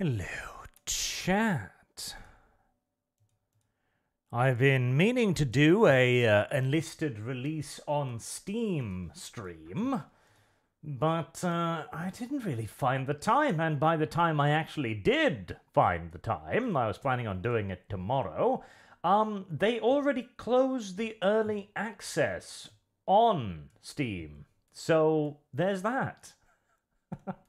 Hello, chat. I've been meaning to do a uh, enlisted release on Steam stream, but uh, I didn't really find the time. And by the time I actually did find the time, I was planning on doing it tomorrow. Um, they already closed the early access on Steam, so there's that.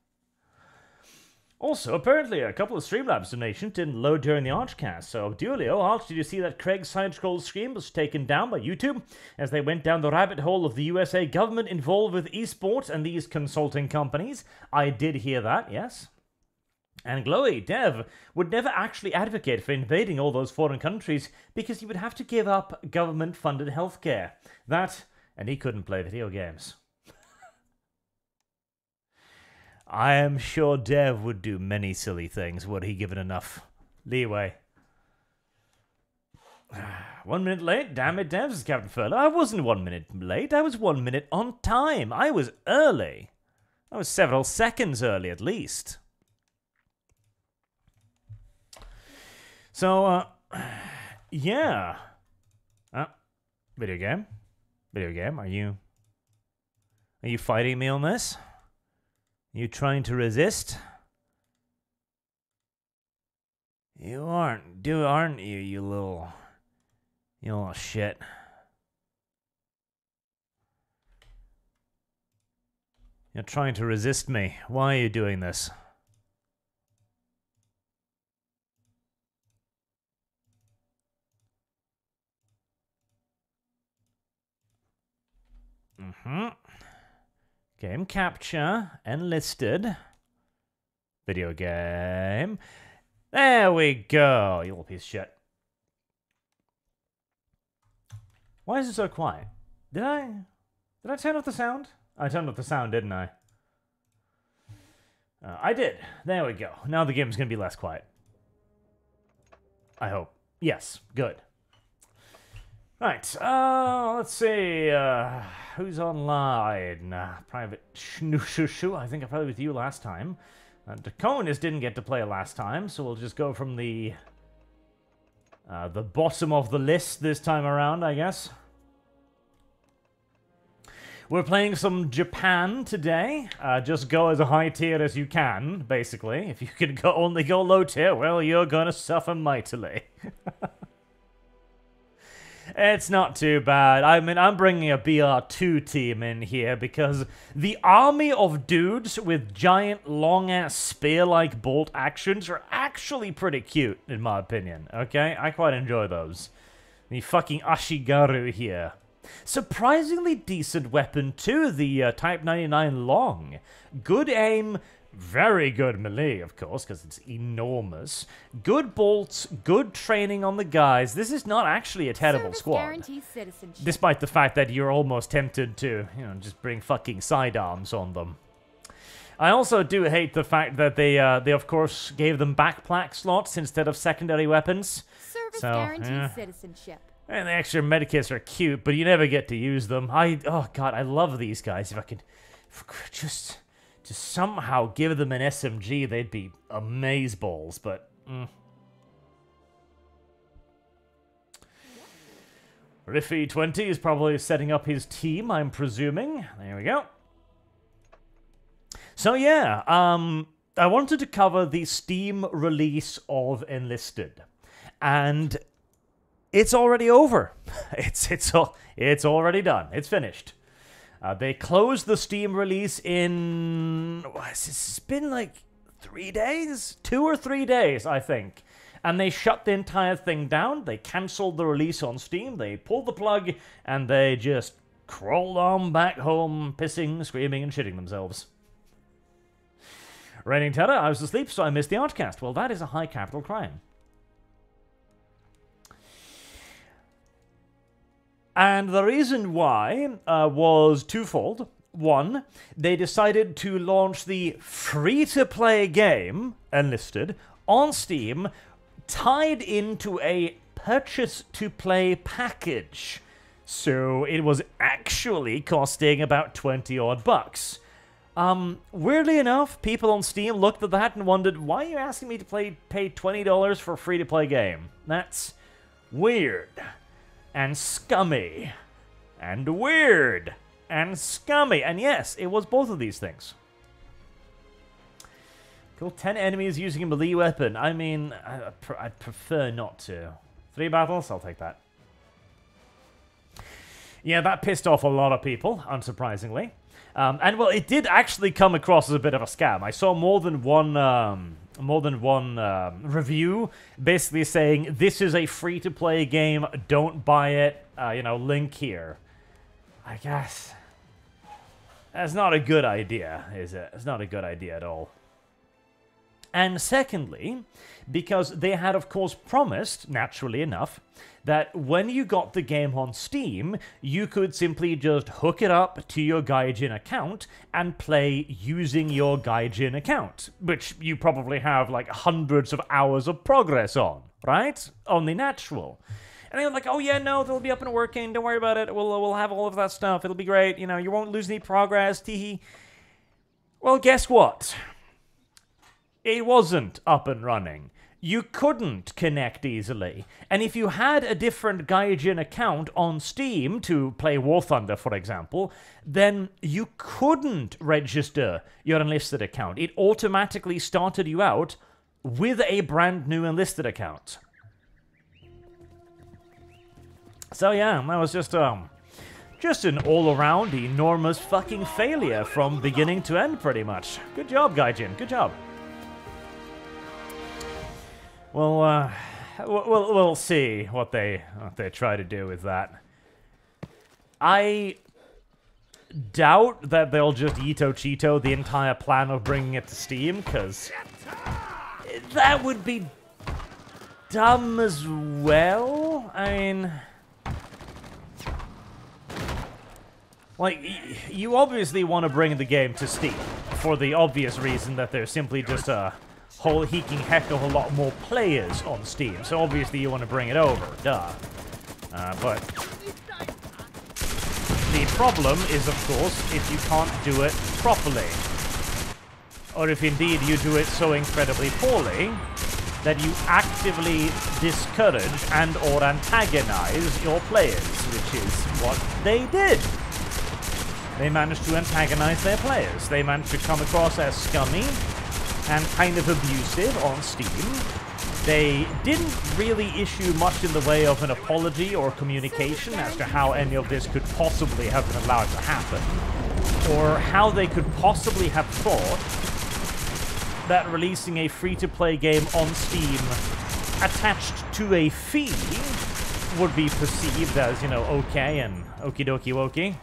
Also, apparently, a couple of Streamlabs donations didn't load during the Archcast. So, Duelio, Arch, did you see that Craig's side scroll stream was taken down by YouTube as they went down the rabbit hole of the USA government involved with esports and these consulting companies? I did hear that, yes. And Glowy, Dev, would never actually advocate for invading all those foreign countries because he would have to give up government funded healthcare. That, and he couldn't play video games. I am sure Dev would do many silly things were he given enough leeway. One minute late, damn it, Dev, says Captain Furlough. I wasn't one minute late, I was one minute on time. I was early. I was several seconds early at least. So, uh, yeah. Uh, video game? Video game, are you. Are you fighting me on this? You trying to resist? You aren't, do aren't you, you little, you little shit. You're trying to resist me. Why are you doing this? Mm-hmm. Game capture, enlisted. Video game. There we go, you little piece of shit. Why is it so quiet? Did I... Did I turn off the sound? I turned off the sound, didn't I? Uh, I did. There we go. Now the game's going to be less quiet. I hope. Yes, good. Right, uh, let's see, uh, who's online? Uh, Private Shnooshooshu, I think I played with you last time. Uh, didn't get to play last time, so we'll just go from the, uh, the bottom of the list this time around, I guess. We're playing some Japan today. Uh, just go as high tier as you can, basically. If you can go only go low tier, well, you're gonna suffer mightily. It's not too bad. I mean, I'm bringing a BR2 team in here because the army of dudes with giant, long-ass spear-like bolt actions are actually pretty cute, in my opinion, okay? I quite enjoy those. The fucking Ashigaru here. Surprisingly decent weapon too, the uh, Type 99 Long. Good aim, very good melee, of course, because it's enormous. Good bolts, good training on the guys. This is not actually a terrible Service squad. Despite the fact that you're almost tempted to, you know, just bring fucking sidearms on them. I also do hate the fact that they, uh, they of course gave them backpack slots instead of secondary weapons. Service So, guarantees yeah. citizenship. And the extra medikits are cute, but you never get to use them. I, oh god, I love these guys. If I could if I could just, just somehow give them an SMG, they'd be amazeballs, but... Mm. Riffy20 is probably setting up his team, I'm presuming. There we go. So yeah, um, I wanted to cover the Steam release of Enlisted. And it's already over. It's it's it's already done. It's finished. Uh, they closed the Steam release in it's been like three days, two or three days, I think. And they shut the entire thing down. They cancelled the release on Steam. They pulled the plug, and they just crawled on back home, pissing, screaming, and shitting themselves. Raining Terror, I was asleep, so I missed the Archcast. Well, that is a high capital crime. And the reason why uh, was twofold. One, they decided to launch the free to play game, Enlisted, on Steam, tied into a purchase to play package. So it was actually costing about 20 odd bucks. Um, weirdly enough, people on Steam looked at that and wondered, why are you asking me to play pay $20 for a free-to-play game? That's weird. And scummy. And weird. And scummy. And yes, it was both of these things. Kill 10 enemies using a melee weapon. I mean, I, would prefer not to. Three battles? I'll take that. Yeah, that pissed off a lot of people, unsurprisingly. Um, and well, it did actually come across as a bit of a scam. I saw more than one, um, more than one um, review, basically saying this is a free-to-play game. Don't buy it. Uh, you know, link here. I guess that's not a good idea, is it? It's not a good idea at all. And secondly, because they had, of course, promised, naturally enough, that when you got the game on Steam, you could simply just hook it up to your Gaijin account and play using your Gaijin account, which you probably have like hundreds of hours of progress on, right? Only natural. And they're like, oh yeah, no, they'll be up and working. Don't worry about it. We'll we'll have all of that stuff. It'll be great. You know, you won't lose any progress. Teehee. Well, guess what? It wasn't up and running you couldn't connect easily. And if you had a different Gaijin account on Steam to play War Thunder, for example, then you couldn't register your enlisted account. It automatically started you out with a brand new enlisted account. So yeah, that was just um just an all-around enormous fucking failure from beginning to end pretty much. Good job, Gaijin. Good job. Well, uh, we'll, we'll see what they, what they try to do with that. I doubt that they'll just Ito Cheeto the entire plan of bringing it to Steam, because that would be dumb as well. I mean... Like, you obviously want to bring the game to Steam, for the obvious reason that they're simply just a whole heeking heck of a lot more players on Steam. So obviously you want to bring it over, duh. Uh, but the problem is, of course, if you can't do it properly. Or if indeed you do it so incredibly poorly that you actively discourage and or antagonize your players, which is what they did. They managed to antagonize their players. They managed to come across as scummy, and kind of abusive on Steam. They didn't really issue much in the way of an apology or communication as to how any of this could possibly have been allowed to happen, or how they could possibly have thought that releasing a free-to-play game on Steam attached to a fee would be perceived as, you know, okay and okie dokie wokey.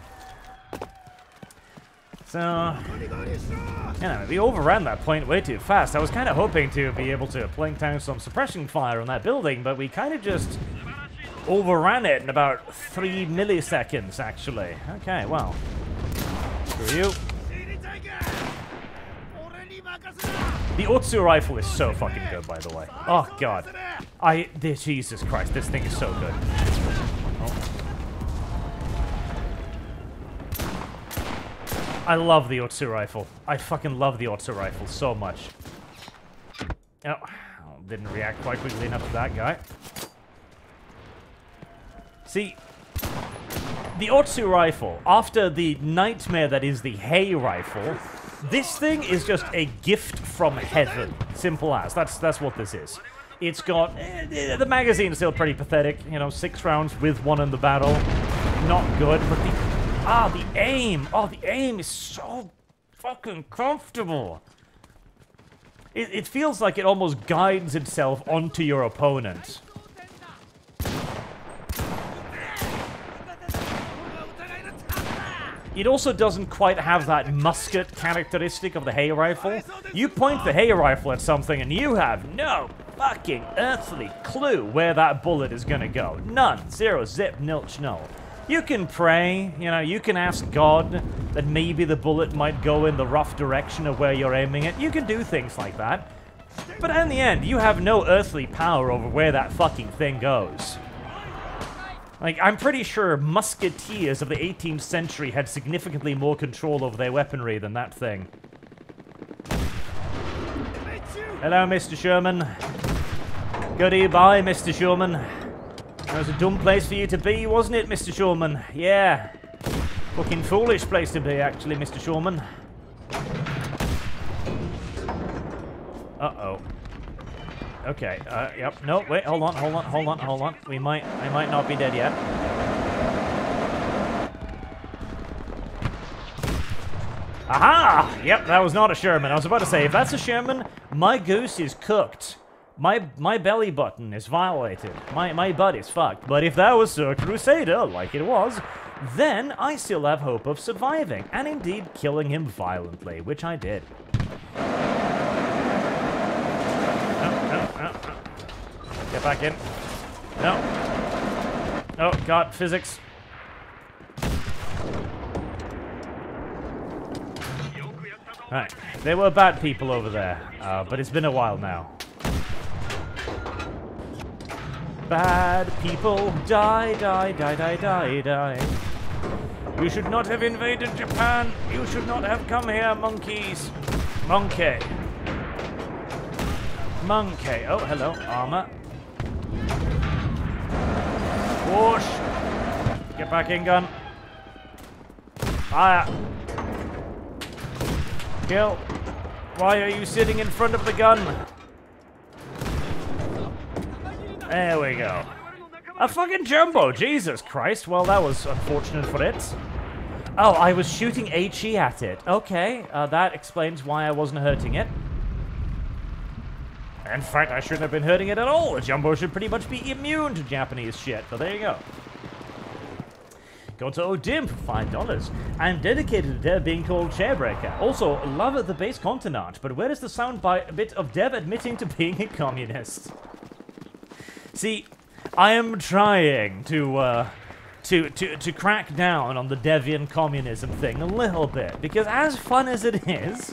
So, you know, we overran that point way too fast. I was kind of hoping to be able to plank down some suppression fire on that building, but we kind of just overran it in about three milliseconds, actually. Okay, well. Screw you. The Otsu rifle is so fucking good, by the way. Oh, God. I... Jesus Christ, this thing is so good. Oh. I love the Otsu rifle. I fucking love the Otsu rifle so much. Oh, didn't react quite quickly enough to that guy. See, the Otsu rifle, after the nightmare that is the Hei rifle, this thing is just a gift from heaven. Simple as. That's that's what this is. It's got... Eh, the magazine is still pretty pathetic. You know, six rounds with one in the battle. Not good, but the Ah, the aim! Oh, the aim is so fucking comfortable. It, it feels like it almost guides itself onto your opponent. It also doesn't quite have that musket characteristic of the Hei rifle. You point the Hei rifle at something and you have no fucking earthly clue where that bullet is gonna go. None. Zero. Zip. Nilch. Null. You can pray, you know, you can ask God that maybe the bullet might go in the rough direction of where you're aiming it. You can do things like that. But in the end, you have no earthly power over where that fucking thing goes. Like, I'm pretty sure musketeers of the 18th century had significantly more control over their weaponry than that thing. Hello, Mr. Sherman. Goodie, bye, Mr. Sherman. That was a dumb place for you to be, wasn't it, Mr. Sherman? Yeah. Fucking foolish place to be, actually, Mr. Sherman. Uh-oh. Okay, uh, yep. No, wait, hold on, hold on, hold on, hold on. We might, I might not be dead yet. Aha! Yep, that was not a Sherman. I was about to say, if that's a Sherman, my goose is cooked. My my belly button is violated. My my butt is fucked. But if that was a Crusader, like it was, then I still have hope of surviving, and indeed killing him violently, which I did. Get back in. No. Oh, God, physics. Right, there were bad people over there, uh, but it's been a while now. Bad people die, die, die, die, die, die. You should not have invaded Japan. You should not have come here, monkeys. Monkey. Monkey. Oh, hello, armor. Whoosh! Get back in, gun. Fire! Kill! Why are you sitting in front of the gun? There we go. A fucking jumbo! Jesus Christ! Well, that was unfortunate for it. Oh, I was shooting HE at it. Okay, uh, that explains why I wasn't hurting it. In fact, I shouldn't have been hurting it at all. The Jumbo should pretty much be immune to Japanese shit, but there you go. Go to Odim for $5. I'm dedicated to Dev being called Chairbreaker. Also, love the base content art, but where is the sound bit of Dev admitting to being a communist? See, I am trying to, uh, to, to, to crack down on the Devian communism thing a little bit, because as fun as it is,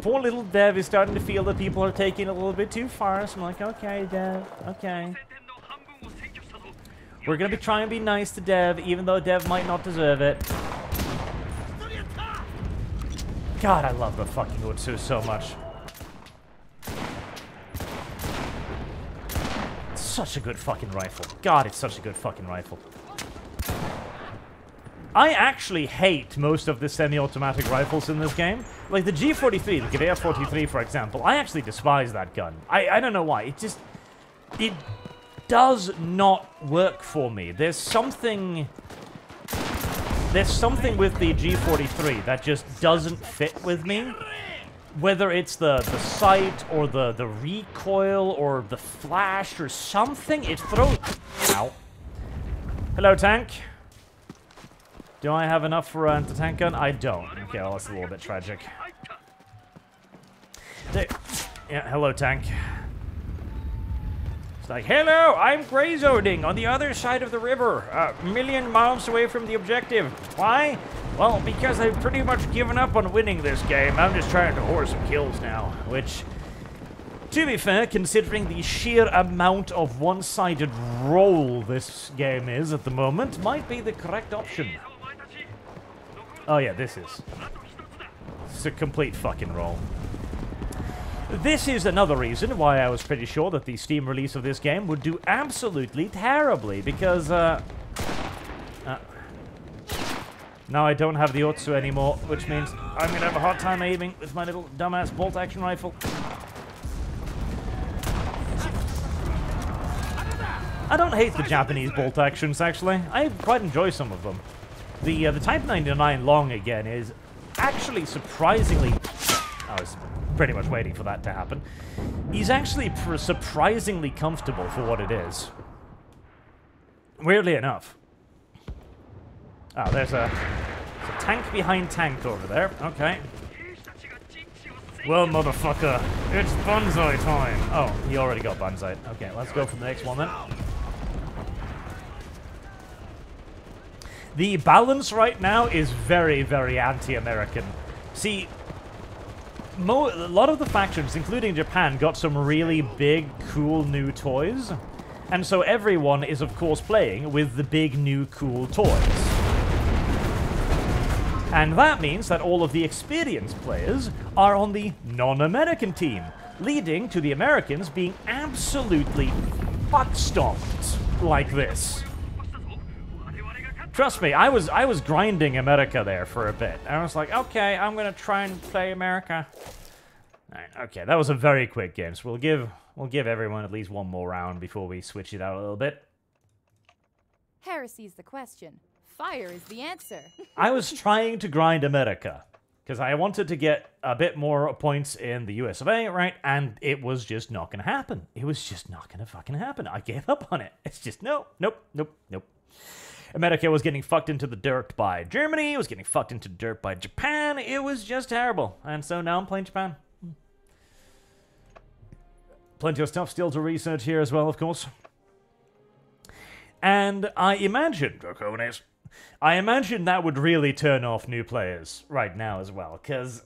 poor little Dev is starting to feel that people are taking it a little bit too far. So I'm like, okay, Dev, okay. We're gonna be trying to be nice to Dev, even though Dev might not deserve it. God, I love the fucking Otsu so much. Such a good fucking rifle. God, it's such a good fucking rifle. I actually hate most of the semi-automatic rifles in this game. Like the G43, the Gewehr 43, for example. I actually despise that gun. I, I don't know why. It just... It does not work for me. There's something... There's something with the G43 that just doesn't fit with me. Whether it's the, the sight, or the, the recoil, or the flash, or something, it throws... Ow. Hello, tank. Do I have enough for uh, an anti-tank gun? I don't. Okay, well, that's a little bit tragic. Yeah, hello, tank. Like, hello, I'm Grey Zoning on the other side of the river, a million miles away from the objective. Why? Well, because I've pretty much given up on winning this game. I'm just trying to horse some kills now, which, to be fair, considering the sheer amount of one-sided roll this game is at the moment, might be the correct option. Oh yeah, this is. It's a complete fucking roll. This is another reason why I was pretty sure that the Steam release of this game would do absolutely terribly, because, uh... uh now I don't have the Otsu anymore, which means I'm gonna have a hard time aiming with my little dumbass bolt-action rifle. I don't hate the Japanese bolt actions, actually. I quite enjoy some of them. The, uh, the Type 99 long, again, is actually surprisingly... Was pretty much waiting for that to happen. He's actually surprisingly comfortable for what it is. Weirdly enough. Oh, there's a, there's a tank behind tank over there. Okay. Well, motherfucker, it's Banzai time. Oh, he already got Banzai. Okay, let's go for the next one then. The balance right now is very, very anti-American. See, a lot of the factions, including Japan, got some really big, cool new toys. And so everyone is, of course, playing with the big new cool toys. And that means that all of the experienced players are on the non-American team, leading to the Americans being absolutely fuck-stomped like this. Trust me, I was I was grinding America there for a bit. I was like, okay, I'm gonna try and play America. okay, that was a very quick game, so we'll give we'll give everyone at least one more round before we switch it out a little bit. Heresy's the question. Fire is the answer. I was trying to grind America because I wanted to get a bit more points in the US of A, right? And it was just not going to happen. It was just not going to fucking happen. I gave up on it. It's just no, nope, nope, nope. America was getting fucked into the dirt by Germany. It was getting fucked into dirt by Japan. It was just terrible. And so now I'm playing Japan. Plenty of stuff still to research here as well, of course. And I imagine, Draconis, I imagine that would really turn off new players right now as well, because,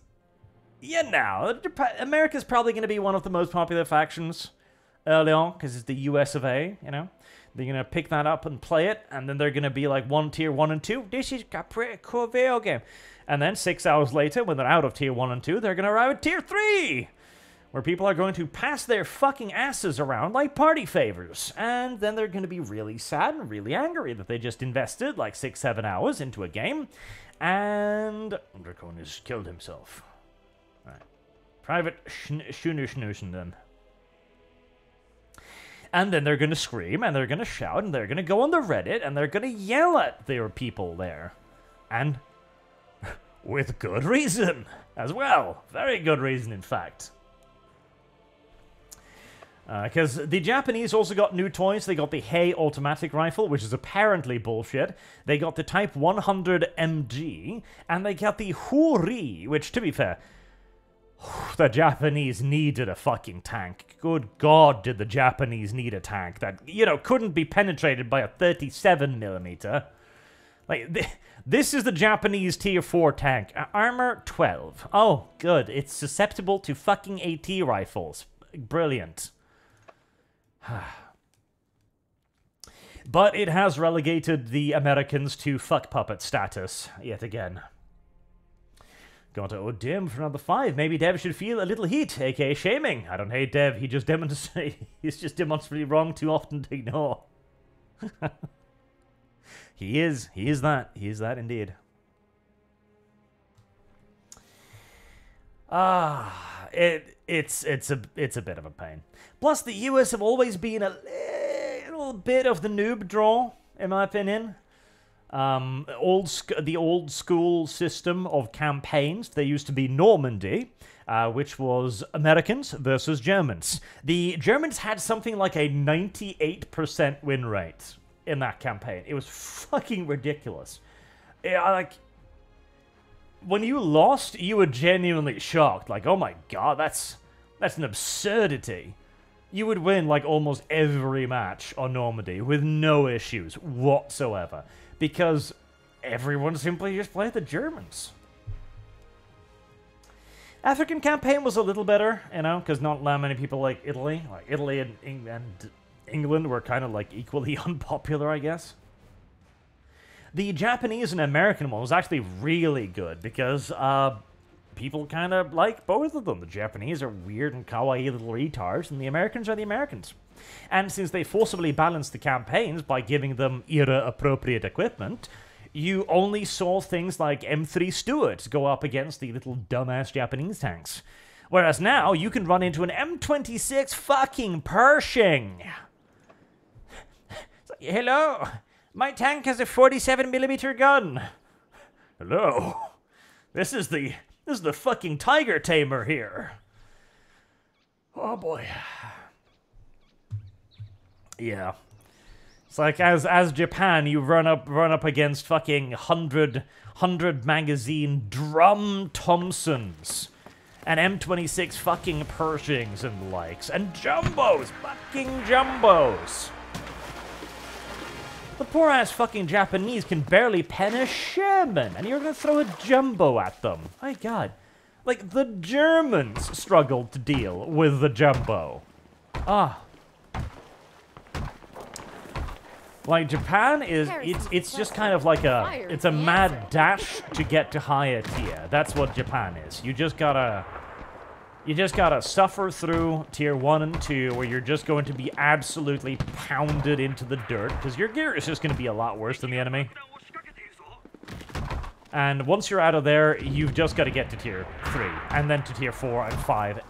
you know, America's probably going to be one of the most popular factions early on, because it's the US of A, you know? They're to pick that up and play it, and then they're to be like one tier one and two. This is a pretty cool video game. And then six hours later, when they're out of tier one and two, they're to arrive at tier three, where people are going to pass their fucking asses around like party favors. And then they're to be really sad and really angry that they just invested like six, seven hours into a game, and Undercone has killed himself. Right. Private Schnuschen then. And then they're going to scream and they're going to shout and they're going to go on the Reddit and they're going to yell at their people there. And with good reason as well. Very good reason, in fact. Because uh, the Japanese also got new toys. They got the Hei automatic rifle, which is apparently bullshit. They got the Type 100 MG, and they got the Huri, which, to be fair, the Japanese needed a fucking tank. Good God, did the Japanese need a tank that, you know, couldn't be penetrated by a 37 millimeter. Like, th this is the Japanese tier 4 tank. Uh, armor 12. Oh, good. It's susceptible to fucking AT rifles. Brilliant. but it has relegated the Americans to fuck puppet status yet again. Got to, oh damn, for another five. Maybe Dev should feel a little heat, aka shaming. I don't hate Dev, he just demonstrate he's just demonstrably wrong too often to ignore. he is, he is that, he is that indeed. Ah, it it's it's a it's a bit of a pain. Plus, the US have always been a little bit of the noob draw, in my opinion. Um, old the old school system of campaigns. There used to be Normandy, uh, which was Americans versus Germans. The Germans had something like a 98% win rate in that campaign. It was fucking ridiculous. It, like, when you lost, you were genuinely shocked. Like, oh my god, that's that's an absurdity. You would win like almost every match on Normandy with no issues whatsoever because everyone simply just played the Germans. African campaign was a little better, you know, because not that many people like Italy. Like Italy and, and England were kind of like equally unpopular, I guess. The Japanese and American one was actually really good because uh, people kind of like both of them. The Japanese are weird and kawaii little retards, and the Americans are the Americans. And since they forcibly balanced the campaigns by giving them era-appropriate equipment, you only saw things like M3 Stuart go up against the little dumbass Japanese tanks. Whereas now, you can run into an M26 fucking Pershing. Hello, my tank has a 47 millimeter gun. Hello, this is the this is the fucking tiger tamer here. Oh boy. Yeah. It's like as as Japan, you run up run up against fucking hundred hundred magazine drum Thompsons. And M26 fucking Pershings and likes. And jumbos! Fucking jumbos! The poor ass fucking Japanese can barely pen a Sherman, and you're gonna throw a jumbo at them. My god. Like, the Germans struggled to deal with the jumbo. Ah, Like Japan is it's it's just kind of like a it's a mad dash to get to higher tier. That's what Japan is. You just gotta you just gotta suffer through tier one and two where you're just going to be absolutely pounded into the dirt because your gear is just gonna be a lot worse than the enemy. And once you're out of there, you've just got to get to tier 3, and then to tier 4 and 5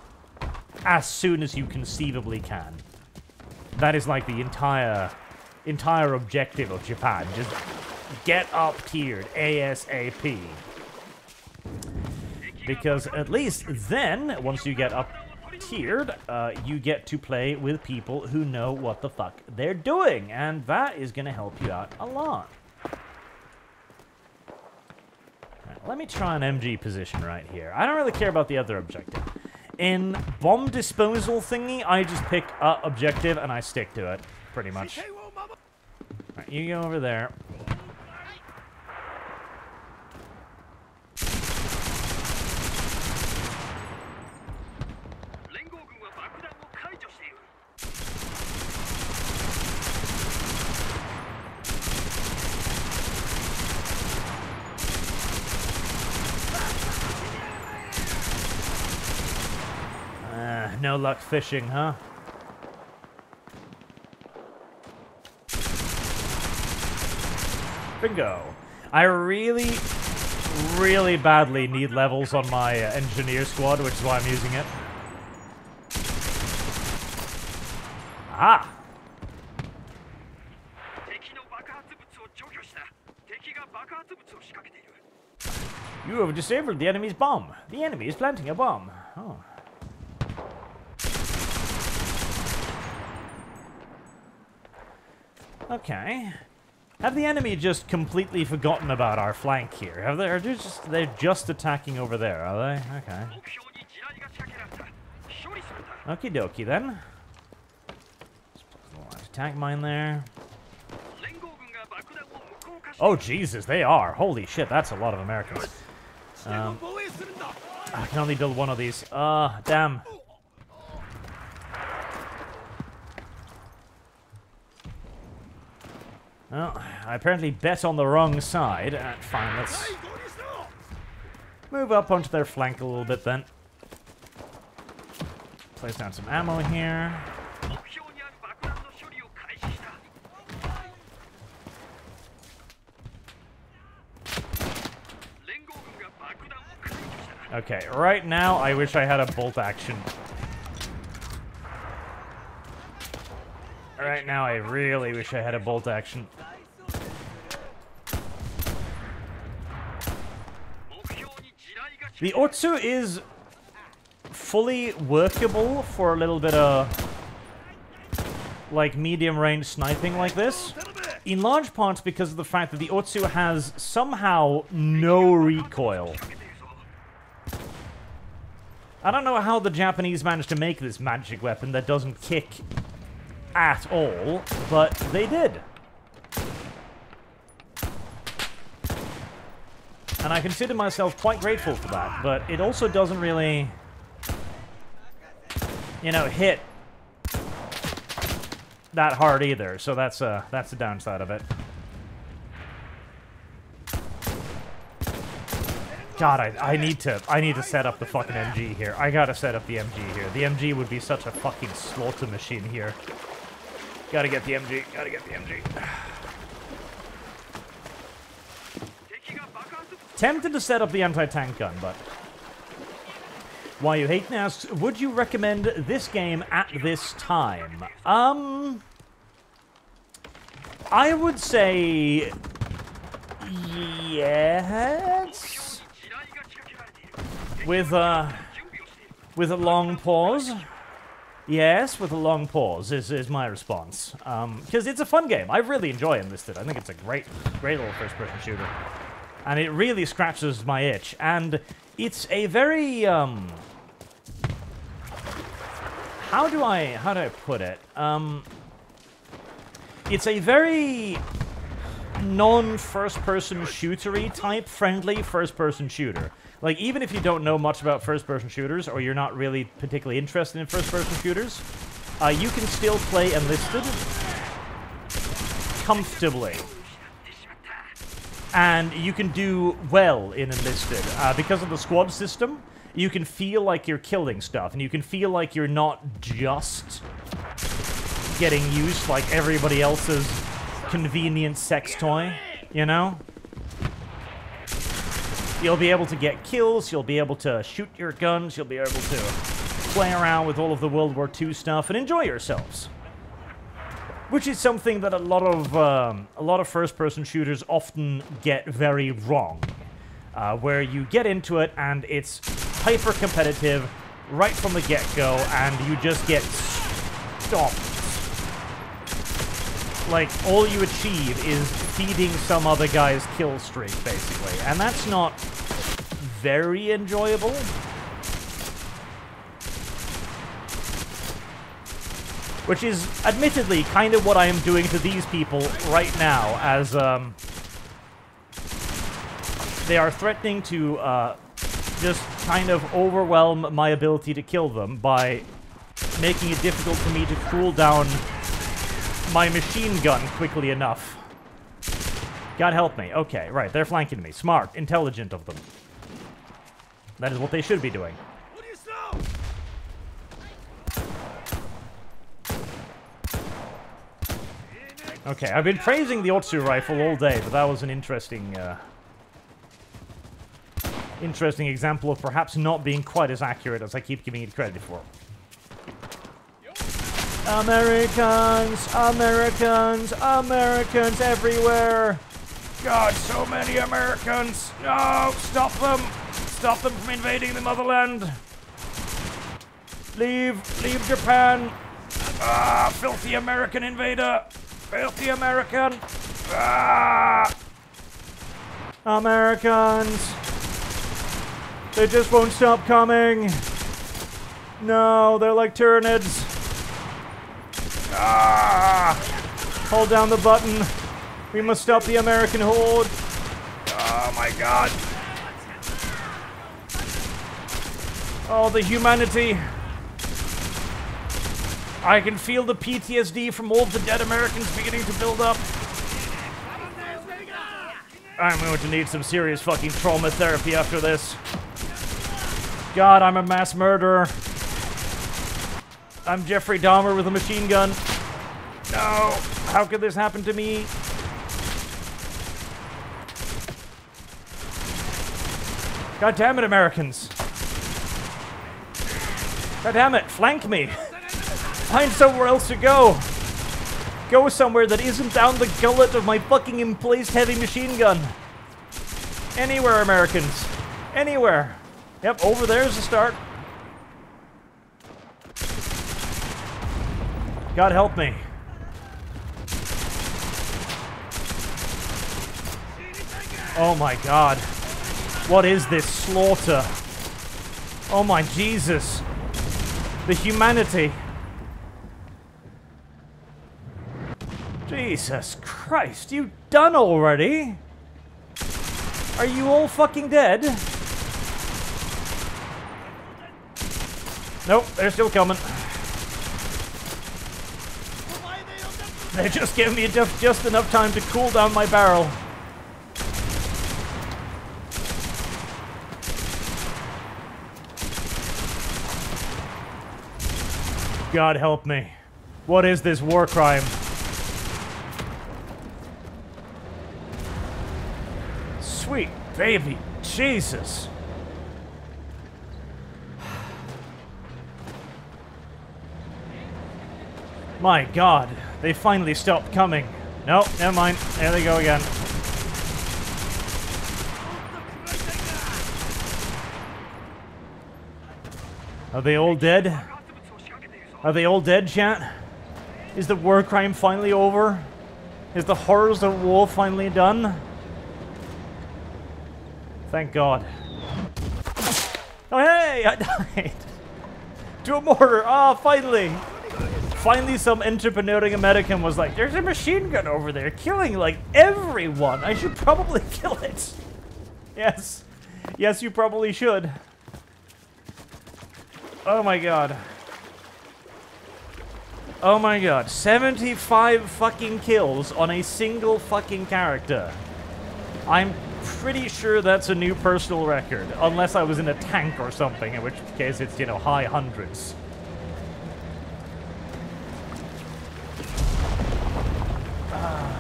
as soon as you conceivably can. That is like the entire entire objective of Japan. Just get up tiered ASAP. Because at least then, once you get up tiered, uh, you get to play with people who know what the fuck they're doing. And that is going to help you out a lot. let me try an MG position right here. I don't really care about the other objective. In bomb disposal thingy, I just pick a objective and I stick to it, pretty much. Right, you go over there. No luck fishing, huh? Bingo. I really, really badly need levels on my uh, engineer squad, which is why I'm using it. Ah! You have disabled the enemy's bomb. The enemy is planting a bomb. Oh. Okay. Have the enemy just completely forgotten about our flank here? Have they? Are they just they're just attacking over there? Are they? Okay. Okie dokie then. Attack mine there. Oh Jesus, they are! Holy shit, that's a lot of Americans. Um, I can only build one of these. Ah, uh, damn. Well, I apparently bet on the wrong side. Uh, fine, let's move up onto their flank a little bit then. Place down some ammo here. Okay, right now I wish I had a bolt action Right now, I really wish I had a bolt action. The Otsu is fully workable for a little bit of like medium range sniping like this. In large part because of the fact that the Otsu has somehow no recoil. I don't know how the Japanese managed to make this magic weapon that doesn't kick at all, but they did. And I consider myself quite grateful for that, but it also doesn't really, you know, hit that hard either, so that's, uh, that's the downside of it. God, I, I need to I need to set up the fucking MG here. I gotta set up the MG here. The MG would be such a fucking slaughter machine here. Gotta get the MG. Gotta get the MG. Tempted to set up the anti-tank gun, but... Why you hate now? would you recommend this game at this time? Um... I would say... Yes... With, a... With a long pause. Yes, with a long pause is, is my response. Because um, it's a fun game. I really enjoy Enlisted. I think it's a great, great little first-person shooter. And it really scratches my itch. And it's a very, um... How do I, how do I put it? Um... It's a very non-first-person shootery type friendly first-person shooter. Like, even if you don't know much about first-person shooters, or you're not really particularly interested in first-person shooters, uh, you can still play Enlisted comfortably. And you can do well in Enlisted. Uh, because of the squad system, you can feel like you're killing stuff, and you can feel like you're not just getting used like everybody else's convenient sex toy, you know? You'll be able to get kills, you'll be able to shoot your guns, you'll be able to play around with all of the World War II stuff and enjoy yourselves. Which is something that a lot of um, a lot of first-person shooters often get very wrong, uh, where you get into it and it's hyper competitive right from the get-go, and you just get stomped. Like all you achieve is feeding some other guy's kill streak, basically, and that's not very enjoyable. Which is, admittedly, kind of what I am doing to these people right now, as um, they are threatening to uh, just kind of overwhelm my ability to kill them by making it difficult for me to cool down my machine gun quickly enough. God help me. Okay, right, they're flanking me. Smart, intelligent of them. That is what they should be doing. Okay, I've been praising the Otsu rifle all day, but that was an interesting, uh, interesting example of perhaps not being quite as accurate as I keep giving it credit for. Americans, Americans, Americans everywhere. God, so many Americans. No, stop them. Stop them from invading the motherland. Leave, leave Japan. Ah, filthy American invader. Filthy American! Ah! Americans! They just won't stop coming! No, they're like Tyranids! Ah! Hold down the button. We must stop the American horde. Oh my god. Oh, the humanity. I can feel the PTSD from all the dead Americans beginning to build up. I'm going to need some serious fucking trauma therapy after this. God, I'm a mass murderer. I'm Jeffrey Dahmer with a machine gun. No, how could this happen to me? God damn it, Americans. God damn it, flank me. Find somewhere else to go. Go somewhere that isn't down the gullet of my fucking emplaced heavy machine gun. Anywhere, Americans. Anywhere. Yep, over there's the start. God help me. Oh my god. What is this slaughter? Oh my Jesus. The humanity. Jesus Christ, you done already? Are you all fucking dead? Nope, they're still coming. They just give me just, just enough time to cool down my barrel. God help me. What is this war crime? Sweet baby, Jesus. My god, they finally stopped coming. No, never mind. There they go again. Are they all dead? Are they all dead, chat? Is the war crime finally over? Is the horrors of war finally done? Thank God. Oh, hey! I died! To a mortar! Ah, oh, finally! Finally, some entrepreneuring American was like, there's a machine gun over there killing, like, everyone! I should probably kill it! Yes. Yes, you probably should. Oh my god. Oh my god, 75 fucking kills on a single fucking character. I'm pretty sure that's a new personal record, unless I was in a tank or something, in which case it's, you know, high hundreds. Ah.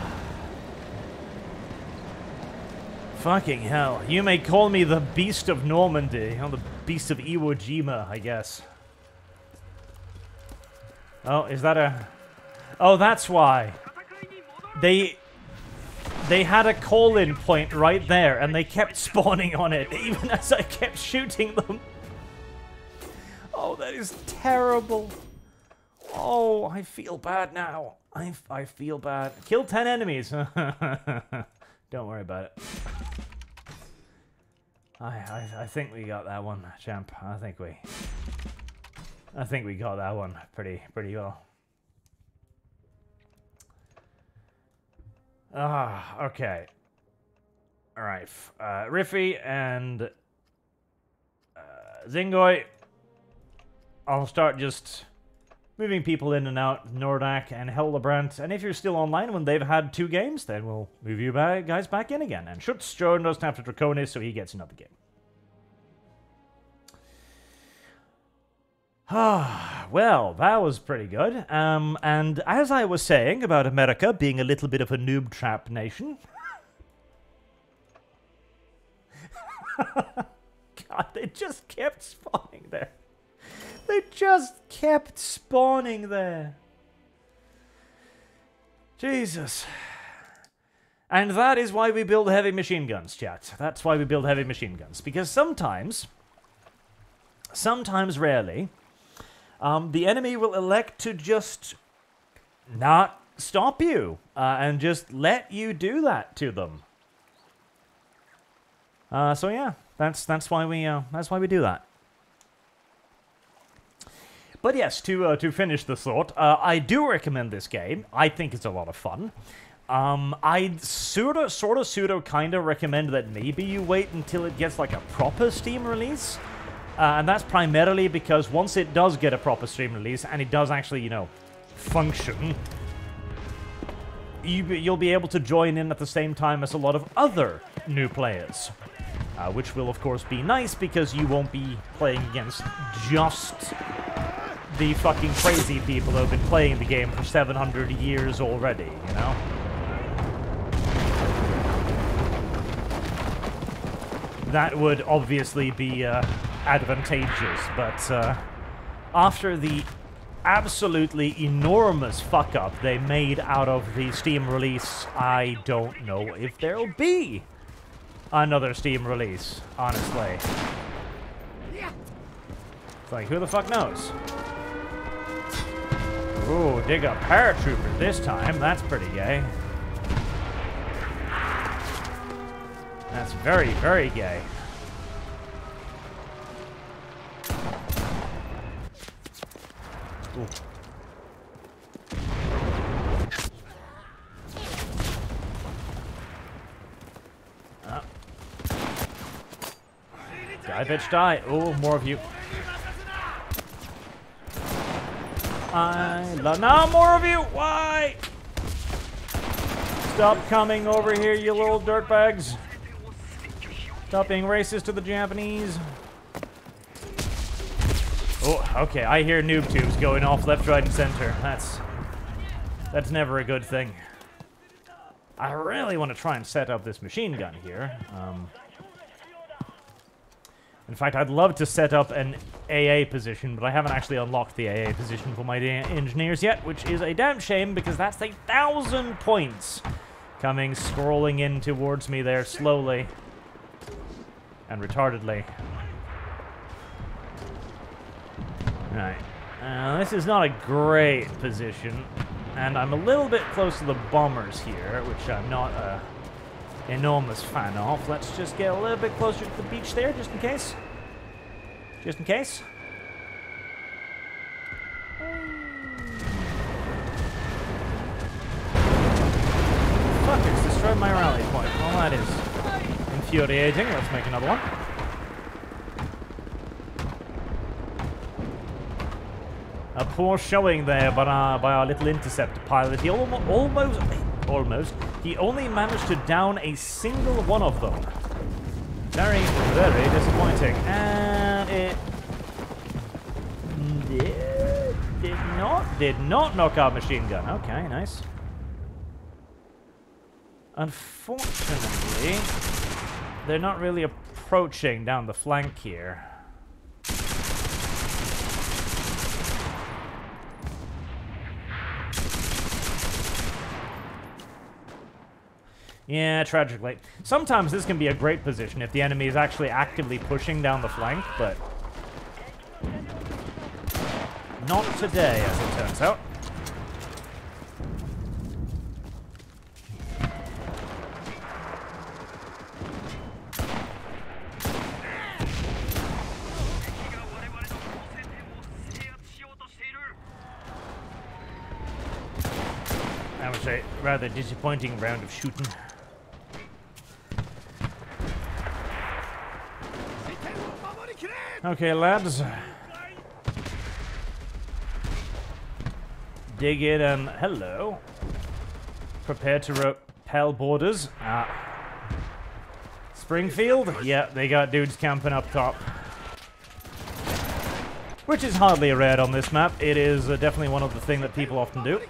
Fucking hell. You may call me the Beast of Normandy, or the Beast of Iwo Jima, I guess. Oh, is that a... Oh, that's why. They... They had a call-in point right there, and they kept spawning on it, even as I kept shooting them. Oh, that is terrible. Oh, I feel bad now. I, I feel bad. Kill 10 enemies. Don't worry about it. I, I, I think we got that one, champ. I think we... I think we got that one pretty pretty well. Ah, okay. All right, uh, Riffy and uh, Zingoi. I'll start just moving people in and out, Nordak and Hellebrandt. And if you're still online when they've had two games, then we'll move you back, guys back in again. And Schutz joined us after Draconis, so he gets another game. Ah, well, that was pretty good. Um, and as I was saying about America being a little bit of a noob trap nation. God, they just kept spawning there. They just kept spawning there. Jesus. And that is why we build heavy machine guns, chat. That's why we build heavy machine guns. Because sometimes, sometimes rarely, um, the enemy will elect to just not stop you uh, and just let you do that to them. Uh, so yeah, that's that's why we uh, that's why we do that. But yes, to uh, to finish the thought, uh, I do recommend this game. I think it's a lot of fun. Um, sort of, sort of, pseudo, kind of recommend that maybe you wait until it gets like a proper Steam release. Uh, and that's primarily because once it does get a proper Steam release, and it does actually, you know, function, you, you'll be able to join in at the same time as a lot of other new players. Uh, which will, of course, be nice because you won't be playing against just the fucking crazy people who have been playing the game for 700 years already, you know? That would obviously be uh, advantageous, but uh, after the absolutely enormous fuck up they made out of the Steam release, I don't know if there'll be another Steam release, honestly. It's like, who the fuck knows? Ooh, dig up paratroopers this time. That's pretty gay. That's very, very gay. Ooh. Ah. Die, bitch, die. Oh, more of you. I love. Now more of you. Why? Stop coming over here, you little dirtbags. Stop being racist to the Japanese. Oh, okay. I hear noob tubes going off left, right, and center. That's that's never a good thing. I really want to try and set up this machine gun here. Um, in fact, I'd love to set up an AA position, but I haven't actually unlocked the AA position for my engineers yet, which is a damn shame because that's a thousand points coming scrolling in towards me there slowly and retardedly. Right. Uh, this is not a great position, and I'm a little bit close to the bombers here, which I'm not a enormous fan of. Let's just get a little bit closer to the beach there, just in case. Just in case. Fuck, it's destroyed my rally point. Well, that is infuriating. Let's make another one. A poor showing there by our, by our little interceptor pilot. He almost, almost, almost, he only managed to down a single one of them. Very, very disappointing. And it did, did not, did not knock out machine gun. Okay, nice. Unfortunately, they're not really approaching down the flank here. Yeah, tragically. Sometimes this can be a great position if the enemy is actually actively pushing down the flank, but... Not today, as it turns out. That was a rather disappointing round of shooting. Okay, lads. Dig in and hello. Prepare to repel boarders. Ah. Springfield? Yeah, they got dudes camping up top. Which is hardly a red on this map. It is uh, definitely one of the things that people often do.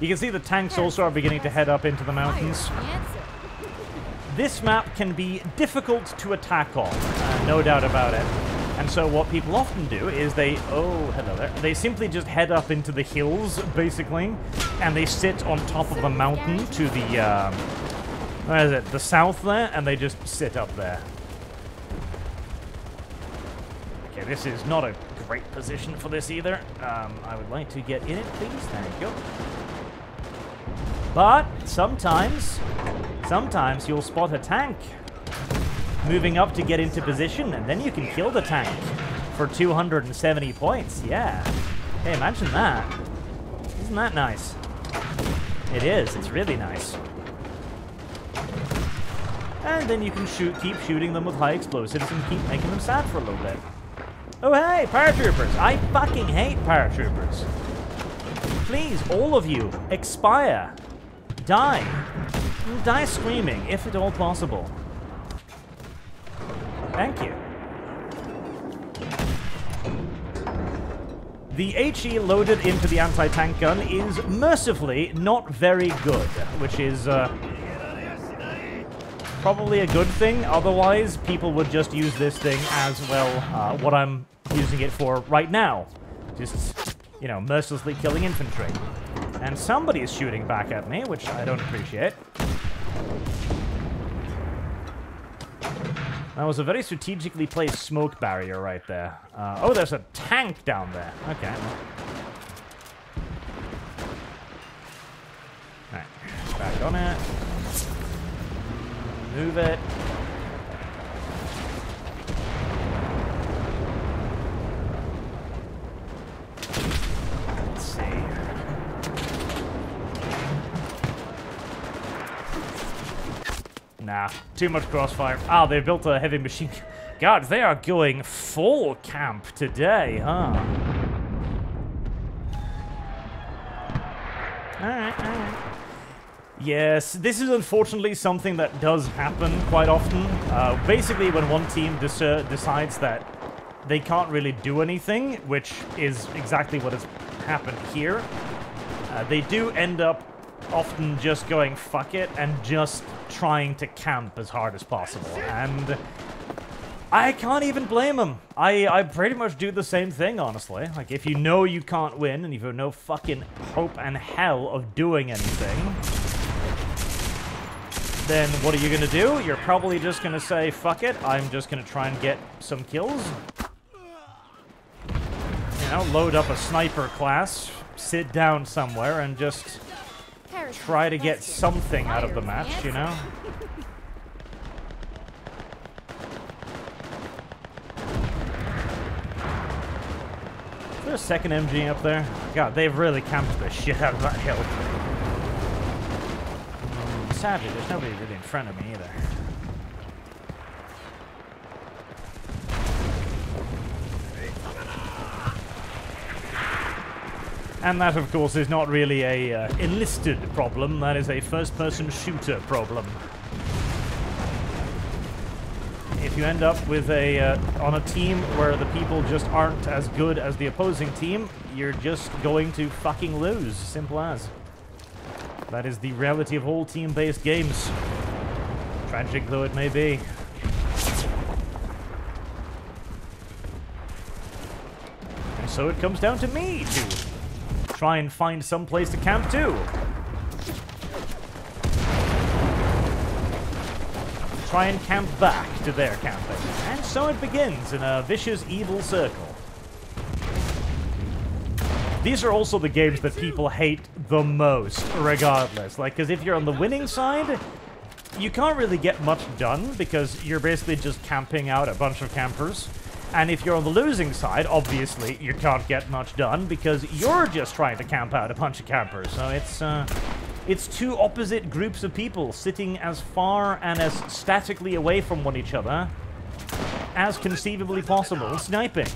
You can see the tanks also are beginning to head up into the mountains. Fire is the answer. This map can be difficult to attack on, uh, no doubt about it. And so what people often do is they, oh, hello there. They simply just head up into the hills, basically, and they sit on top of the mountain to the, um, where is it, the south there, and they just sit up there. Okay, this is not a great position for this either. Um, I would like to get in it, please. Thank you. But sometimes, sometimes you'll spot a tank moving up to get into position, and then you can kill the tank for 270 points. Yeah. Hey, imagine that. Isn't that nice? It is. It's really nice. And then you can shoot, keep shooting them with high explosives and keep making them sad for a little bit. Oh hey, paratroopers! I fucking hate paratroopers. Please, all of you, expire. Die. Die screaming, if at all possible. Thank you. The HE loaded into the anti-tank gun is mercifully not very good, which is uh, probably a good thing. Otherwise, people would just use this thing as well uh, what I'm using it for right now. Just, you know, mercilessly killing infantry. And somebody is shooting back at me, which I don't appreciate. That was a very strategically placed smoke barrier right there. Uh, oh, there's a tank down there. Okay. Alright, back on it. Move it. Let's see. Nah, too much crossfire. Ah, they built a heavy machine. God, they are going full camp today, huh? Alright, alright. Yes, this is unfortunately something that does happen quite often. Uh, basically, when one team decides that they can't really do anything, which is exactly what has happened here, uh, they do end up often just going fuck it and just trying to camp as hard as possible. And I can't even blame him. I, I pretty much do the same thing, honestly. Like, if you know you can't win and you have no fucking hope and hell of doing anything, then what are you gonna do? You're probably just gonna say, fuck it, I'm just gonna try and get some kills. You know, load up a sniper class, sit down somewhere, and just try to get something out of the match, you know? Is there a second MG up there? God, they've really camped the shit out of that hill. Sadly, there's nobody really in front of me either. And that, of course, is not really a uh, enlisted problem. That is a first-person shooter problem. If you end up with a uh, on a team where the people just aren't as good as the opposing team, you're just going to fucking lose. Simple as. That is the reality of all team-based games. Tragic though it may be. And so it comes down to me to try and find some place to camp too. Try and camp back to their camping. And so it begins in a vicious evil circle. These are also the games that people hate the most, regardless. Like, because if you're on the winning side, you can't really get much done because you're basically just camping out a bunch of campers. And if you're on the losing side, obviously you can't get much done because you're just trying to camp out a bunch of campers. So it's uh, it's two opposite groups of people sitting as far and as statically away from one each other as conceivably possible, sniping.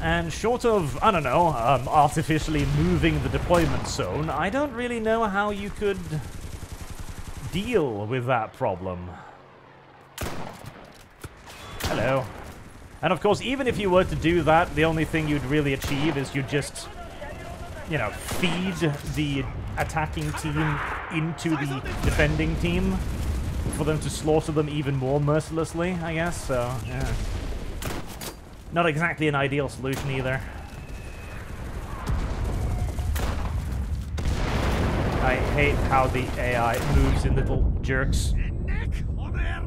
And short of, I don't know, um, artificially moving the deployment zone, I don't really know how you could deal with that problem. Hello. And of course, even if you were to do that, the only thing you'd really achieve is you'd just, you know, feed the attacking team into the defending team for them to slaughter them even more mercilessly, I guess, so, yeah. Not exactly an ideal solution either. I hate how the AI moves in little jerks.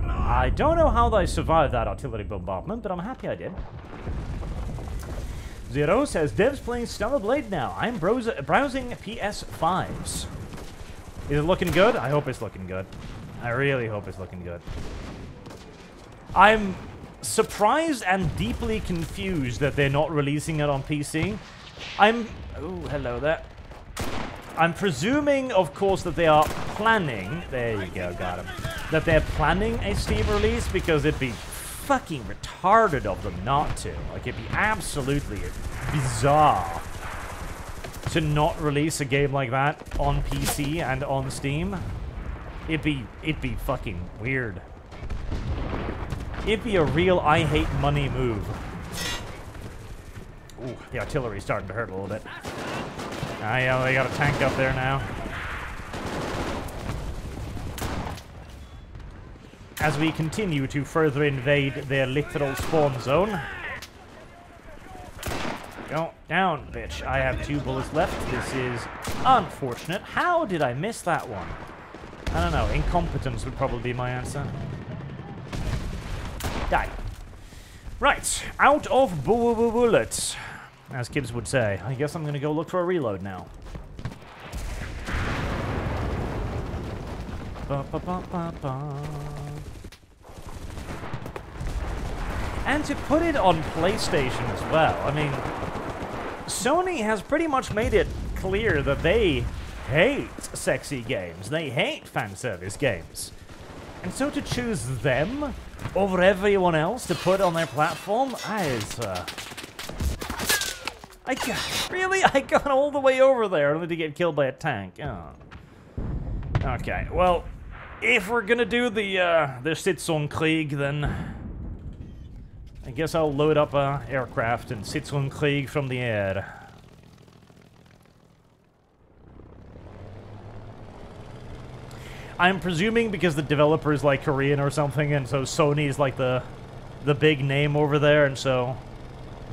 I don't know how they survived that artillery bombardment, but I'm happy I did. Zero says, Dev's playing Stellar Blade now. I'm browsing PS5s. Is it looking good? I hope it's looking good. I really hope it's looking good. I'm surprised and deeply confused that they're not releasing it on PC. I'm... Oh, hello there. I'm presuming, of course, that they are planning... There you go, got him. That they're planning a Steam release because it'd be fucking retarded of them not to. Like, it'd be absolutely bizarre to not release a game like that on PC and on Steam. It'd be, it'd be fucking weird. It'd be a real I hate money move. Ooh, the artillery's starting to hurt a little bit. Ah, yeah, they got a tank up there now. As we continue to further invade their literal spawn zone. Go down, bitch. I have two bullets left. This is unfortunate. How did I miss that one? I don't know. Incompetence would probably be my answer. Die. Right, out of bu bu bullets, as kids would say. I guess I'm going to go look for a reload now. Ba, ba, ba, and to put it on PlayStation as well, I mean, Sony has pretty much made it clear that they hate sexy games. They hate fan service games. And so to choose them over everyone else to put on their platform, is, uh... I got, really? I got all the way over there only to get killed by a tank. Oh. Okay, well, if we're gonna do the, uh, the Sitzungkrieg, then... I guess I'll load up a aircraft and Sitzungkrieg from the air. I'm presuming because the developer is like Korean or something, and so Sony is like the the big name over there, and so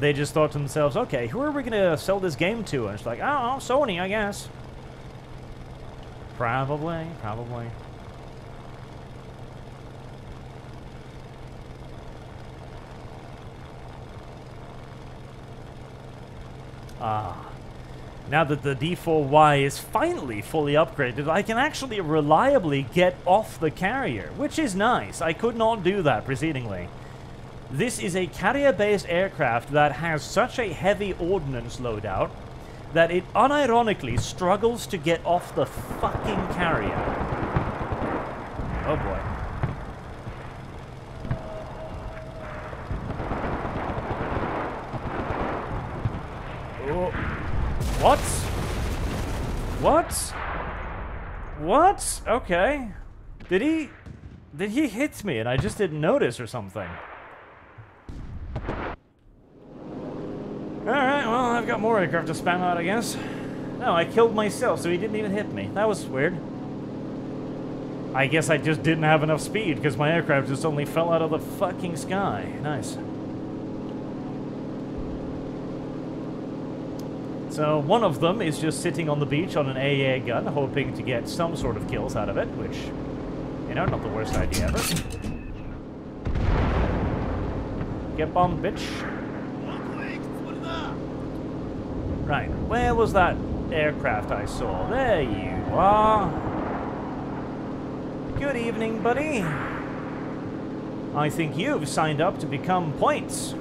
they just thought to themselves, okay, who are we gonna sell this game to? And it's like, oh, Sony, I guess. Probably, probably. Ah. Now that the D4Y is finally fully upgraded, I can actually reliably get off the carrier, which is nice. I could not do that precedingly. This is a carrier-based aircraft that has such a heavy ordnance loadout that it unironically struggles to get off the fucking carrier. Oh boy. Oh. What? What? What? Okay. Did he... Did he hit me and I just didn't notice or something? Alright, well, I've got more aircraft to spam out, I guess. No, I killed myself, so he didn't even hit me. That was weird. I guess I just didn't have enough speed, because my aircraft just only fell out of the fucking sky. Nice. So one of them is just sitting on the beach on an AA gun, hoping to get some sort of kills out of it, which, you know, not the worst idea ever. Get bombed, bitch. Right, where was that aircraft I saw? There you are. Good evening, buddy. I think you've signed up to become points.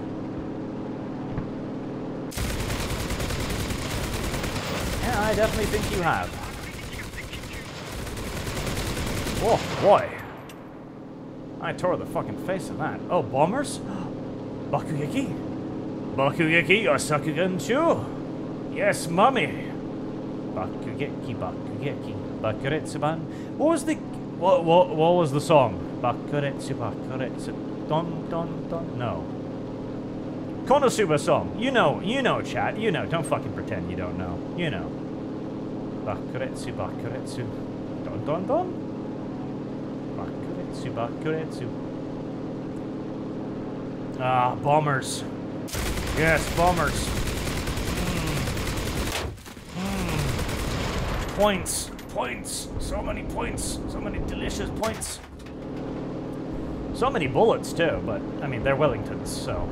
Yeah, I definitely think you have. Oh, boy. I tore the fucking face of that. Oh, bombers? Bakugeki? Bakugeki or Sakugan too? Yes, mummy. Bakugeki, Bakugeki, Bakuretsuban. What was the what, what what was the song? Bakuretsu, Bakuretsu. Don don don. No. Konosuba song. You know, you know, chat. You know. Don't fucking pretend you don't know. You know. Bakuretsu, Bakuretsu. Don don don. Bakuretsu, Bakuretsu. Ah, bombers. Yes, bombers. Points. Points. So many points. So many delicious points. So many bullets, too, but, I mean, they're Wellingtons, so...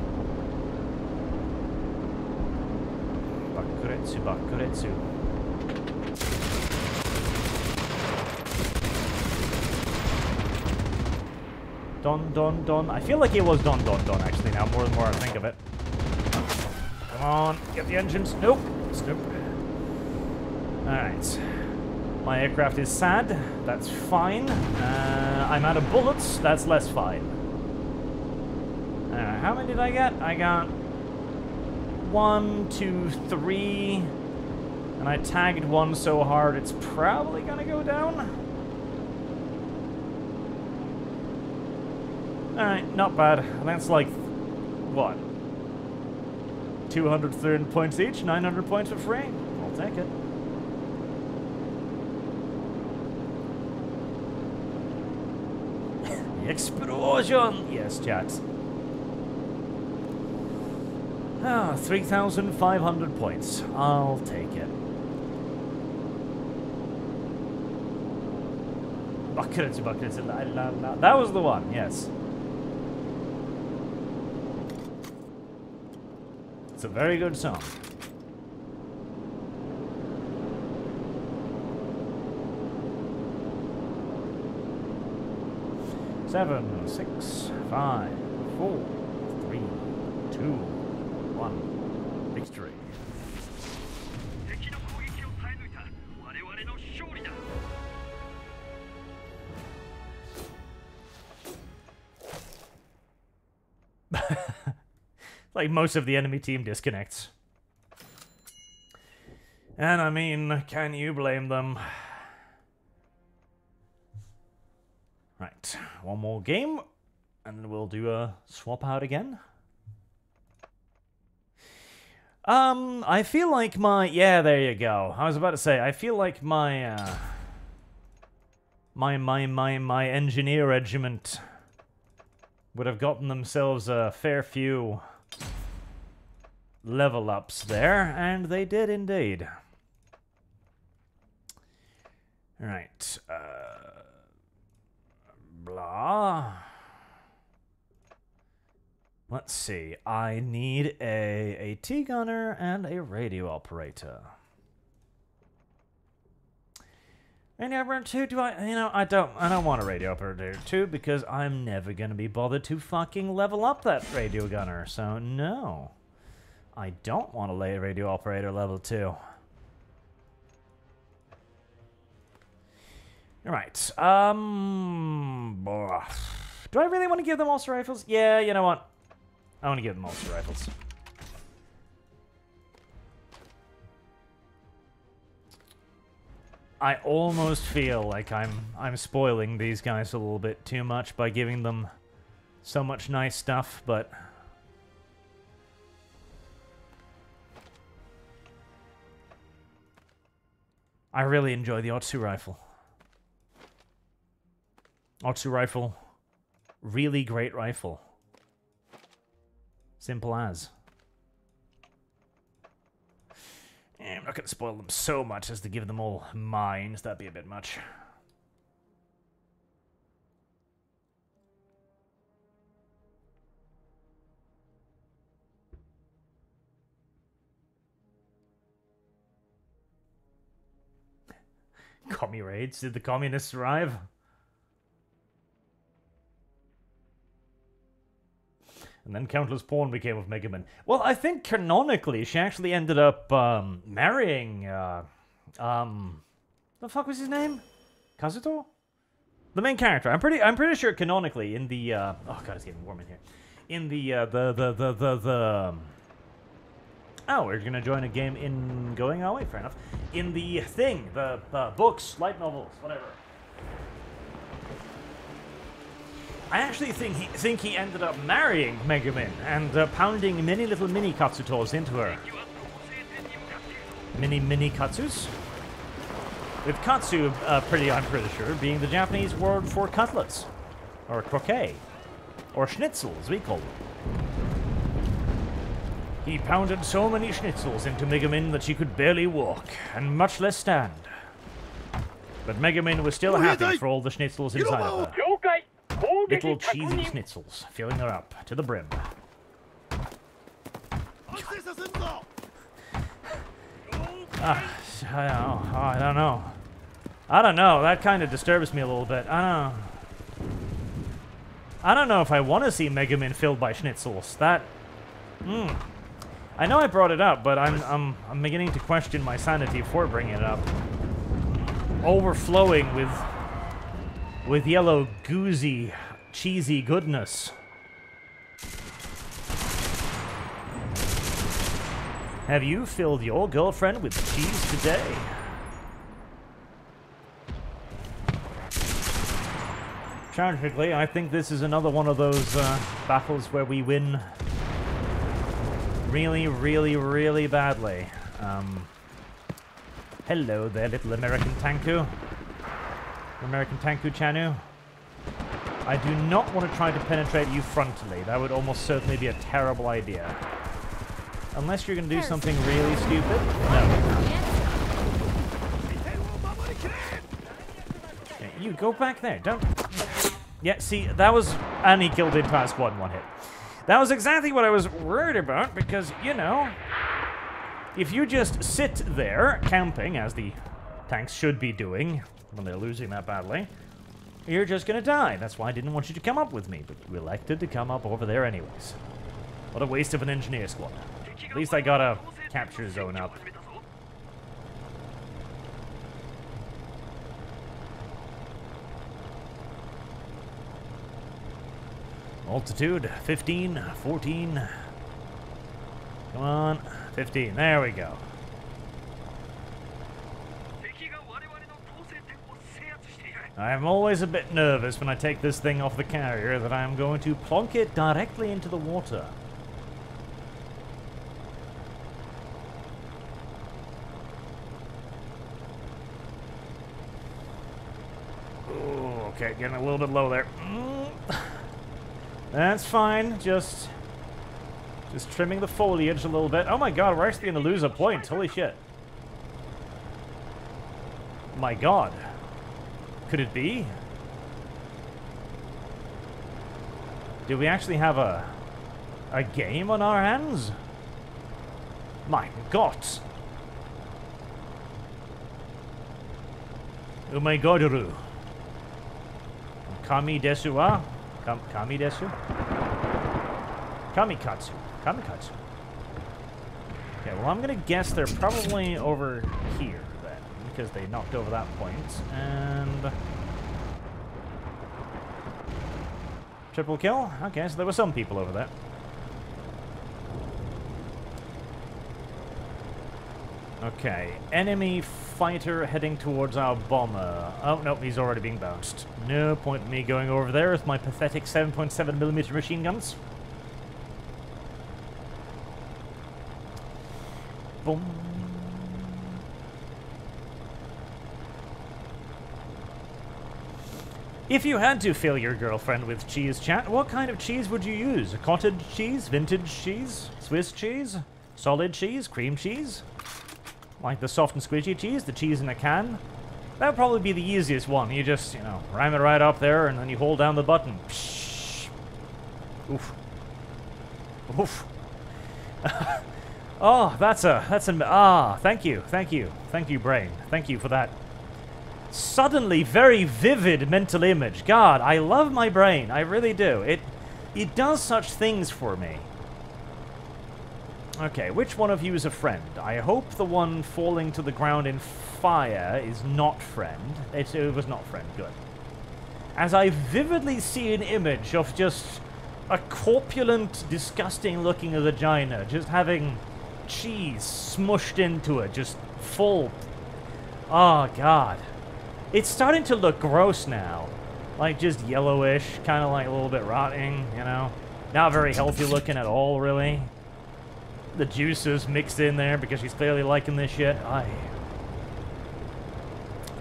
Bakuretsu, Bakuretsu. Don, don, don. I feel like it was don, don, don, actually, now, more and more I think of it. Come on, get the engines. Nope. Nope. Alright. My aircraft is sad. That's fine. Uh, I'm out of bullets. That's less fine. Uh, how many did I get? I got one, two, three. And I tagged one so hard it's probably gonna go down. Alright, not bad. That's like, what? 230 points each, 900 points for free. I'll take it. Explosion! Yes, chat. Ah, 3,500 points. I'll take it. La la la. That was the one, yes. It's a very good song. seven, six, five, four, three, two, like most of the enemy team disconnects. And I mean, can you blame them? Right, one more game, and we'll do a swap out again. Um, I feel like my... Yeah, there you go. I was about to say, I feel like my, uh... My, my, my, my engineer regiment would have gotten themselves a fair few level ups there, and they did indeed. Alright, uh blah. Let's see. I need a a T-gunner and a radio operator. Radio operator two? Do I? You know, I don't. I don't want a radio operator two because I'm never gonna be bothered to fucking level up that radio gunner. So no, I don't want to lay a radio operator level two. Alright, Um. Do I really want to give them Otsu rifles? Yeah, you know what? I want to give them Otsu rifles. I almost feel like I'm I'm spoiling these guys a little bit too much by giving them so much nice stuff, but I really enjoy the Otsu rifle. Otsu rifle, really great rifle. Simple as. Eh, I'm not going to spoil them so much as to give them all mines. That'd be a bit much. Commie raids? Did the communists arrive? And then Countless Pawn became of Megumin. Well, I think canonically she actually ended up um, marrying. Uh, um, the fuck was his name? Kazuto? The main character. I'm pretty. I'm pretty sure canonically in the. Uh, oh god, it's getting warm in here. In the uh, the the the the the. Oh, we're gonna join a game in going. Oh wait, fair enough. In the thing, the uh, books, light novels, whatever. I actually think he think he ended up marrying Megumin and uh, pounding many little mini Katsutos into her. Mini mini Katsus? With Katsu, uh, pretty I'm pretty sure, being the Japanese word for cutlets. Or croquet. Or schnitzel, as we call them. He pounded so many schnitzels into Megumin that she could barely walk, and much less stand. But Megumin was still happy for all the schnitzels inside of her. Little cheesy schnitzels, filling her up to the brim. Uh, I don't know. I don't know. I don't know. That kind of disturbs me a little bit. I don't know. I don't know if I want to see Megumin filled by schnitzels. That... Hmm. I know I brought it up, but I'm, I'm, I'm beginning to question my sanity for bringing it up. Overflowing with... with yellow, goozy cheesy goodness. Have you filled your girlfriend with cheese today? Tragically, I think this is another one of those uh, battles where we win really, really, really badly. Um, hello there, little American Tanku. American Tanku Chanu. I do not want to try to penetrate you frontally. That would almost certainly be a terrible idea. Unless you're going to do something really stupid. No. Okay, you go back there. Don't... Yeah, see, that was... And he killed the entire squad in one hit. That was exactly what I was worried about, because, you know... If you just sit there, camping, as the tanks should be doing when they're losing that badly you're just gonna die. That's why I didn't want you to come up with me, but you elected to come up over there anyways. What a waste of an engineer squad. At least I got a capture zone up. Altitude, 15, 14. Come on, 15. There we go. I'm always a bit nervous when I take this thing off the carrier that I'm going to plonk it directly into the water. Okay, getting a little bit low there. Mm. That's fine, just... Just trimming the foliage a little bit. Oh my god, we're actually going to lose a point. Holy shit. My god. Could it be? Do we actually have a a game on our hands? My God! Oh my God, Kami desu wa? Kam kami desu? Kamikatsu. Kamikatsu. Okay, well I'm gonna guess they're probably over here then, because they knocked over that. And... Triple kill? Okay, so there were some people over there. Okay, enemy fighter heading towards our bomber. Oh, no, he's already being bounced. No point in me going over there with my pathetic 7.7 millimeter machine guns. Boom. If you had to fill your girlfriend with cheese chat, what kind of cheese would you use? Cottage cheese? Vintage cheese? Swiss cheese? Solid cheese? Cream cheese? Like the soft and squishy cheese? The cheese in a can? That would probably be the easiest one. You just, you know, ram it right up there and then you hold down the button. Psh. Oof. Oof. oh, that's a, that's a, ah, thank you, thank you, thank you, brain. Thank you for that suddenly very vivid mental image. God, I love my brain. I really do. It it does such things for me. Okay, which one of you is a friend? I hope the one falling to the ground in fire is not friend. It, it was not friend. Good. As I vividly see an image of just a corpulent, disgusting-looking vagina just having cheese smushed into it, just full. Oh, God. It's starting to look gross now. Like just yellowish, kind of like a little bit rotting, you know? Not very healthy looking at all, really. The juices mixed in there because she's clearly liking this shit. I.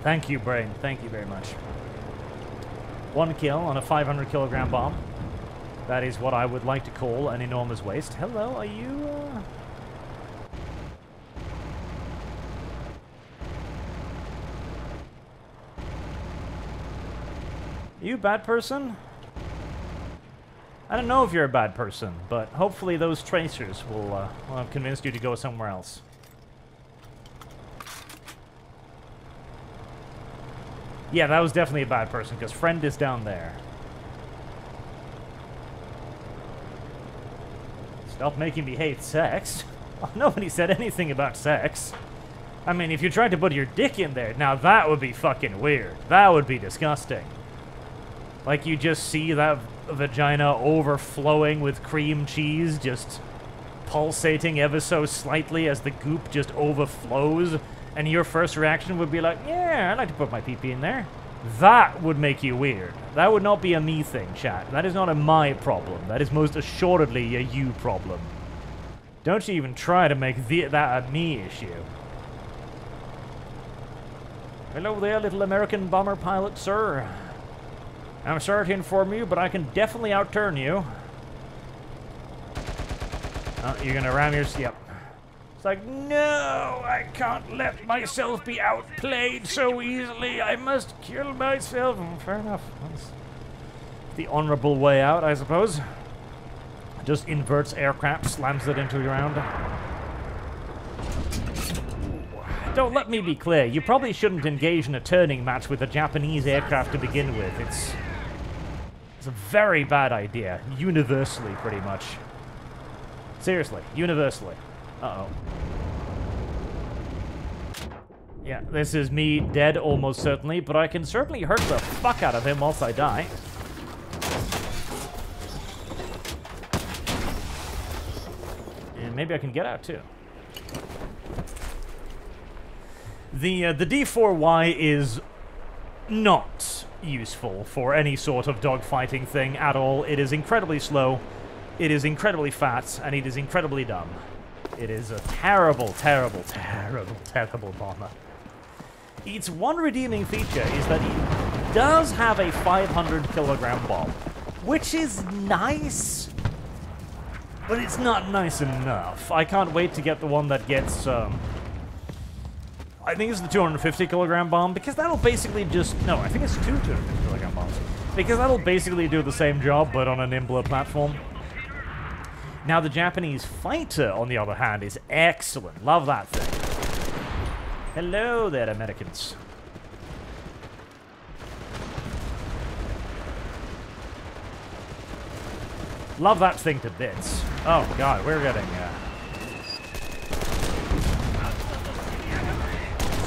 Thank you, Brain. Thank you very much. One kill on a 500 kilogram bomb. That is what I would like to call an enormous waste. Hello, are you... Uh You bad person? I don't know if you're a bad person, but hopefully those tracers will, uh, will have convinced you to go somewhere else. Yeah, that was definitely a bad person, because friend is down there. Stop making me hate sex. nobody said anything about sex. I mean, if you tried to put your dick in there, now that would be fucking weird. That would be disgusting. Like you just see that vagina overflowing with cream cheese, just pulsating ever so slightly as the goop just overflows, and your first reaction would be like, yeah, I'd like to put my pee-pee in there. That would make you weird. That would not be a me thing, chat. That is not a my problem. That is most assuredly a you problem. Don't you even try to make the, that a me issue. Hello there, little American bomber pilot, sir. I'm sorry to inform you, but I can definitely outturn you. Oh, you're gonna ram your... Yep. It's like, no, I can't let myself be outplayed so easily. I must kill myself. Mm, fair enough. That's the honorable way out, I suppose. Just inverts aircraft, slams it into the ground. Don't let me be clear. You probably shouldn't engage in a turning match with a Japanese aircraft to begin with. It's it's a very bad idea, universally, pretty much. Seriously, universally. Uh-oh. Yeah, this is me dead almost certainly, but I can certainly hurt the fuck out of him whilst I die. And maybe I can get out too. The, uh, the D4Y is not useful for any sort of dogfighting thing at all. It is incredibly slow, it is incredibly fat, and it is incredibly dumb. It is a terrible, terrible, terrible, terrible bomber. Its one redeeming feature is that it does have a 500 kilogram bomb, which is nice, but it's not nice enough. I can't wait to get the one that gets, um, I think it's the 250 kilogram bomb because that'll basically just no, I think it's two 250 kilogram bombs because that'll basically do the same job but on a nimbler platform. Now the Japanese fighter, on the other hand, is excellent. Love that thing. Hello there, Americans. Love that thing to bits. Oh god, we're getting uh,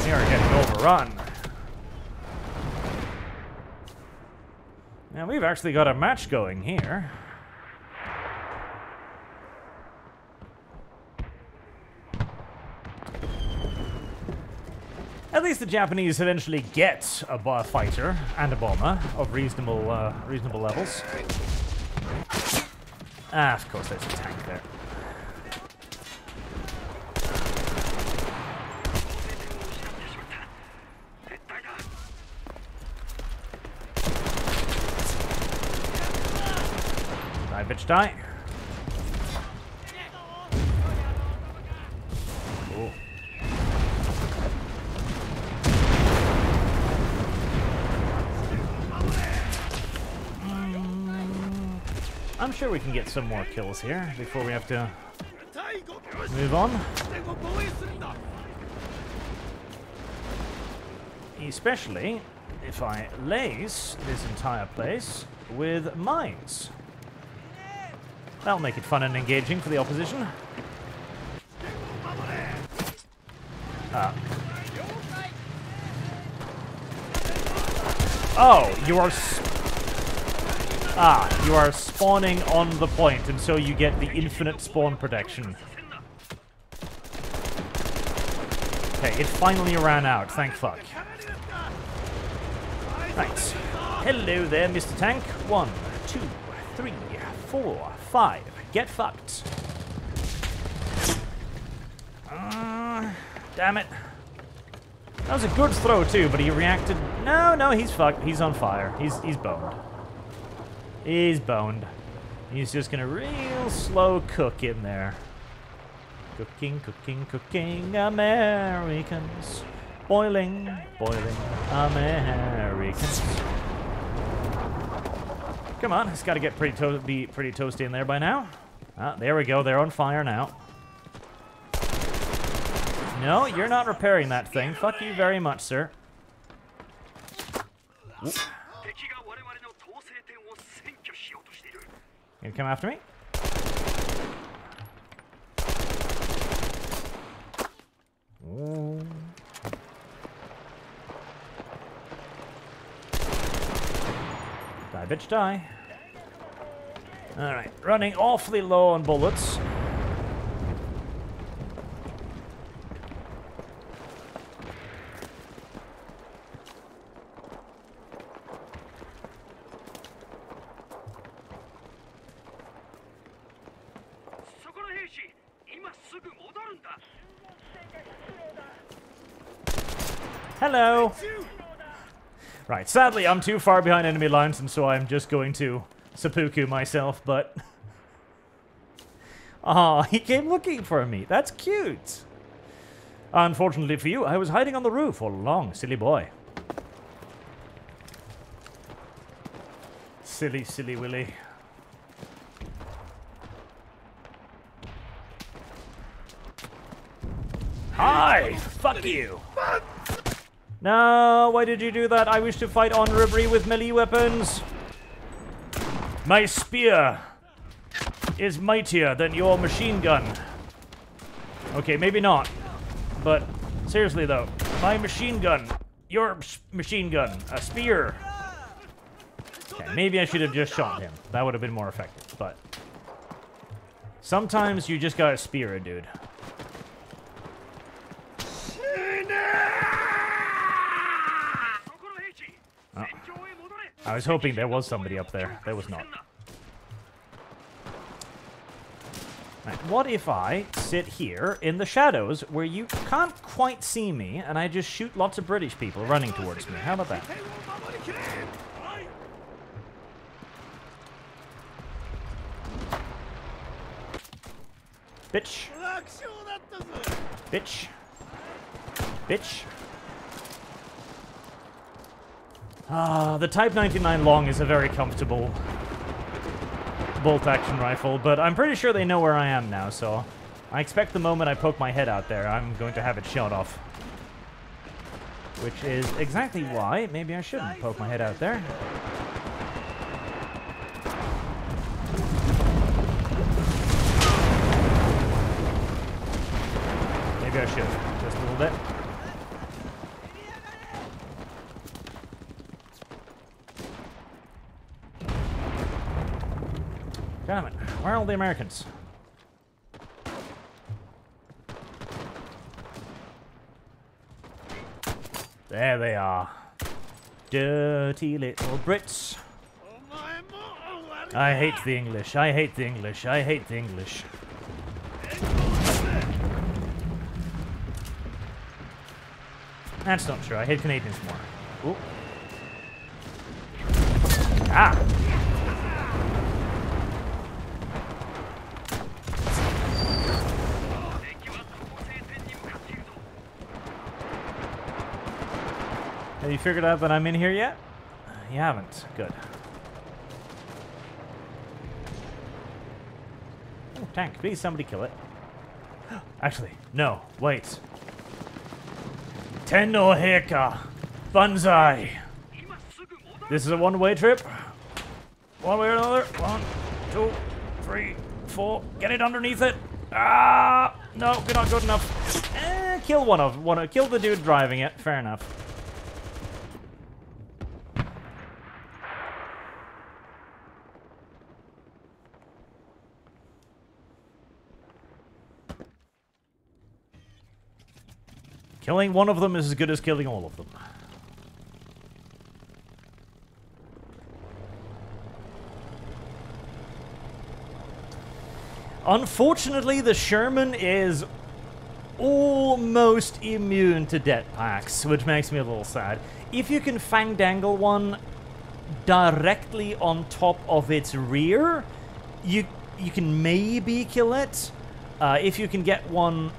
We are getting overrun. Now we've actually got a match going here. At least the Japanese eventually get a bo- fighter and a bomber of reasonable uh, reasonable levels. Ah, of course, there's a tank there. Bitch, die. I'm sure we can get some more kills here before we have to move on. Especially if I lace this entire place with mines. That'll make it fun and engaging for the opposition. Ah. Oh, you are. ah, you are spawning on the point, and so you get the infinite spawn protection. Okay, it finally ran out. Thank fuck. Right. Hello there, Mr. Tank. One, two, three, four, five. Get fucked. Uh, damn it. That was a good throw too, but he reacted. No, no, he's fucked. He's on fire. He's he's boned. He's boned. He's just gonna real slow cook in there. Cooking, cooking, cooking, Americans. Boiling, boiling, Americans. Come on, it's got to get pretty to be pretty toasty in there by now. Ah, there we go. They're on fire now. No, you're not repairing that thing. Fuck you very much, sir. You come after me? Ooh. Die, bitch, die. Alright, running awfully low on bullets. Hello. Right, sadly, I'm too far behind enemy lines, and so I'm just going to seppuku myself, but. Ah, he came looking for me. That's cute. Unfortunately for you, I was hiding on the roof all along, silly boy. Silly, silly Willy. Hi! Fuck you! No, why did you do that? I wish to fight on honorably with melee weapons. My spear is mightier than your machine gun. Okay, maybe not. But seriously though, my machine gun, your machine gun, a spear. Okay, maybe I should have just shot him. That would have been more effective, but sometimes you just gotta spear a dude. Oh. I was hoping there was somebody up there. There was not. Right. What if I sit here in the shadows where you can't quite see me and I just shoot lots of British people running towards me? How about that? Bitch. Bitch. Bitch. Ah, the Type 99 Long is a very comfortable bolt action rifle, but I'm pretty sure they know where I am now, so I expect the moment I poke my head out there, I'm going to have it shot off. Which is exactly why maybe I shouldn't poke my head out there. Maybe I should, just a little bit. Damn it. Where are all the Americans? There they are. Dirty little Brits. I hate the English. I hate the English. I hate the English. That's not true. I hate Canadians more. Ooh. Ah! Have you figured out that I'm in here yet? You haven't. Good. Oh, tank. Please, somebody kill it. Actually, no. Wait. Tenno Heika. Banzai. This is a one-way trip. One way or another. One, two, three, four. Get it underneath it. Ah! No, you're not good enough. Eh, kill one of one. Kill the dude driving it. Fair enough. Killing one of them is as good as killing all of them. Unfortunately, the Sherman is almost immune to det packs, which makes me a little sad. If you can fangdangle one directly on top of its rear, you you can maybe kill it. Uh, if you can get one,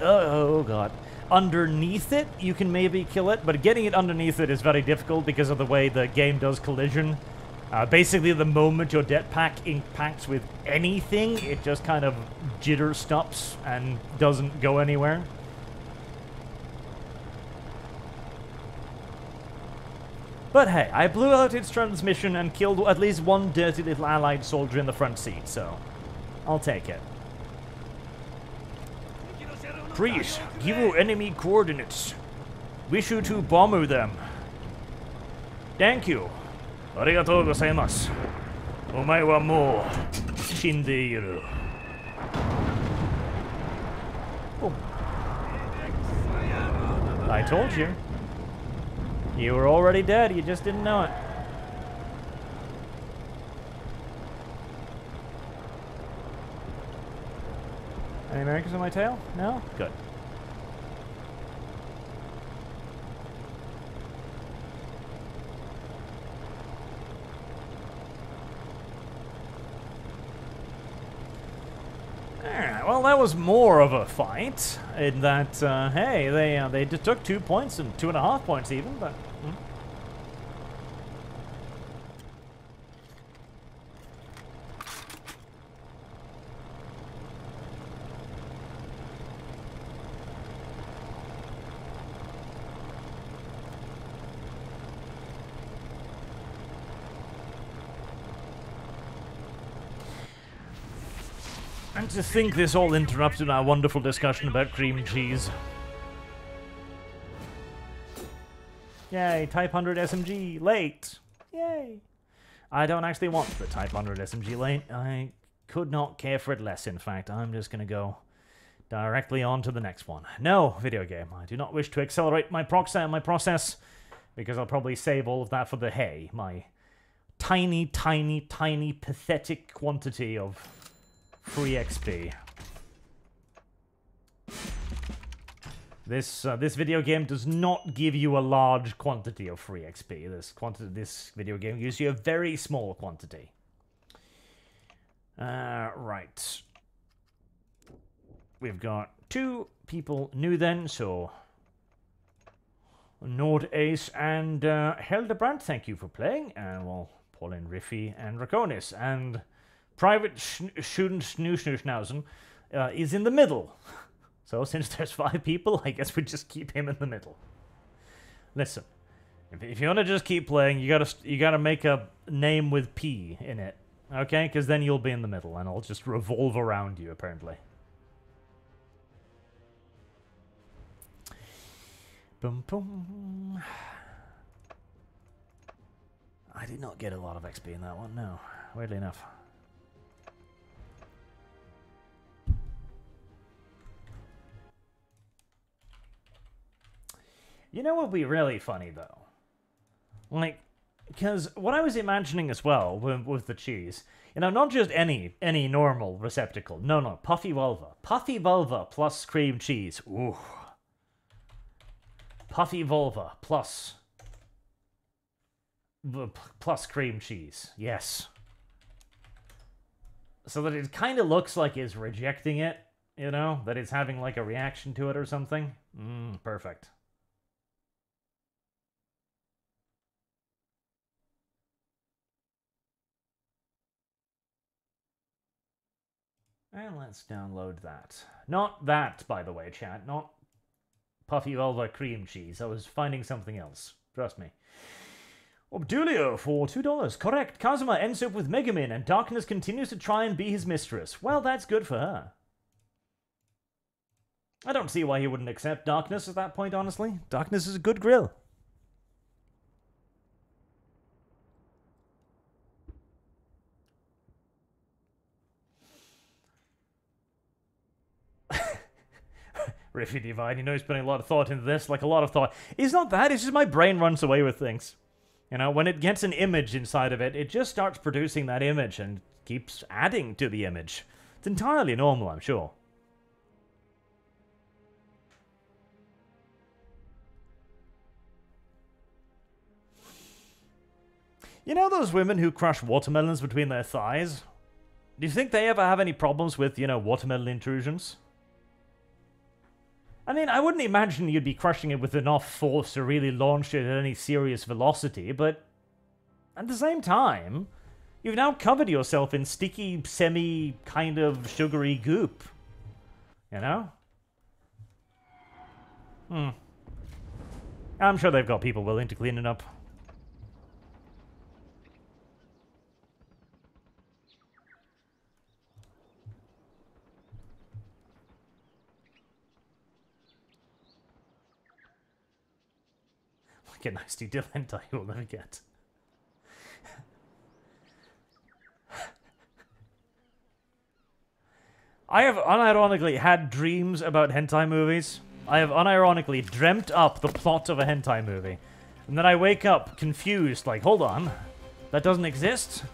oh, oh god, underneath it, you can maybe kill it. But getting it underneath it is very difficult because of the way the game does collision. Uh, basically, the moment your jetpack impacts with anything, it just kind of jitter stops and doesn't go anywhere. But hey, I blew out its transmission and killed at least one dirty little allied soldier in the front seat, so I'll take it. Priest, give you enemy coordinates. Wish you to bomb them. Thank you. ありがとうございます。お前はもう死んでいる。Oh. I told you. You were already dead, you just didn't know it. Any Americans on my tail? No? Good. Alright, well that was more of a fight in that, uh, hey, they uh, they took two points and two and a half points even, but... hmm. To think this all interrupted our wonderful discussion about cream cheese. Yay, Type 100 SMG, late! Yay! I don't actually want the Type 100 SMG late. I could not care for it less, in fact. I'm just gonna go directly on to the next one. No, video game. I do not wish to accelerate my, my process, because I'll probably save all of that for the hay, my tiny, tiny, tiny, pathetic quantity of free XP. This uh, this video game does not give you a large quantity of free XP. This quantity this video game gives you a very small quantity. Uh, right. We've got two people new then, so Nord Ace and uh, thank you for playing, and well, Pauline Riffy and Draconis, and Private Student Snooschnausen uh, is in the middle. So since there's five people, I guess we just keep him in the middle. Listen, if, if you want to just keep playing, you gotta you gotta make a name with P in it, okay? Because then you'll be in the middle, and I'll just revolve around you apparently. Boom boom. I did not get a lot of XP in that one, no. Weirdly enough. You know what would be really funny though? Like, because what I was imagining as well with, with the cheese, you know, not just any any normal receptacle. No, no, puffy vulva, puffy vulva plus cream cheese. Ooh, puffy vulva plus plus cream cheese. Yes. So that it kind of looks like it's rejecting it, you know, that it's having like a reaction to it or something. Mm, perfect. And let's download that. Not that, by the way, chat. Not Puffy Vulva cream cheese. I was finding something else. Trust me. Obdulio for $2. Correct. Kazuma ends up with Megumin, and Darkness continues to try and be his mistress. Well, that's good for her. I don't see why he wouldn't accept Darkness at that point, honestly. Darkness is a good grill. Riffy Divine, you know he's putting a lot of thought into this, like a lot of thought. It's not that, it's just my brain runs away with things. You know, when it gets an image inside of it, it just starts producing that image and keeps adding to the image. It's entirely normal, I'm sure. You know those women who crush watermelons between their thighs? Do you think they ever have any problems with, you know, watermelon intrusions? I mean, I wouldn't imagine you'd be crushing it with enough force to really launch it at any serious velocity, but at the same time, you've now covered yourself in sticky, semi kind of sugary goop. You know? Hmm. I'm sure they've got people willing to clean it up. Nice detail hentai you will never get. I have unironically had dreams about hentai movies. I have unironically dreamt up the plot of a hentai movie. And then I wake up confused, like, hold on, that doesn't exist?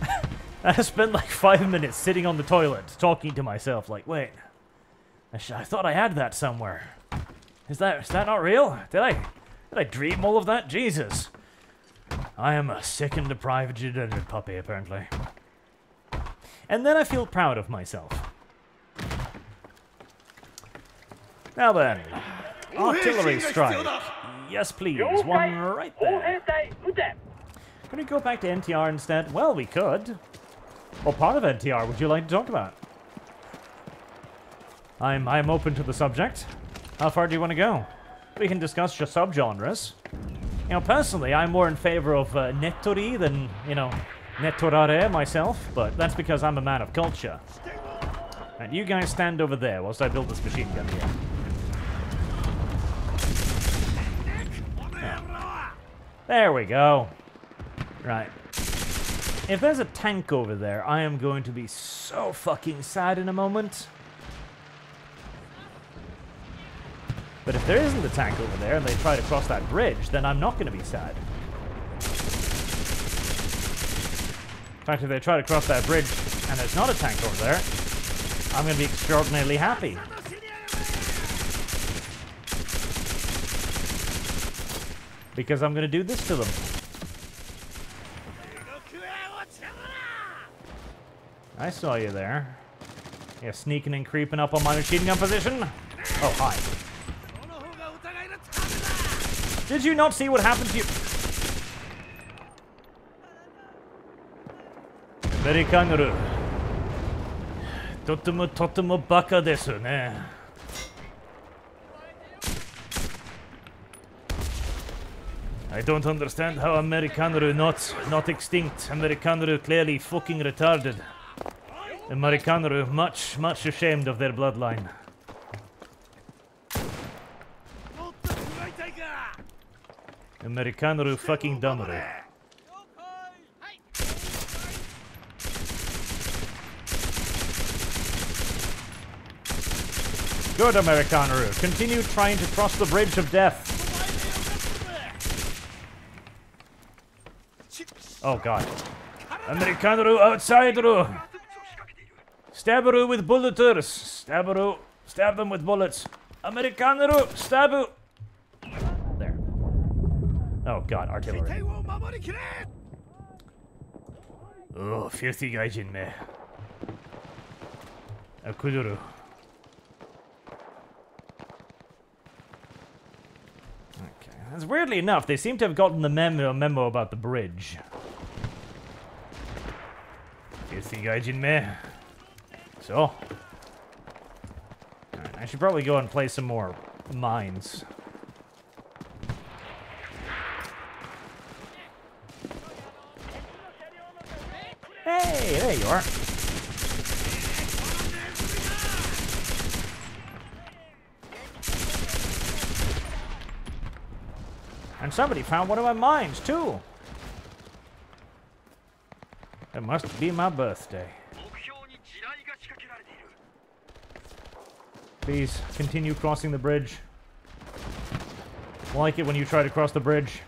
I spent like five minutes sitting on the toilet talking to myself, like, wait, I, I thought I had that somewhere. Is that is that not real? Did I did I dream all of that? Jesus. I am a sick and deprived degenerate puppy, apparently. And then I feel proud of myself. Now then, artillery strike. Yes, please. One right there. Can we go back to NTR instead? Well, we could. What part of NTR would you like to talk about? I'm I'm open to the subject. How far do you want to go? We can discuss your subgenres. You know, personally, I'm more in favor of uh, nettori than, you know, nettorare myself, but that's because I'm a man of culture. And you guys stand over there whilst I build this machine gun here. There we go. Right. If there's a tank over there, I am going to be so fucking sad in a moment. But if there isn't a tank over there and they try to cross that bridge, then I'm not going to be sad. In fact, if they try to cross that bridge and there's not a tank over there, I'm going to be extraordinarily happy. Because I'm going to do this to them. I saw you there. You're sneaking and creeping up on my machine gun position. Oh, hi. Did you not see what happened to you? Americanuru. Totemo totemo baka desu ne. I don't understand how Americanuru not not extinct. Americano clearly fucking retarded. Americano, much much ashamed of their bloodline. Американеры fucking дамеры. Good, Americaneru. Continue trying to cross the bridge of death. Oh, God. Americaneru outsideru! Stabberu with bulleters! Stabberu, stab them with bullets! Americaneru, stabu! Oh god, artillery. Oh, filthy gaijin me. Akuduru. Okay, that's weirdly enough, they seem to have gotten the memo, memo about the bridge. Filthy gaijin me. So. I should probably go and play some more mines. Hey, there you are. And somebody found one of my mines, too. It must be my birthday. Please, continue crossing the bridge. I like it when you try to cross the bridge.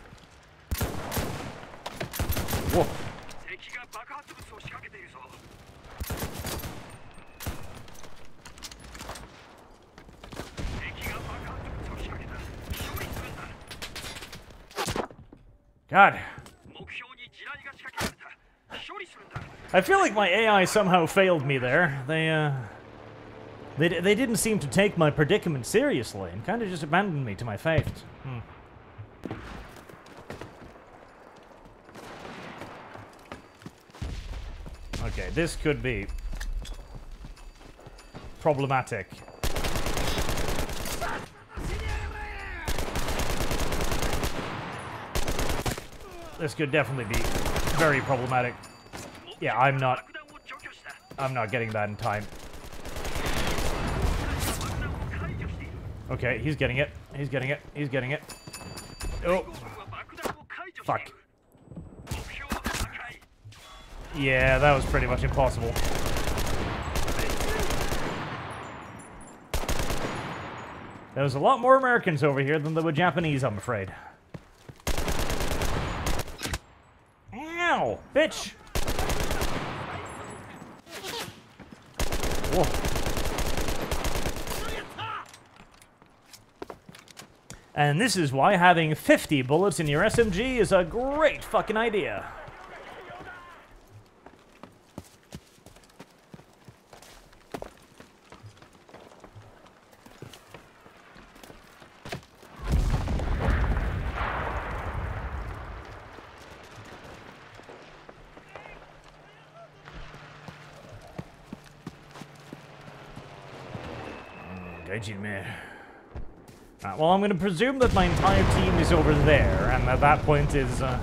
God. I feel like my AI somehow failed me there. They, uh... They, they didn't seem to take my predicament seriously and kind of just abandoned me to my fate. Hmm. Okay, this could be problematic. This could definitely be very problematic. Yeah, I'm not... I'm not getting that in time. Okay, he's getting it. He's getting it. He's getting it. Oh. Fuck. Yeah, that was pretty much impossible. There's a lot more Americans over here than there were Japanese, I'm afraid. Ow! Bitch! Whoa. And this is why having 50 bullets in your SMG is a great fucking idea. Gaijin me. Uh, well, I'm going to presume that my entire team is over there, and at that point is uh,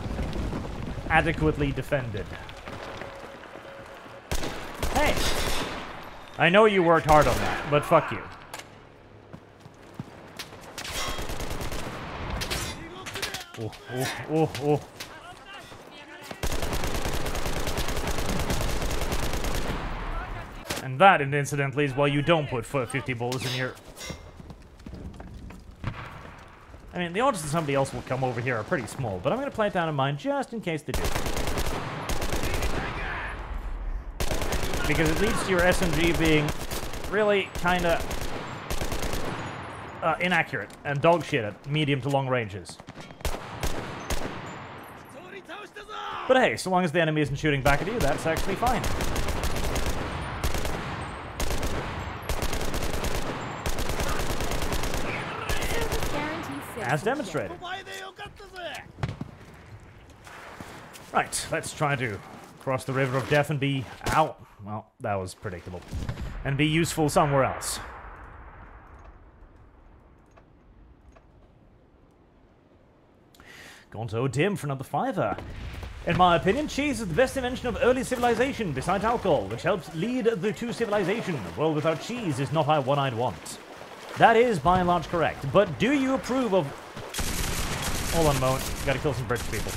adequately defended. Hey! I know you worked hard on that, but fuck you. Oh, oh, oh, oh. And that, incidentally, is why you don't put 50 bullets in your I mean, the odds that somebody else will come over here are pretty small, but I'm going to play it down in mind just in case they do. Because it leads to your SMG being really kind of uh, inaccurate and dog shit at medium to long ranges. But hey, so long as the enemy isn't shooting back at you, that's actually fine. Service guarantee As demonstrated. Right, let's try to cross the river of death and be out. Well, that was predictable. And be useful somewhere else. Gonzo Dim for another fiver. In my opinion, cheese is the best invention of early civilization besides alcohol, which helps lead the two civilization. A world without cheese is not what I'd want. That is, by and large, correct. But do you approve of... Hold on a moment. Gotta kill some British people.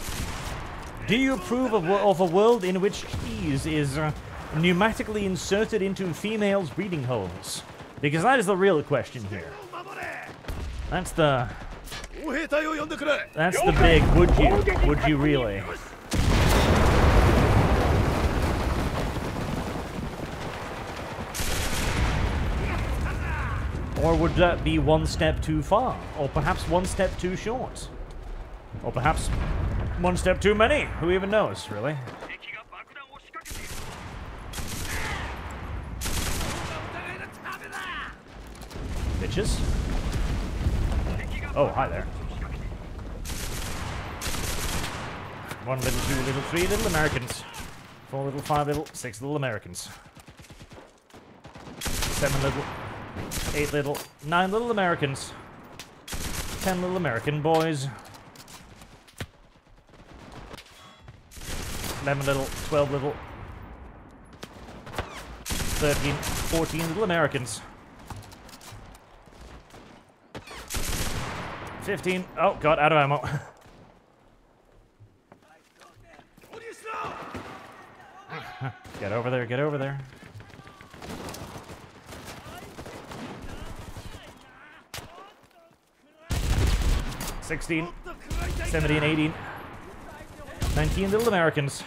Do you approve of, of a world in which cheese is uh, pneumatically inserted into females' breeding holes? Because that is the real question here. That's the... That's the big would you, would you really? Or would that be one step too far? Or perhaps one step too short? Or perhaps one step too many? Who even knows, really? Bitches. Oh, hi there. One little, two little, three little Americans. Four little, five little, six little Americans. Seven little... Eight little, nine little Americans. Ten little American boys. Eleven little, twelve little. Thirteen, fourteen little Americans. Fifteen, oh god, out of ammo. get over there, get over there. Sixteen, seventeen, eighteen, nineteen little Americans.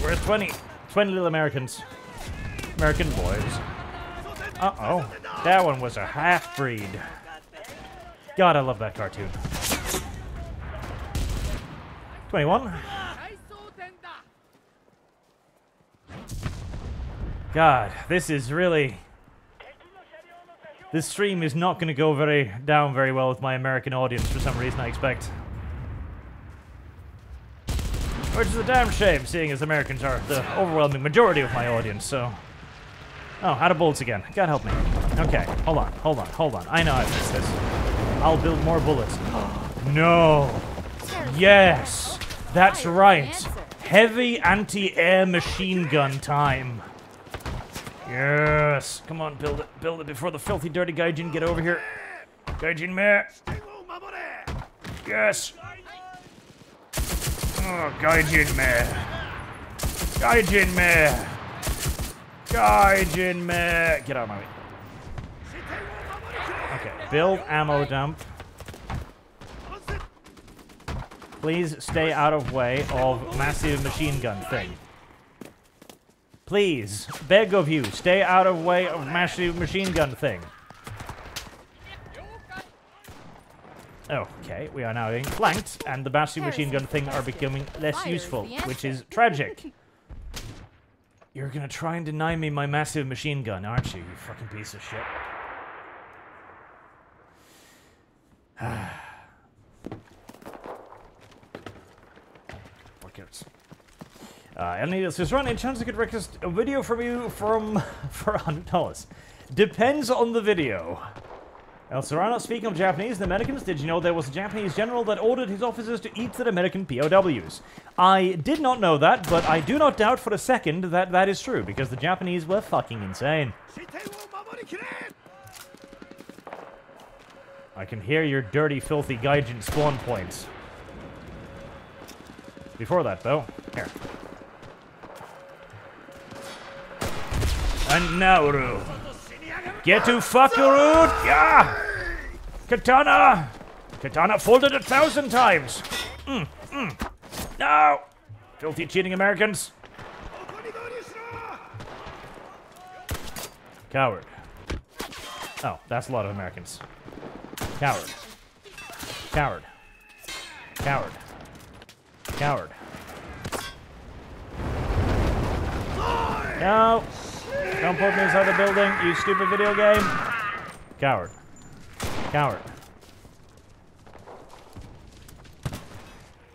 Where's 20? 20 little Americans. American boys. Uh-oh. That one was a half-breed. God, I love that cartoon. 21. God, this is really... This stream is not going to go very down very well with my American audience for some reason, I expect. Which is a damn shame, seeing as Americans are the overwhelming majority of my audience, so... Oh, out of bullets again. God help me. Okay, hold on, hold on, hold on. I know I missed this. I'll build more bullets. no! Yes! That's right! Heavy anti-air machine gun time. Yes. Come on, build it. Build it before the filthy, dirty Gaijin get over here. Gaijin mare. Yes. Oh, Gaijin mare. Gaijin mare. Gaijin mare. Get out of my way. Okay, build ammo dump. Please stay out of way of massive machine gun thing. Please, beg of you, stay out of way of massive machine gun thing. Okay, we are now being flanked, and the massive machine gun thing are becoming less useful, which is tragic. You're gonna try and deny me my massive machine gun, aren't you, you fucking piece of shit? Uh, and needless just run, in chance I could request a video from you from for $100. Depends on the video. El Serrano, speaking of Japanese the Americans, did you know there was a Japanese general that ordered his officers to eat the American POWs? I did not know that, but I do not doubt for a second that that is true, because the Japanese were fucking insane. I can hear your dirty, filthy Gaijin spawn points. Before that, though, here. and Nauru. Get to fuck your root! Yeah! Katana! Katana folded a thousand times! Mm, mm. No! Filthy cheating Americans! Coward. Oh, that's a lot of Americans. Coward. Coward. Coward. Coward. No! Don't put me inside the building, you stupid video game! Coward. Coward.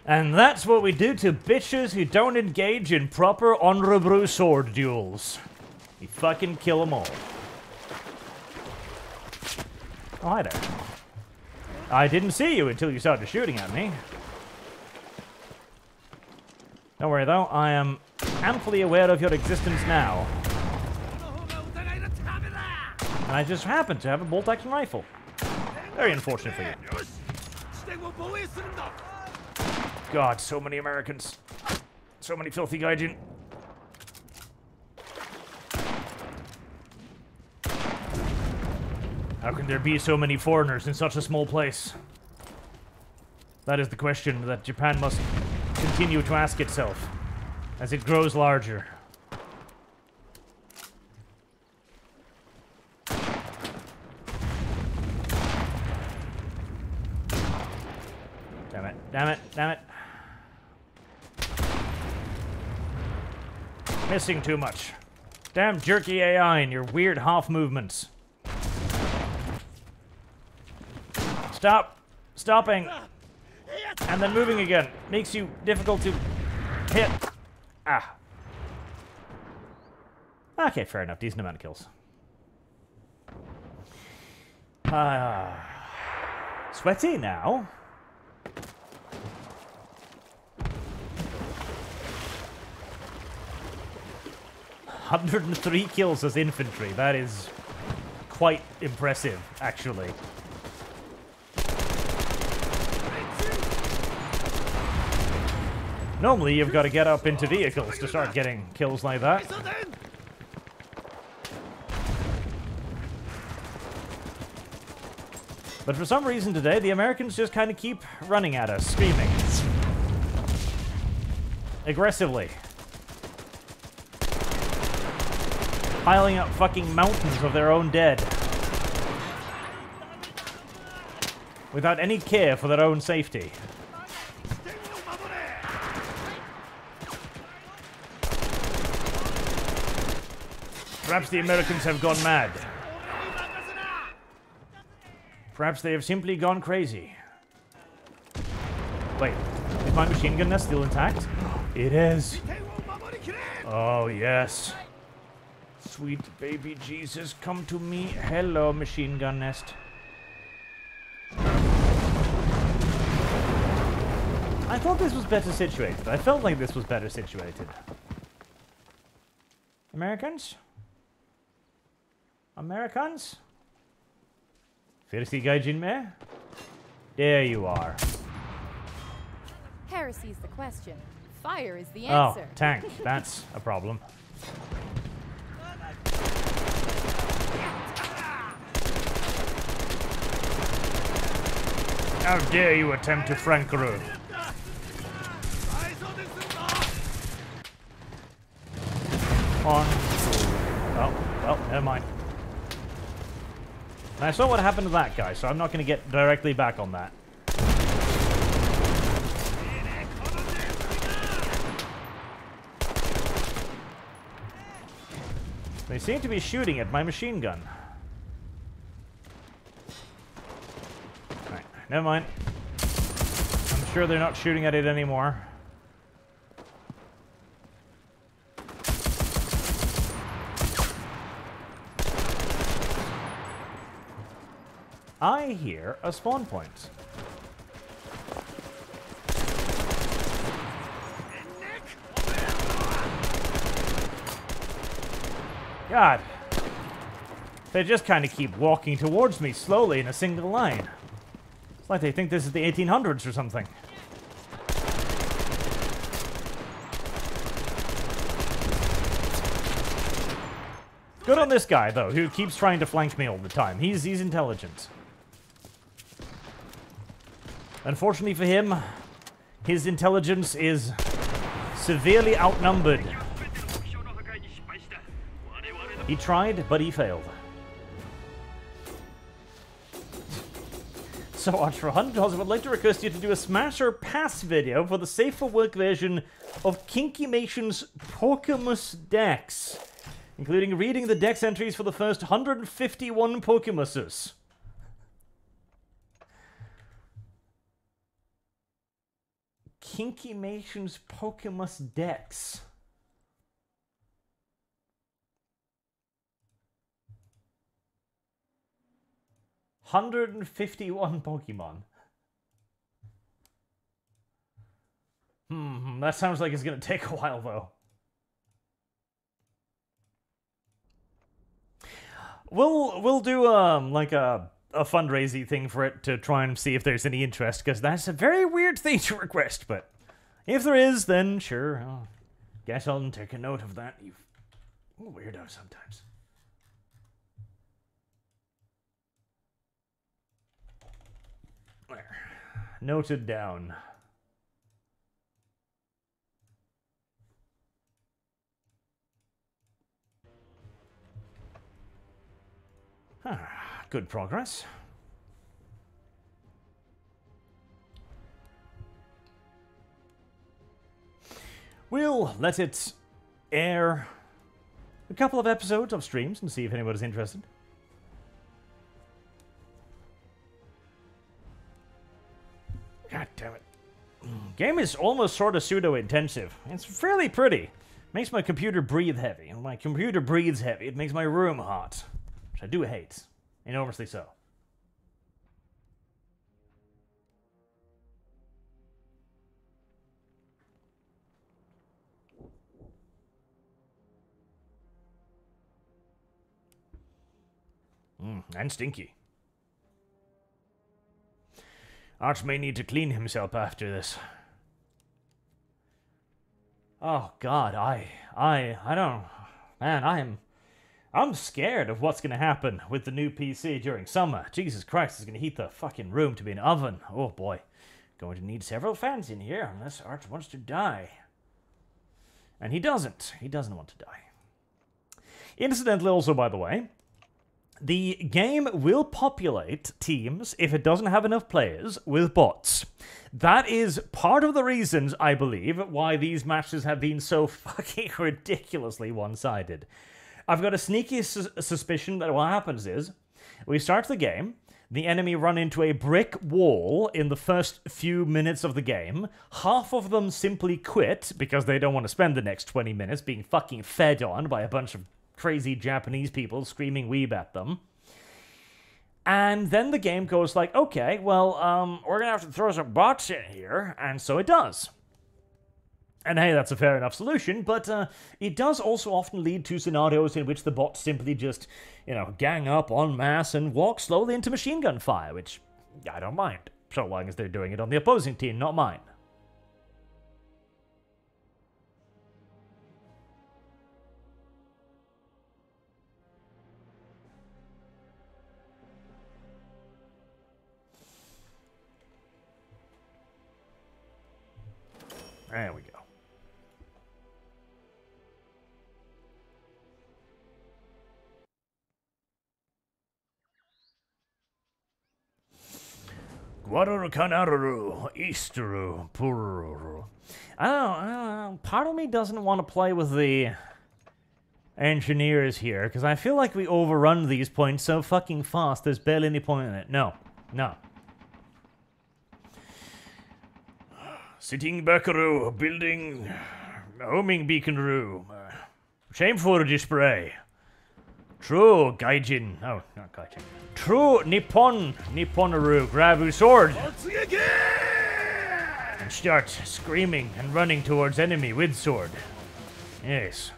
And that's what we do to bitches who don't engage in proper honorable sword duels. We fucking kill them all. Oh, hi there. I didn't see you until you started shooting at me. Don't worry though, I am amply aware of your existence now. And I just happen to have a bolt-action rifle. Very unfortunate for you. God, so many Americans. So many filthy gaijin. How can there be so many foreigners in such a small place? That is the question that Japan must continue to ask itself as it grows larger. Damn it, damn it. Missing too much. Damn jerky AI and your weird half movements. Stop. Stopping. And then moving again. Makes you difficult to hit. Ah. Okay, fair enough. Decent amount of kills. Ah. sweaty now. Hundred and three kills as infantry. That is quite impressive, actually. Normally, you've got to get up into vehicles to start getting kills like that. But for some reason today, the Americans just kind of keep running at us, screaming. Aggressively. piling up fucking mountains of their own dead. Without any care for their own safety. Perhaps the Americans have gone mad. Perhaps they have simply gone crazy. Wait, is my machine gun still intact? It is. Oh, yes. Sweet baby Jesus, come to me. Hello, machine gun nest. I thought this was better situated. I felt like this was better situated. Americans? Americans? Filthy gaijin me? There you are. Heresy's the question. Fire is the answer. Oh, answer. tank. That's a problem. How dare you attempt to frank her? On. Oh, well, never mind. I saw what happened to that guy, so I'm not going to get directly back on that. They seem to be shooting at my machine gun. Never mind. I'm sure they're not shooting at it anymore. I hear a spawn point. God. They just kind of keep walking towards me slowly in a single line. Like they think this is the 1800s or something. Good on this guy, though, who keeps trying to flank me all the time. He's, he's intelligent. Unfortunately for him, his intelligence is severely outnumbered. He tried, but he failed. So, Ultra Hunters would like to request you to do a smash or pass video for the safe for work version of Kinkymation's Pokemus Dex, including reading the Dex entries for the first 151 Pokemuses. Kinkymation's Pokemus Dex. Hundred and fifty-one Pokemon. Hmm, that sounds like it's gonna take a while though. We'll we'll do um like a a fundraising thing for it to try and see if there's any interest, because that's a very weird thing to request. But if there is, then sure, I'll guess I'll take a note of that. You weirdo sometimes. Noted down. Ah, Good progress. We'll let it air a couple of episodes of streams and see if anybody's interested. God damn it. Game is almost sort of pseudo intensive. It's fairly pretty. Makes my computer breathe heavy. And my computer breathes heavy, it makes my room hot. Which I do hate. Enormously so. Mm, and stinky. Arch may need to clean himself after this. Oh God, I, I, I don't, man, I'm, I'm scared of what's gonna happen with the new PC during summer. Jesus Christ, it's gonna heat the fucking room to be an oven. Oh boy, going to need several fans in here unless Arch wants to die. And he doesn't. He doesn't want to die. Incidentally, also by the way, the game will populate teams if it doesn't have enough players with bots. That is part of the reasons, I believe, why these matches have been so fucking ridiculously one sided. I've got a sneaky sus- suspicion that what happens is we start the game, the enemy run into a brick wall in the first few minutes of the game. Half of them simply quit because they don't want to spend the next 20 minutes being fucking fed on by a bunch of crazy Japanese people screaming weeb at them. And then the game goes like, okay, well, um, we're gonna have to throw some bots in here, and so it does. And hey, that's a fair enough solution, but uh, it does also often lead to scenarios in which the bots simply just, you know, gang up en masse and walk slowly into machine gun fire, which I don't mind, so long as they're doing it on the opposing team, not mine. There we go. Guadalcanaro, Easteru, Pururu. I don't, know. Part of me doesn't want to play with the engineers here because I feel like we overrun these points so fucking fast. There's barely any point in it. No, no. Sitting Bakaru, building homing beacon room. Uh, shameful display. True Gaijin. Oh, not Gaijin. True Nippon Nipponaru. Grab your sword. And start screaming and running towards enemy with sword. Yes.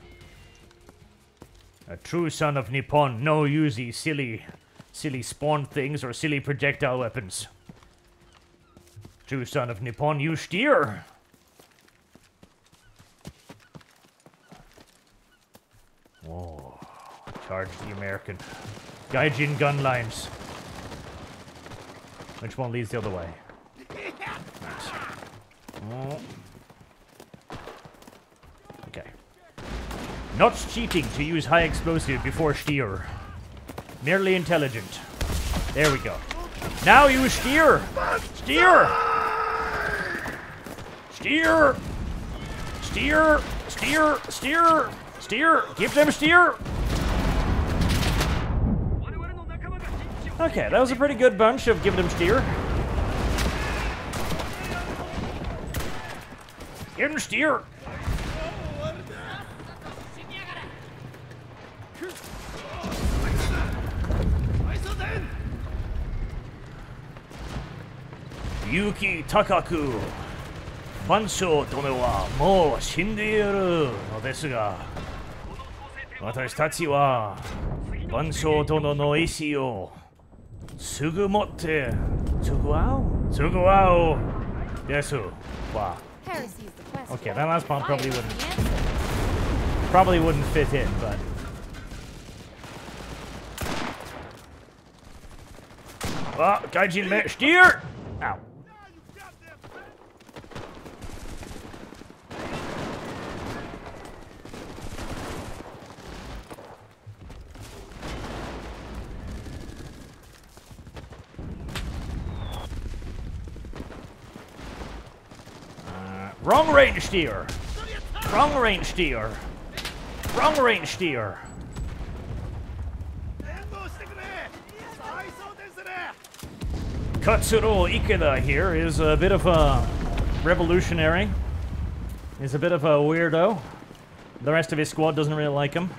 A true son of Nippon. No use these silly, silly spawn things or silly projectile weapons. True son of Nippon, you steer! Whoa. Charge the American. Gaijin gun lines. Which one leads the other way? Nice. Oh. Okay. Not cheating to use high explosive before steer. Merely intelligent. There we go. Now you steer! Steer! Steer! Steer! Steer! Steer! Steer! Give them steer! Okay, that was a pretty good bunch of give them steer. Give them steer! Yuki Takaku. ファンショー殿はもう死んでいるのですが私たちはファンショー殿の意志をすぐ持ってすぐ会お。うすぐ会おうです。わ。OK that last bomb probably wouldn't probably wouldn't fit in but あ外人め、スティー Wrong range steer. Wrong range steer. Wrong range steer. Katsuro Ikeda here is a bit of a revolutionary. He's a bit of a weirdo. The rest of his squad doesn't really like him.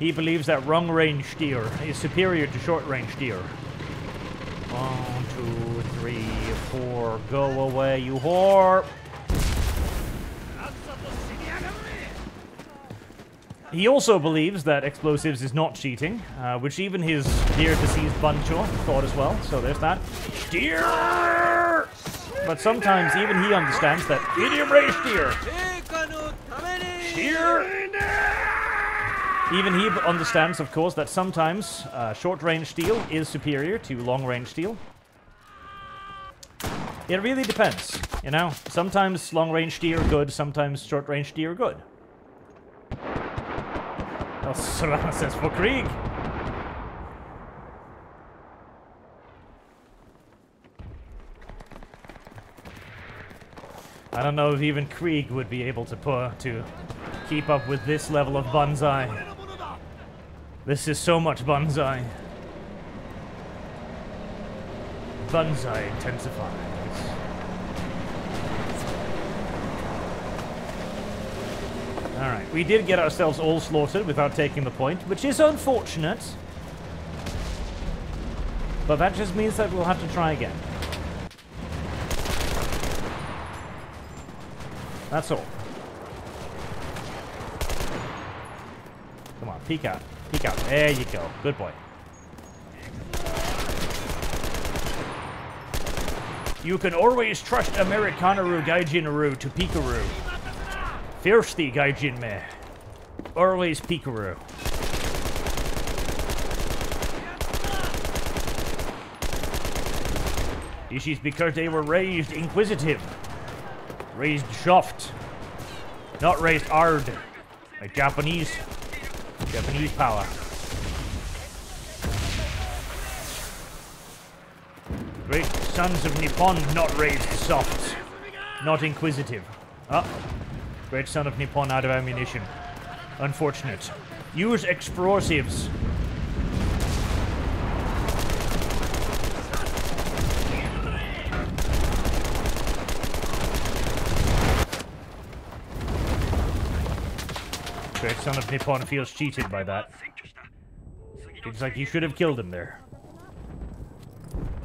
He believes that wrong range steer is superior to short range steer. One, two, three, four, go away, you whore! He also believes that explosives is not cheating, uh, which even his dear deceased Bancho thought as well. So there's that. Steer! But sometimes even he understands that medium range steer. Steer! Even he understands, of course, that sometimes uh, short range steel is superior to long range steel. It really depends, you know. Sometimes long range steel are good, sometimes short range steel are good. Das ranns vor Krieg. I don't know if even Krieg would be able to put, to keep up with this level of banzai. This is so much banzai. Banzai intensifies. Alright, we did get ourselves all slaughtered without taking the point, which is unfortunate. But that just means that we'll have to try again. That's all. Come on, peek out. Peek out. There you go. Good boy. You can always trust Americanaru Gaijinaru to Pikaru. Thirsty Gaijin me. Always Pikaru. This is because they were raised inquisitive. Raised soft. Not raised hard. Like Japanese. Japanese power. Great sons of Nippon not raised soft. Not inquisitive. Ah. Great son of Nippon out of ammunition. Unfortunate. Use explosives. Great son of Nippon feels cheated by that. Seems like you should have killed him there.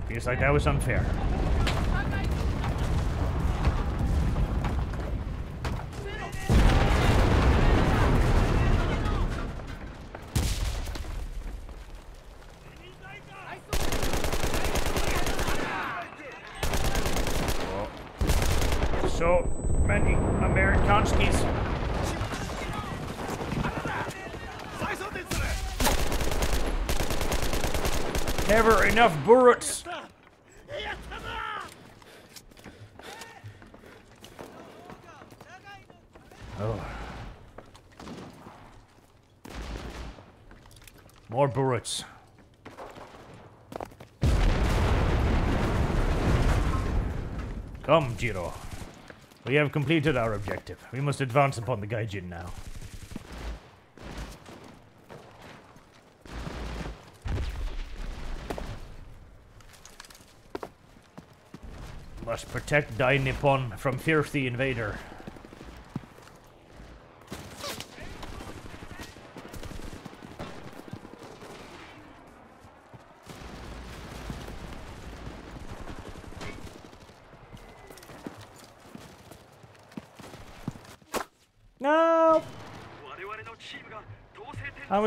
Feels like that was unfair. Jiro. We have completed our objective. We must advance upon the Gaijin now. Must protect Dai Nippon from filthy invader.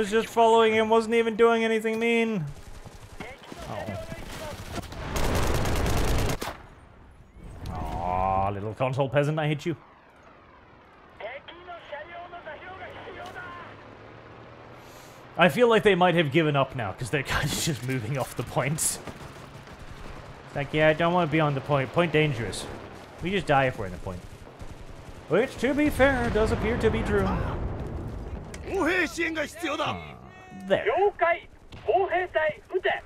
was just following him, wasn't even doing anything mean. Oh. little console peasant, I hit you. I feel like they might have given up now, because they're kind of just moving off the points. Like, yeah, I don't want to be on the point. Point dangerous. We just die if we're in the point. Which, to be fair, does appear to be true. 歩兵支援が必要だ There. 了解砲兵隊撃て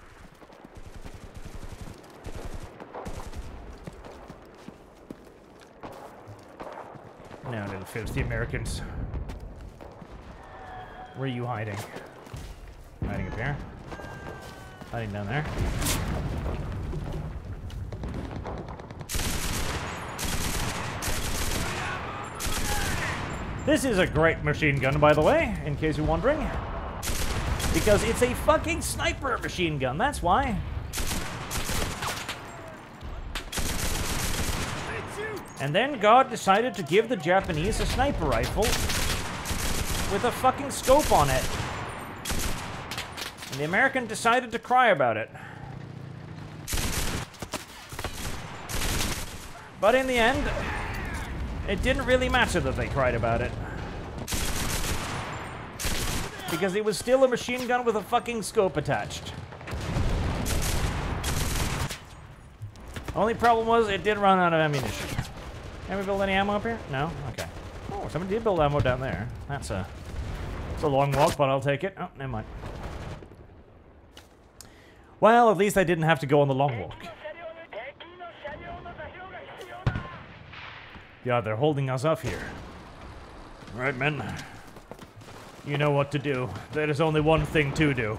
Now, little filthy Americans. Where are you hiding? Hiding up here? Hiding down there? This is a great machine gun, by the way, in case you're wondering. Because it's a fucking sniper machine gun, that's why. And then God decided to give the Japanese a sniper rifle with a fucking scope on it. And the American decided to cry about it. But in the end, it didn't really matter that they cried about it. Because it was still a machine gun with a fucking scope attached. Only problem was it did run out of ammunition. Can we build any ammo up here? No? Okay. Oh, somebody did build ammo down there. That's a... It's a long walk, but I'll take it. Oh, never mind. Well, at least I didn't have to go on the long walk. Yeah, they're holding us up here. Right, men. You know what to do. There is only one thing to do.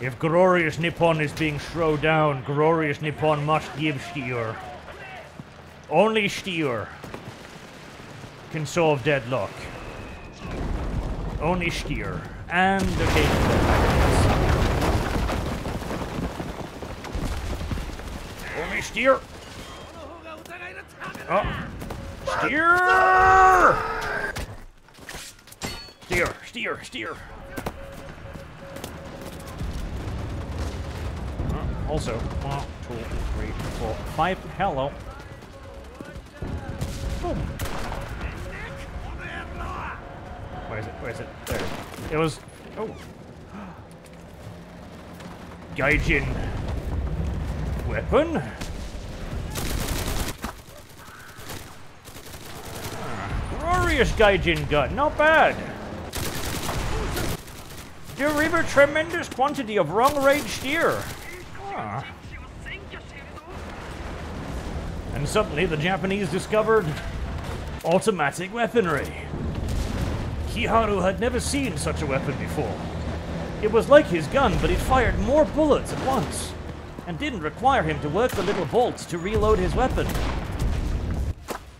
If glorious Nippon is being thrown down, glorious Nippon must give steer. Only steer can solve deadlock. Only steer. And occasionally. Only steer. Oh. Steer! Steer, steer, steer. Uh, also, one, two, three, four, five. Hello. Boom. Where is it? Where is it? There. It was. Oh. Gaijin. Weapon. Furious Gaijin gun, not bad. Deliver tremendous quantity of wrong rage steer. Ah. And suddenly the Japanese discovered automatic weaponry. Kiharu had never seen such a weapon before. It was like his gun, but it fired more bullets at once, and didn't require him to work the little bolts to reload his weapon.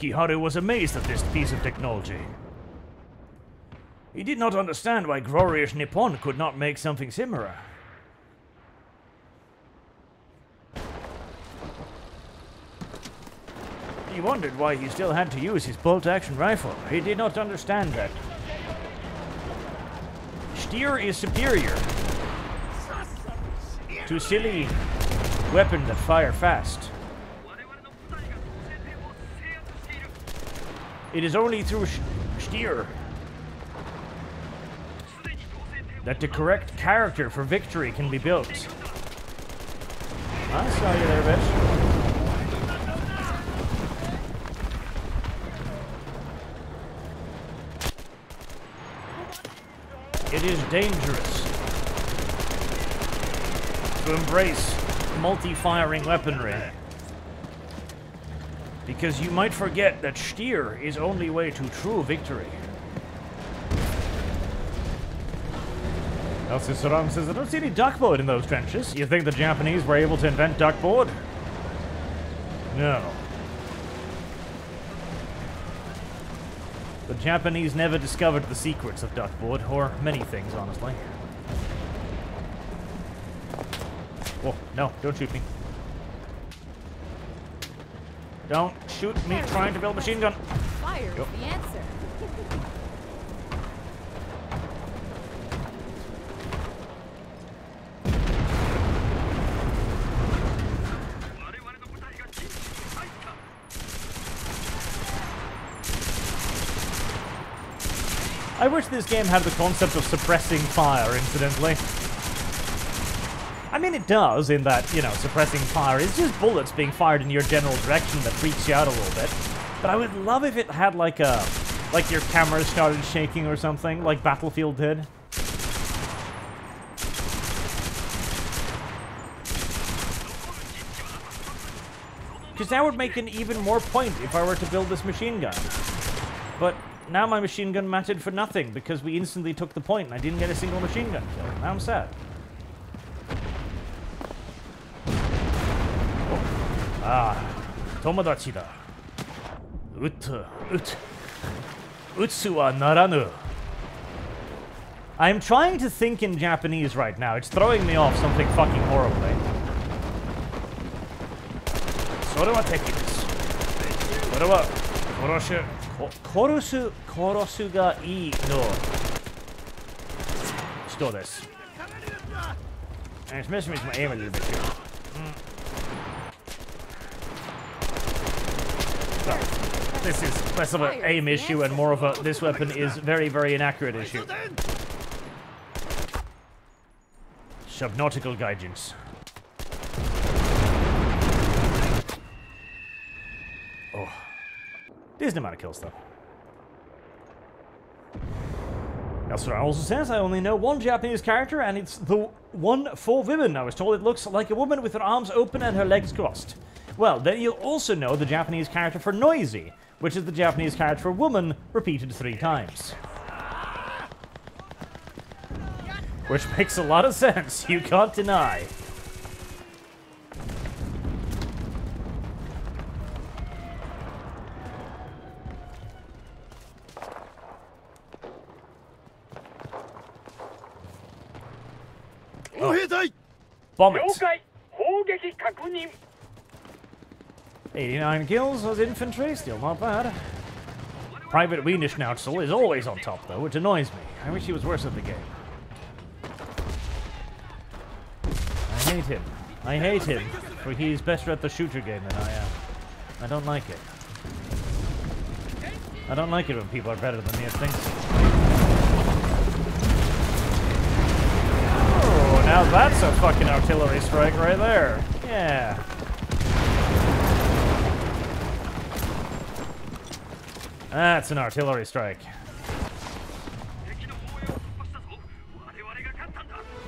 Kiharu was amazed at this piece of technology. He did not understand why glorious Nippon could not make something similar. He wondered why he still had to use his bolt action rifle. He did not understand that. Steer is superior to silly weapon that fire fast. It is only through Steer that the correct character for victory can be built. I saw you there, bitch. It is dangerous to embrace multi-firing weaponry. Because you might forget that steer is only way to true victory. Elsie Saram says, I don't see any duckboard in those trenches. You think the Japanese were able to invent duckboard? No. The Japanese never discovered the secrets of duckboard, or many things, honestly. Whoa, no, don't shoot me. Don't shoot me trying to build a machine gun. Fire the answer. I wish this game had the concept of suppressing fire, incidentally. I mean, it does, in that, you know, suppressing fire is just bullets being fired in your general direction that freaks you out a little bit. But I would love if it had, like, a... Like your camera started shaking or something, like Battlefield did. Because that would make an even more point if I were to build this machine gun. But now my machine gun mattered for nothing because we instantly took the point and I didn't get a single machine gun kill. Now I'm sad. Ah, 友達だ。撃つ、撃つ。撃つはならぬ。I'm trying to think in Japanese right now. It's throwing me off something fucking horribly. それは敵です。それは殺し、こ殺す、殺すがいいの人です。And it's messing with my aim a little bit here. So, this is less of an aim issue and more of a this weapon is very, very inaccurate issue. Subnautical guidance. Oh. Decent amount of kills, though. Elsewhere also says, I only know one Japanese character, and it's the one for women. I was told it looks like a woman with her arms open and her legs crossed. Well, then you'll also know the Japanese character for noisy, which is the Japanese character for woman repeated three times. Which makes a lot of sense, you can't deny. Oh. Bomb it! 89 kills as infantry, still not bad. Private Wiener Schnauzel is always on top, though, which annoys me. I wish he was worse at the game. I hate him. I hate him, for he's better at the shooter game than I am. I don't like it. I don't like it when people are better than me at things. Oh, now that's a fucking artillery strike right there. Yeah. That's an artillery strike.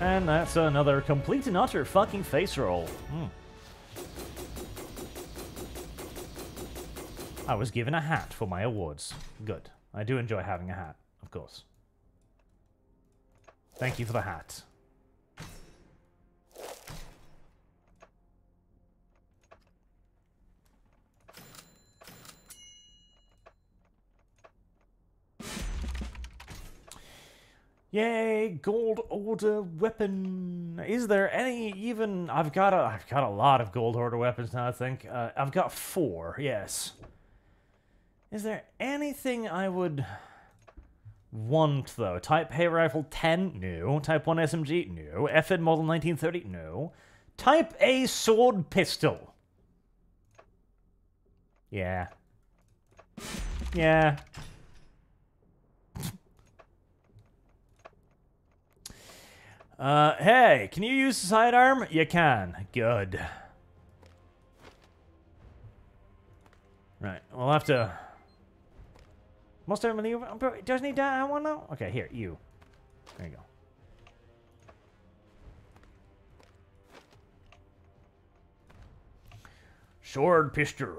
And that's another complete and utter fucking face roll. Hmm. I was given a hat for my awards. Good. I do enjoy having a hat, of course. Thank you for the hat. Yay, gold order weapon. Is there any even I've got a I've got a lot of gold order weapons now, I think. Uh, I've got 4. Yes. Is there anything I would want though? Type Hei Rifle 10? No. Type 1 SMG? No. FN Model 1930? No. Type A Sword Pistol? Yeah. Yeah. Uh, hey, can you use the sidearm? You can. Good. Right, we'll have to... Must have maneuver... Doesn't he die I one though? Okay, here, you. There you go. Sword pistol.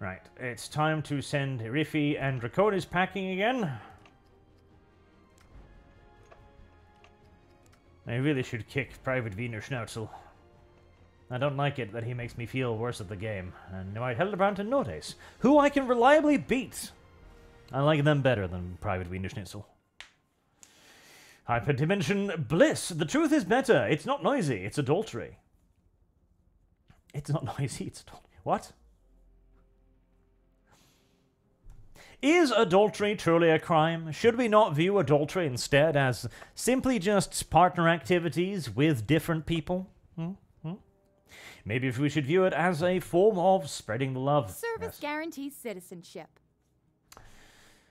Right, it's time to send Riffy and Draconis packing again. I really should kick Private Wiener Schnauzel. I don't like it that he makes me feel worse at the game, and invite Hildebrand and Notice, who I can reliably beat. I like them better than Private Wiener Schnitzel. Hyperdimension Bliss. The truth is better. It's not noisy. It's adultery. It's not noisy. It's adultery. What? Is adultery truly a crime? Should we not view adultery instead as simply just partner activities with different people? Hmm? Hmm? Maybe if we should view it as a form of spreading the love. Service Yes. guarantees citizenship.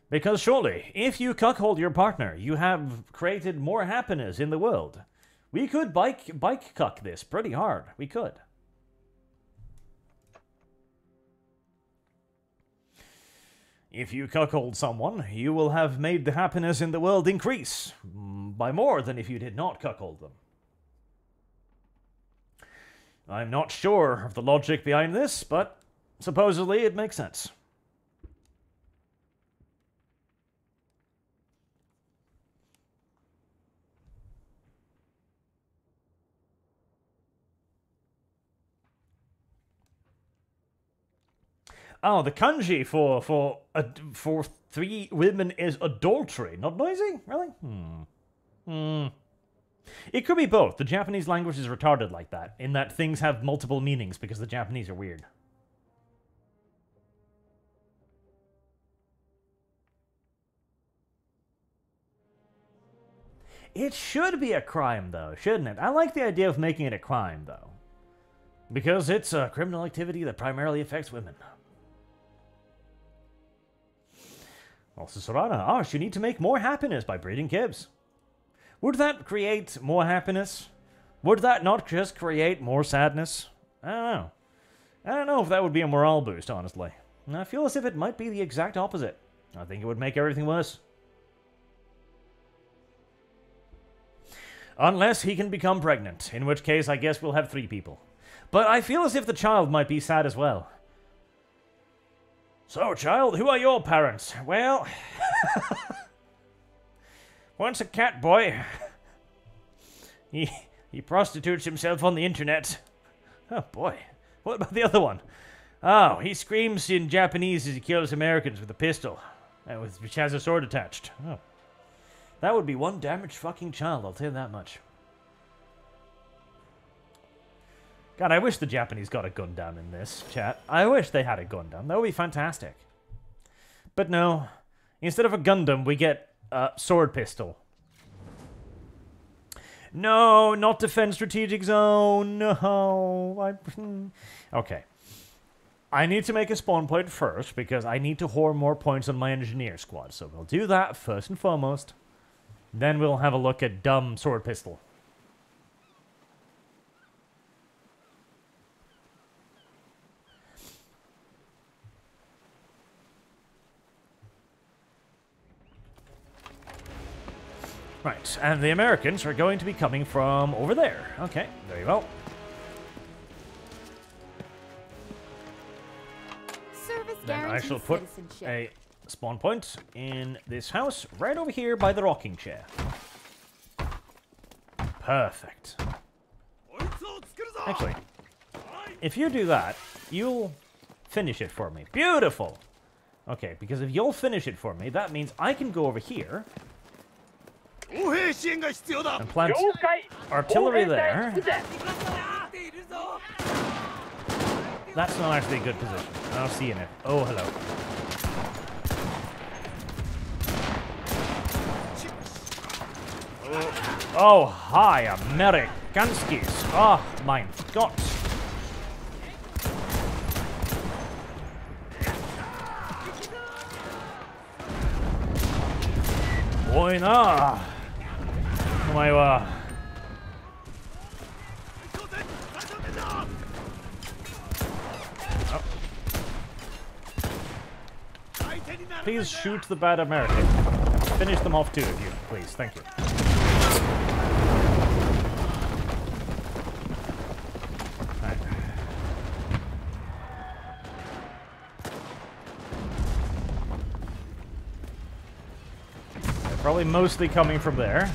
Because surely, if you cuckold your partner, you have created more happiness in the world. We could bike bike cuck this pretty hard. We could. If you cuckold someone, you will have made the happiness in the world increase by more than if you did not cuckold them. I'm not sure of the logic behind this, but supposedly it makes sense. Oh, the kanji for for for three women is adultery, not noisy. Really? Hmm. Hmm. It could be both. The Japanese language is retarded like that, in that things have multiple meanings because the Japanese are weird. It should be a crime, though, shouldn't it? I like the idea of making it a crime, though. Because it's a criminal activity that primarily affects women. Also, Sorana, ah, you need to make more happiness by breeding kibs. Would that create more happiness? Would that not just create more sadness? I don't know. I don't know if that would be a morale boost, honestly. I feel as if it might be the exact opposite. I think it would make everything worse. Unless he can become pregnant, in which case I guess we'll have three people. But I feel as if the child might be sad as well. So, child, who are your parents? Well, once a cat boy. He he prostitutes himself on the internet. Oh boy. What about the other one? Oh, he screams in Japanese as he kills Americans with a pistol, uh, with, which has a sword attached. Oh. That would be one damaged fucking child, I'll tell you that much. God, I wish the Japanese got a Gundam in this chat. I wish they had a Gundam. That would be fantastic. But no. Instead of a Gundam, we get a sword pistol. No, not defend strategic zone. No. I, hmm. okay. I need to make a spawn point first because I need to whore more points on my engineer squad. So we'll do that first and foremost. Then we'll have a look at dumb sword pistol. Right, and the Americans are going to be coming from over there. Okay, there you go. Then I shall put a spawn point in this house right over here by the rocking chair. Perfect. Actually, if you do that, you'll finish it for me. Beautiful! Okay, because if you'll finish it for me, that means I can go over here and plant artillery there. That's not actually a good position. I don't see in it. Oh, hello. Oh, hi, Amerikanskis. Oh, my God. Why not? お前は当然大将軍だ 相手にならない Please shoot the bad American. Finish them off too, if you please. Thank you. Alright. They're probably mostly coming from there.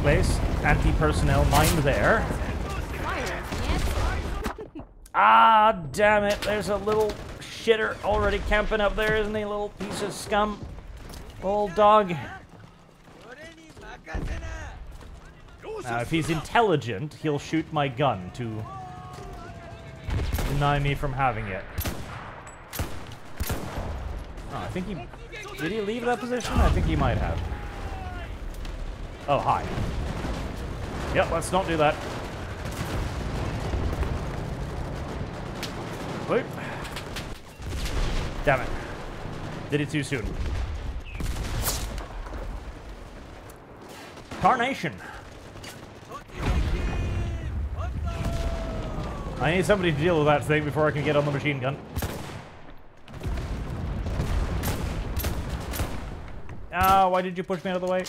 place. Anti-personnel mine there. Ah, damn it. There's a little shitter already camping up there, isn't he? Little piece of scum. Old dog. Now, if he's intelligent, he'll shoot my gun to deny me from having it. Oh, I think he... Did he leave that position? I think he might have. Oh, hi. Yep, let's not do that. Wait. Damn it. Did it too soon. Carnation. I need somebody to deal with that thing before I can get on the machine gun. Ah, oh, why did you push me out of the way?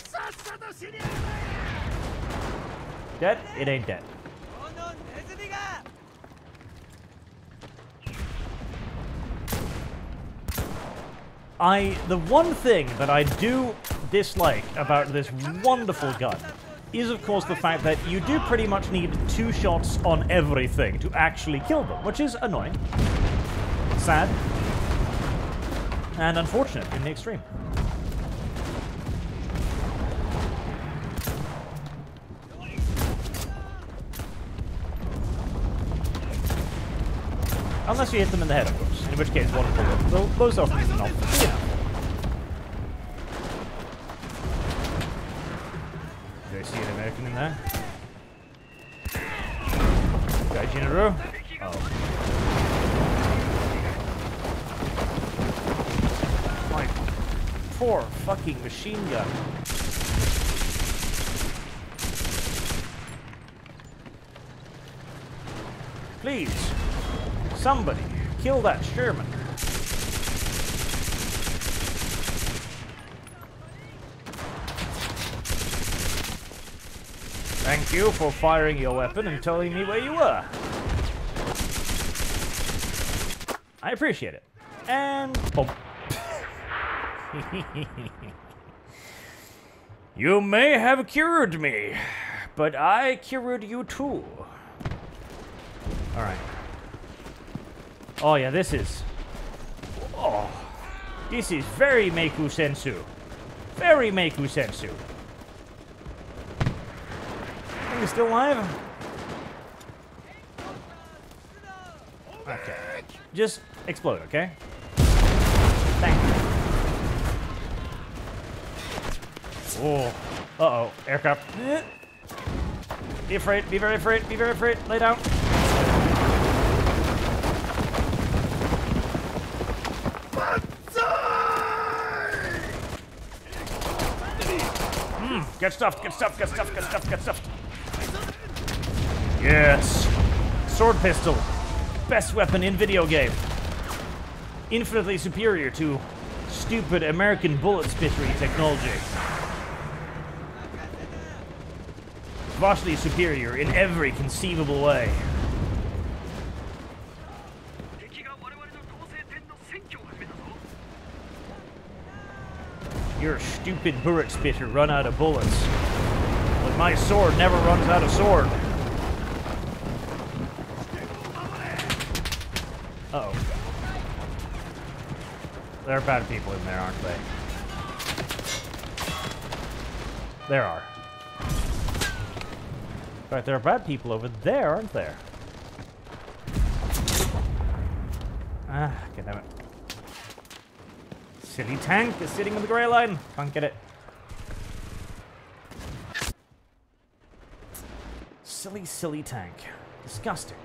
Dead? It ain't dead. I, the one thing that I do dislike about this wonderful gun is of course the fact that you do pretty much need two shots on everything to actually kill them, which is annoying, sad, and unfortunate in the extreme. Unless you hit them in the head, of course. In which case, one bullet. Though those are. You know. Do I see an American in there? Gaijinaru? Oh. My poor fucking machine gun. Please, somebody, kill that Sherman. Thank you for firing your weapon and telling me where you were. I appreciate it. And boom. Oh. you may have cured me, but I cured you too. All right. Oh yeah, this is. Oh, this is very Meiku Sensu. Very Meiku Sensu. Are you still alive? Okay. Just explode, okay? Thank you. Oh. Uh-oh. Aircraft. Be afraid. Be very afraid. Be very afraid. Lay down. Hmm. Get stuffed. Get stuffed. Get stuffed. Get stuffed. Get stuffed. Yes. Sword pistol. Best weapon in video game. Infinitely superior to stupid American bullet spittery technology. Vastly superior in every conceivable way. Your stupid bullet spitter run out of bullets. But my sword never runs out of sword. Uh oh. There are bad people in there, aren't they? There are. Fact, there are bad people over there, aren't there? Ah, get damn it. Silly tank is sitting on the grey line. Can't get it. Silly, silly tank. Disgusting.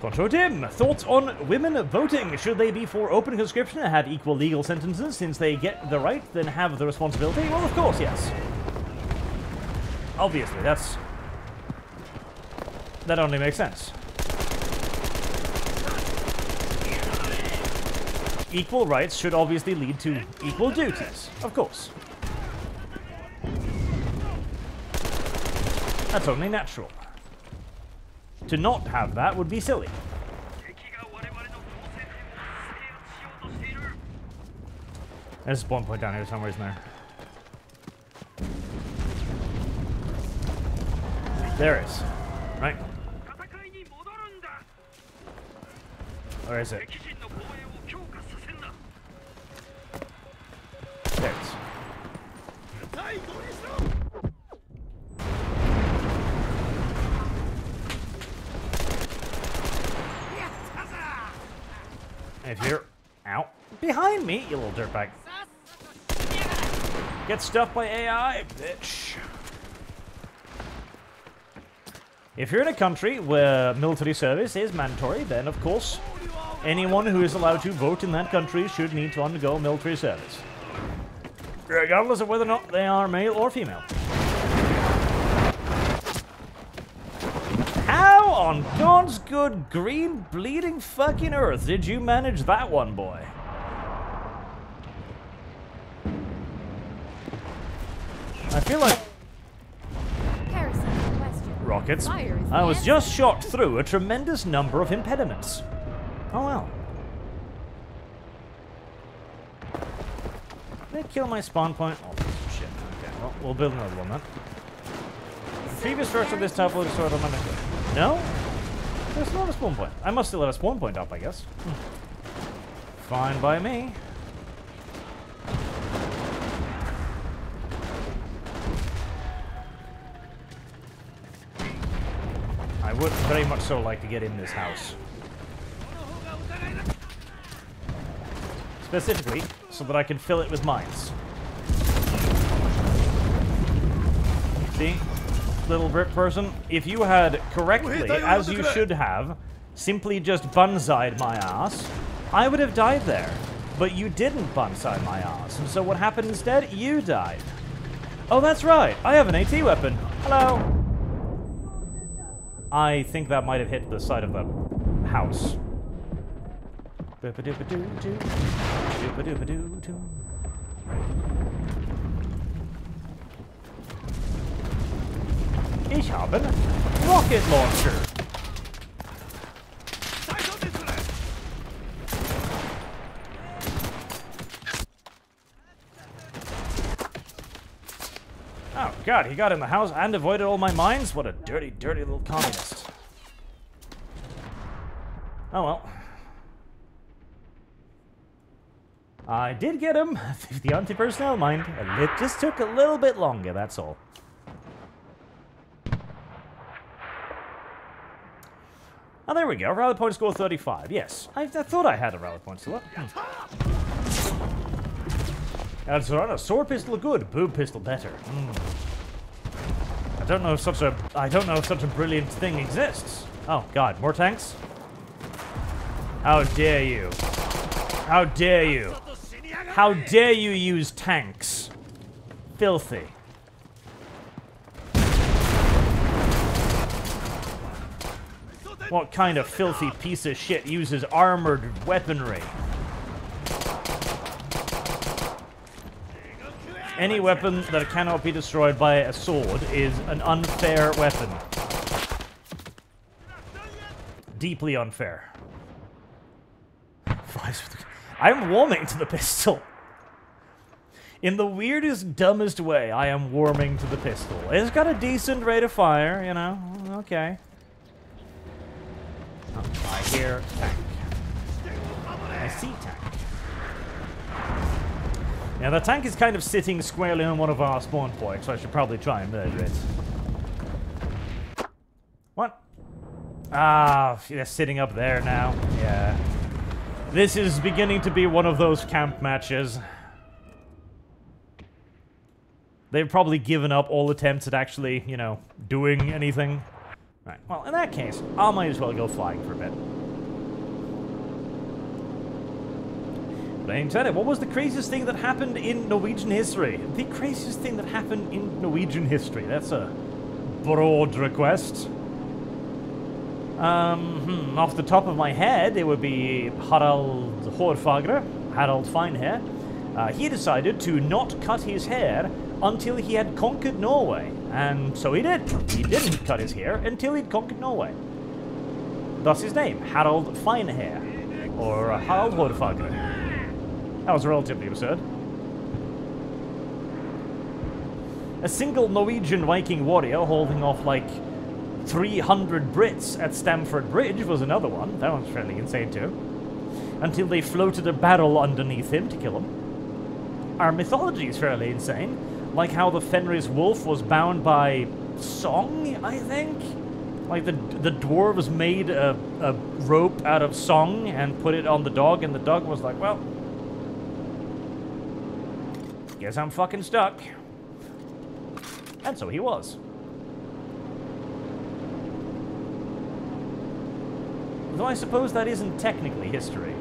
Control Tim, thoughts on women voting? Should they be for open conscription and have equal legal sentences since they get the right, then have the responsibility? Well, of course, yes. Obviously, that's... That only makes sense. Equal rights should obviously lead to equal duties, of course. That's only natural. To not have that would be silly. There's a spawn point down here somewhere, isn't there? There is. Right? Where is it? If you're out behind me, you little dirtbag. Get stuffed by AI, bitch. If you're in a country where military service is mandatory, then of course, anyone who is allowed to vote in that country should need to undergo military service. Regardless of whether or not they are male or female. How on God's good green bleeding fucking earth did you manage that one, boy? I feel like rockets. I was just shot through a tremendous number of impediments. Oh well. Did they kill my spawn point? Oh, shit. Okay, well, we'll build another one then. The previous structure of this type will sort of No? There's not a spawn point. I must still have a spawn point up, I guess. Hmm. Fine by me. I would very much so like to get in this house. Specifically, so that I can fill it with mines. See? Little brick person, if you had correctly, as you should have, simply just banzaied my ass, I would have died there. But you didn't banzai my ass, and so what happened instead? You died. Oh, that's right, I have an AT weapon. Hello. I think that might have hit the side of the house. Ich habe Rocket Launcher. Oh god, he got in the house and avoided all my mines? What a dirty, dirty little communist. Oh well. I did get him. 50 anti-personnel mind. It just took a little bit longer, that's all. Oh, there we go. Rally point score 35. Yes, I, I thought I had a rally point score. Hmm. That's right. A sword pistol good, boob pistol better. Hmm. I don't know if such a I don't know if such a brilliant thing exists. Oh God, more tanks? How dare you? How dare you? How dare you use tanks? Filthy. What kind of filthy piece of shit uses armored weaponry? Any weapon that cannot be destroyed by a sword is an unfair weapon. Deeply unfair. I'm warming to the pistol. In the weirdest, dumbest way, I am warming to the pistol. It's got a decent rate of fire, you know. Okay. I hear tank. I see tank. Now the tank is kind of sitting squarely on one of our spawn points, so I should probably try and murder it. What? Ah, they're sitting up there now. Yeah. This is beginning to be one of those camp matches. They've probably given up all attempts at actually, you know, doing anything. Right, well, in that case, I might as well go flying for a bit. Blaine said it. What was the craziest thing that happened in Norwegian history? The craziest thing that happened in Norwegian history. That's a broad request. Um, hmm, off the top of my head, it would be Harald Hårfagre, Harald Finehair. Uh, he decided to not cut his hair until he had conquered Norway. And so he did. He didn't cut his hair until he'd conquered Norway. Thus his name, Harald Finehair. Or Harald Hårfagre. That was relatively absurd. A single Norwegian Viking warrior holding off like 300 Brits at Stamford Bridge was another one. That one's fairly insane too. Until they floated a barrel underneath him to kill him. Our mythology is fairly insane. Like how the Fenris wolf was bound by song, I think? Like the the dwarves made a, a rope out of song and put it on the dog, and the dog was like, well, guess I'm fucking stuck. And so he was. Though I suppose that isn't technically history.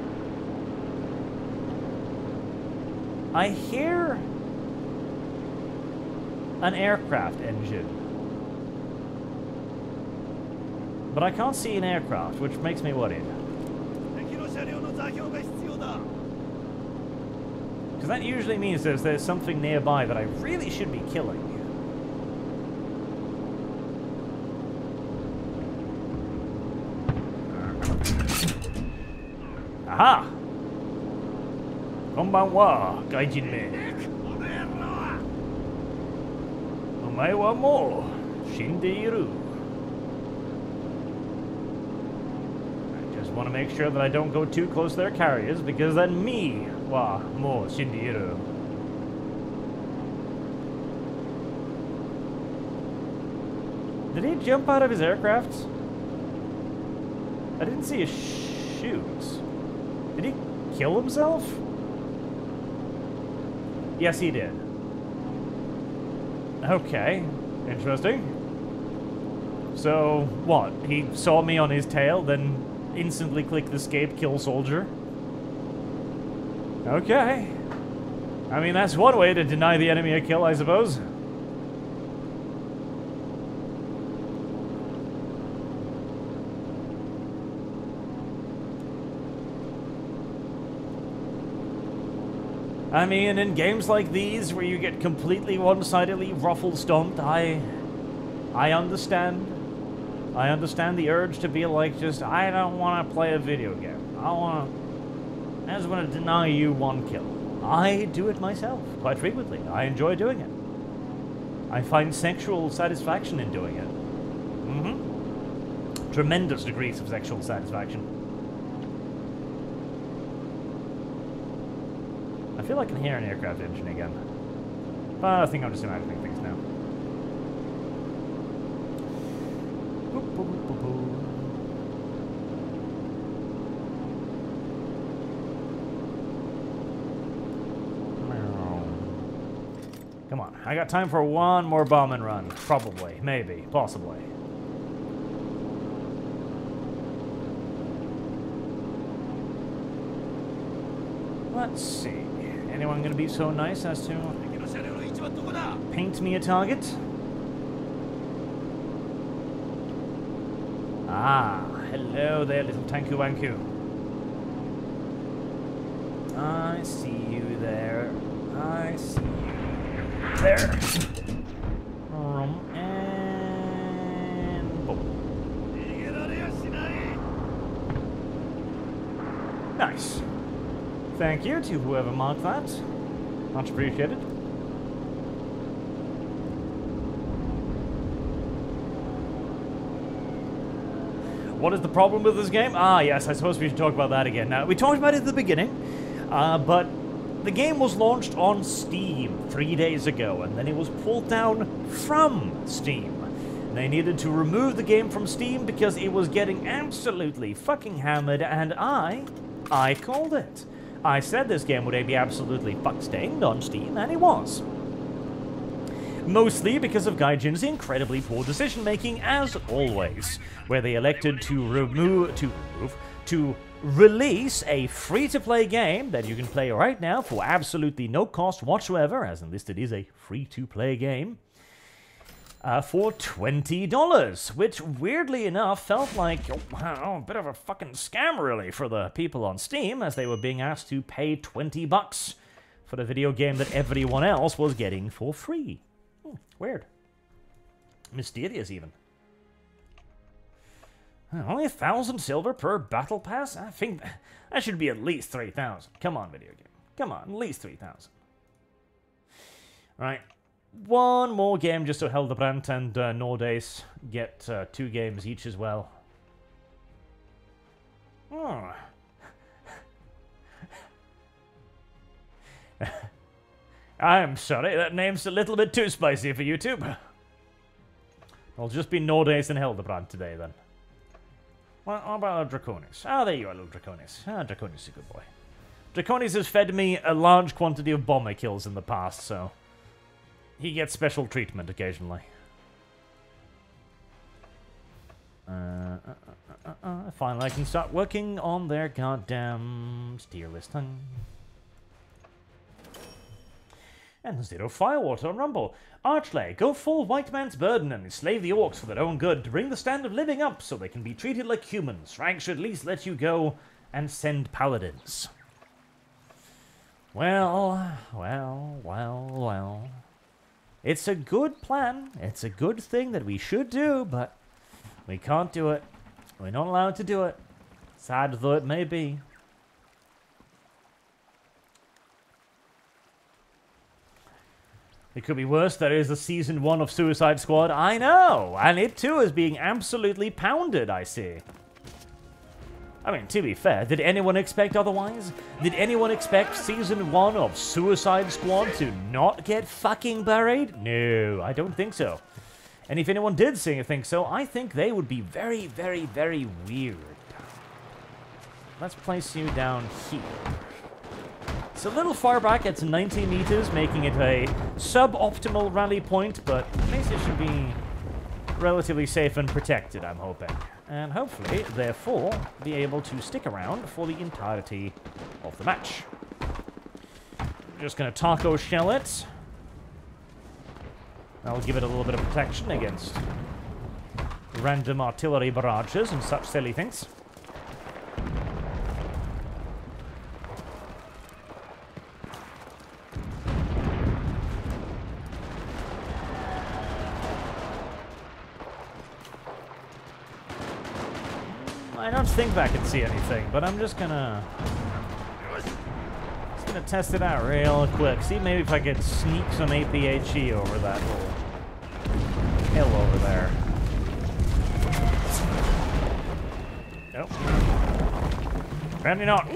I hear an aircraft engine. But I can't see an aircraft, which makes me worried. Because that usually means there's, there's something nearby that I really should be killing. Aha! Konbanwa, Gaijin. Omae wa mo. I just want to make sure that I don't go too close to their carriers because then me wa mo shindeiru. Did he jump out of his aircraft? I didn't see a chute. Did he kill himself? Yes, he did. Okay, interesting. So, what? He saw me on his tail, then instantly clicked the escape, kill soldier? Okay. I mean, that's one way to deny the enemy a kill, I suppose. I mean, in games like these where you get completely one-sidedly ruffle stomped, I, I understand. I understand the urge to be like, just I don't want to play a video game. I want to, I just want to deny you one kill. I do it myself quite frequently. I enjoy doing it. I find sexual satisfaction in doing it. Mm-hmm. Tremendous degrees of sexual satisfaction. I feel like I can hear an aircraft engine again. But I think I'm just imagining things now. Boop, boop, boop. Come on, I got time for one more bomb and run. Probably, maybe, possibly. Let's see to be so nice as to paint me a target? Ah, hello there, little Tanku Wanku. I see you there. I see you there. Nice. Thank you to whoever marked that. Much appreciated. What is the problem with this game? Ah, yes, I suppose we should talk about that again. Now, we talked about it at the beginning, uh, but the game was launched on Steam three days ago, and then it was pulled down from Steam. They needed to remove the game from Steam because it was getting absolutely fucking hammered, and I, I called it. I said this game would be absolutely fuck-stained on Steam, and it was. Mostly because of Gaijin's incredibly poor decision-making, as always, where they elected to remove, to remove, to release a free-to-play game that you can play right now for absolutely no cost whatsoever, as enlisted is a free-to-play game, uh, for $20, which weirdly enough felt like oh, a bit of a fucking scam really for the people on Steam as they were being asked to pay 20 bucks for the video game that everyone else was getting for free. Hmm, weird. Mysterious even. Only a thousand silver per battle pass? I think that should be at least 3,000. Come on, video game. Come on, at least 3,000. Right. One more game just so Hildebrandt and uh, Nordace get uh, two games each as well. Hmm. I'm sorry, that name's a little bit too spicy for YouTube. I'll just be Nordace and Hildebrandt today then. Well, how about Draconis? Ah, there you are, little Draconis. Ah, Draconis is a good boy. Draconis has fed me a large quantity of bomber kills in the past, so he gets special treatment occasionally. Uh, uh, uh, uh, Uh, finally, I can start working on their goddamn tier list. And zero firewater on Rumble. Archley, go full white man's burden and enslave the orcs for their own good to bring the standard of living up so they can be treated like humans. Rank should at least let you go and send paladins. Well, well, well, well. It's a good plan. It's a good thing that we should do, but we can't do it. We're not allowed to do it. Sad though it may be. It could be worse. There is a season one of Suicide Squad. I know, and it too is being absolutely pounded. I see. I mean, to be fair, did anyone expect otherwise? Did anyone expect season one of Suicide Squad to not get fucking buried? No, I don't think so. And if anyone did think so, I think they would be very, very, very weird. Let's place you down here. It's a little far back, it's 90 meters, making it a suboptimal rally point, but at least it should be relatively safe and protected, I'm hoping. And hopefully, therefore, be able to stick around for the entirety of the match. I'm Just gonna taco shell it. That'll give it a little bit of protection against random artillery barrages and such silly things. sometimes think I can see anything, but I'm just gonna... Just gonna test it out real quick. See maybe if I could sneak some APHE over that little hill over there. Nope. Apparently not.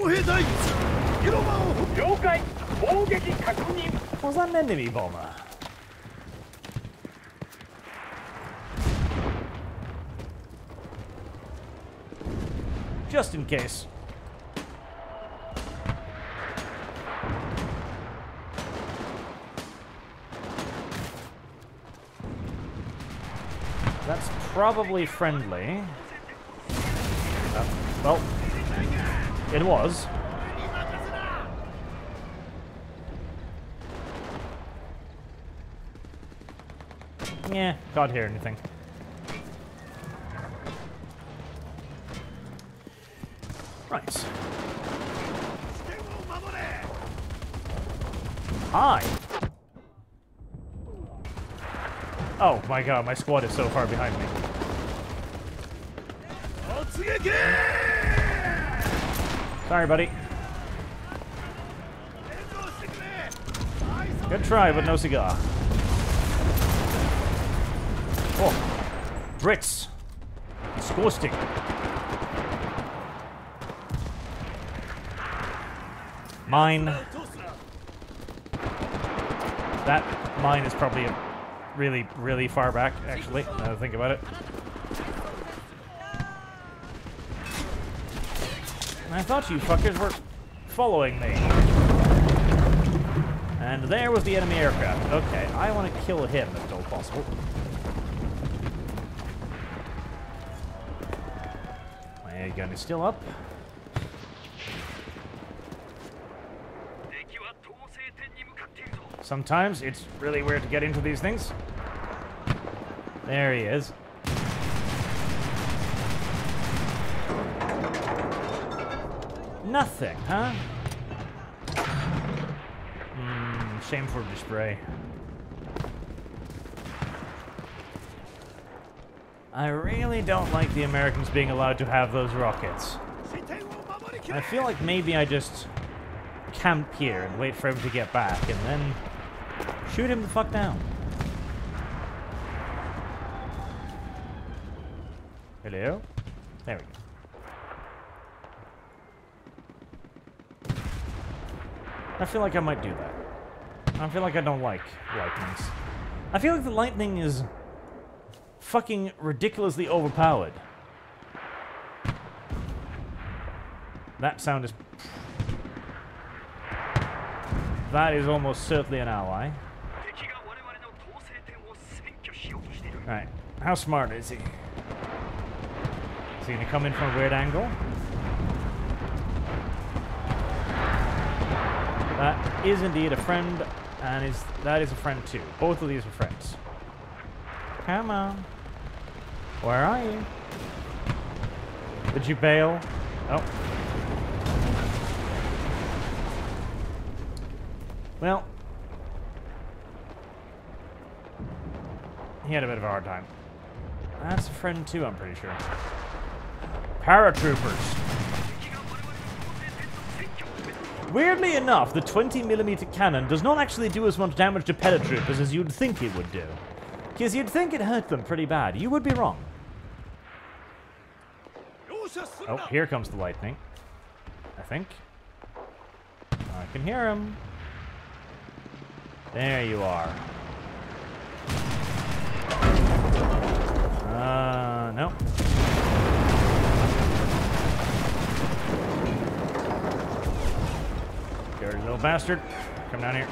Was that an enemy bomber? Just in case. That's probably friendly. Uh, well, it was. Yeah, can't hear anything. Right. Hi! Oh my god, my squad is so far behind me. Sorry, buddy. Good try, but no cigar. Oh. Brits. Score stick. Mine. That mine is probably really, really far back, actually, now that I think about it. And I thought you fuckers were following me. And there was the enemy aircraft. Okay, I want to kill him if at all possible. My gun is still up. Sometimes it's really weird to get into these things. There he is. Nothing, huh? Mm, shame for spray I really don't like the Americans being allowed to have those rockets. I feel like maybe I just camp here and wait for him to get back, and then shoot him the fuck down. Hello? There we go. I feel like I might do that. I feel like I don't like lightnings. I feel like the lightning is fucking ridiculously overpowered. That sound is. That is almost certainly an ally. Right. How smart is he? Is he gonna come in from a weird angle? That is indeed a friend, and is that is a friend too. Both of these are friends. Come on. Where are you? Did you bail? Oh. Well. He had a bit of a hard time. That's a friend too, I'm pretty sure. Paratroopers. Weirdly enough, the 20mm cannon does not actually do as much damage to paratroopers as you'd think it would do. Because you'd think it hurt them pretty bad. You would be wrong. Oh, here comes the lightning. I think. I can hear him. There you are. Uh, no. Dirty little bastard. Come down here.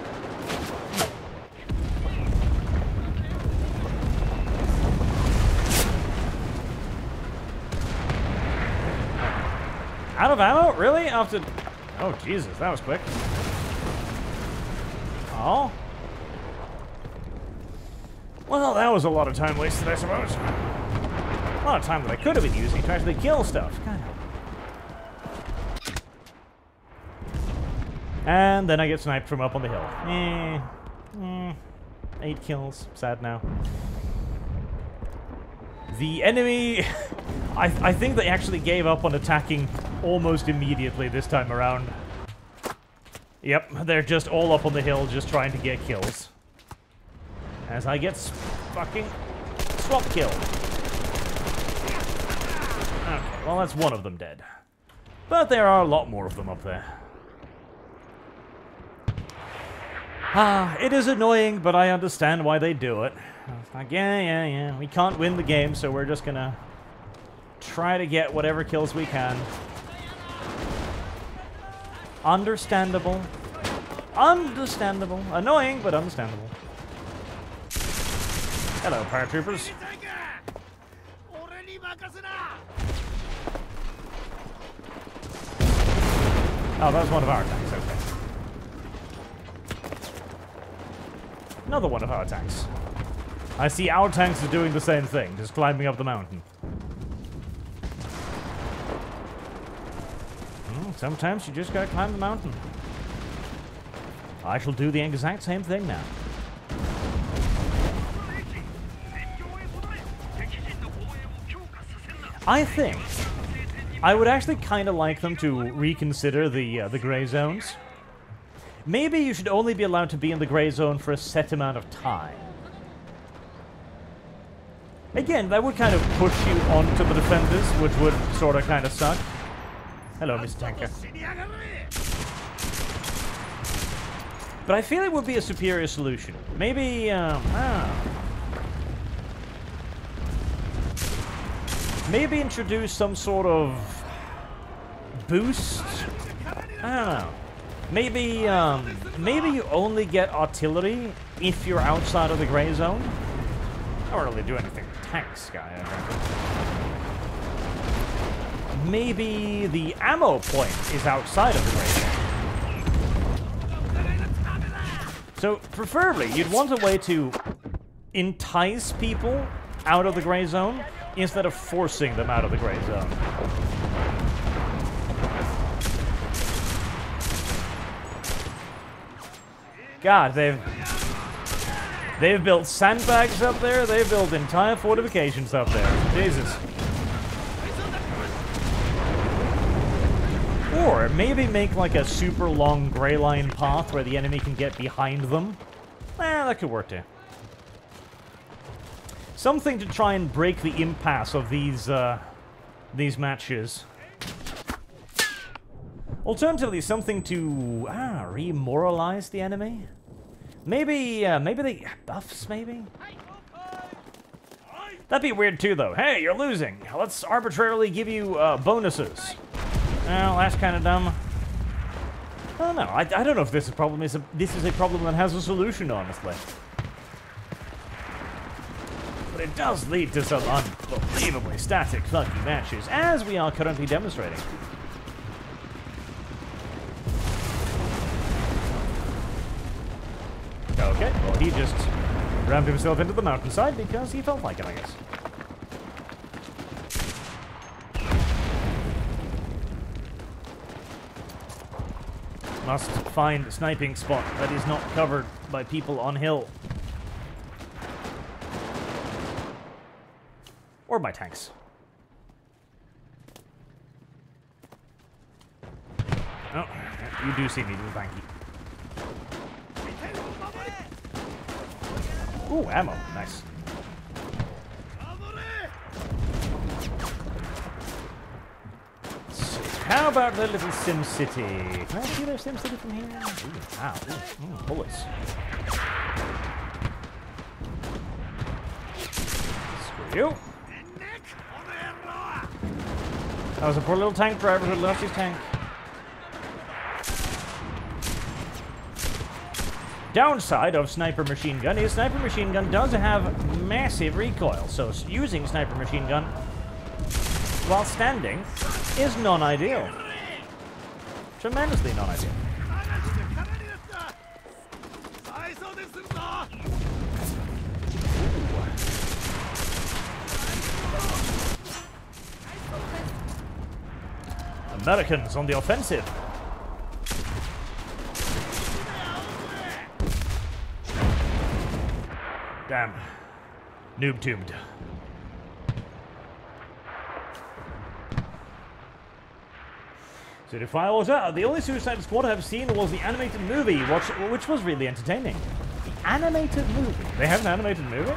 Out of ammo? Really? After... Oh, Jesus. That was quick. Oh. Well, that was a lot of time wasted, I suppose. A lot of time that I could have been using to actually kill stuff. God. And then I get sniped from up on the hill. Eh. Eh. Eight kills. Sad now. The enemy... I, I think they actually gave up on attacking almost immediately this time around. Yep, they're just all up on the hill just trying to get kills. As I get fucking swap killed. Okay, well that's one of them dead. But there are a lot more of them up there. Ah, it is annoying, but I understand why they do it. It's like, yeah, yeah, yeah, we can't win the game, so we're just gonna try to get whatever kills we can. Understandable. Understandable. Annoying, but understandable. Hello, paratroopers. Oh, that was one of our attacks, okay. Another one of our attacks. I see our tanks are doing the same thing, just climbing up the mountain. Hmm, sometimes you just gotta climb the mountain. I shall do the exact same thing now. I think I would actually kind of like them to reconsider the uh, the gray zones. Maybe you should only be allowed to be in the gray zone for a set amount of time. Again, that would kind of push you onto the defenders, which would sort of kind of suck. Hello, Miss Tanker. But I feel it would be a superior solution. Maybe, um. Ah. Maybe introduce some sort of boost. I don't know. Maybe, um, maybe you only get artillery if you're outside of the gray zone. I don't really do anything with tanks, guy. Maybe the ammo point is outside of the gray zone. So, preferably, you'd want a way to entice people out of the gray zone instead of forcing them out of the gray zone. God, they've they've built sandbags up there. They've built entire fortifications up there. Jesus. Or maybe make like a super long gray line path where the enemy can get behind them. Eh, that could work too. Something to try and break the impasse of these uh, these matches. Alternatively, something to ah remoralize the enemy. Maybe uh, maybe they buffs maybe. That'd be weird too, though. Hey, you're losing. Let's arbitrarily give you uh, bonuses. Well, that's kind of dumb. I don't know. I, I don't know if this is a problem is a, this is a problem that has a solution, honestly. But it does lead to some unbelievably static, clunky matches, as we are currently demonstrating. Okay, well, he just rammed himself into the mountainside because he felt like it, I guess. Must find a sniping spot that is not covered by people on hill. Or by tanks. Oh, you do see me, little tanky. Ooh, ammo. Nice. So, how about the little Sim City? Can I see their Sim City from here? Ooh, wow. Ooh, ooh, bullets. Screw you. That was a poor little tank driver who lost his tank. Downside of sniper machine gun is sniper machine gun does have massive recoil, so using sniper machine gun while standing is non-ideal. Tremendously non-ideal. Americans on the offensive. Damn. Noob tubed. So was out. The only Suicide Squad I've seen was the animated movie, which, which was really entertaining. The animated movie. They have an animated movie?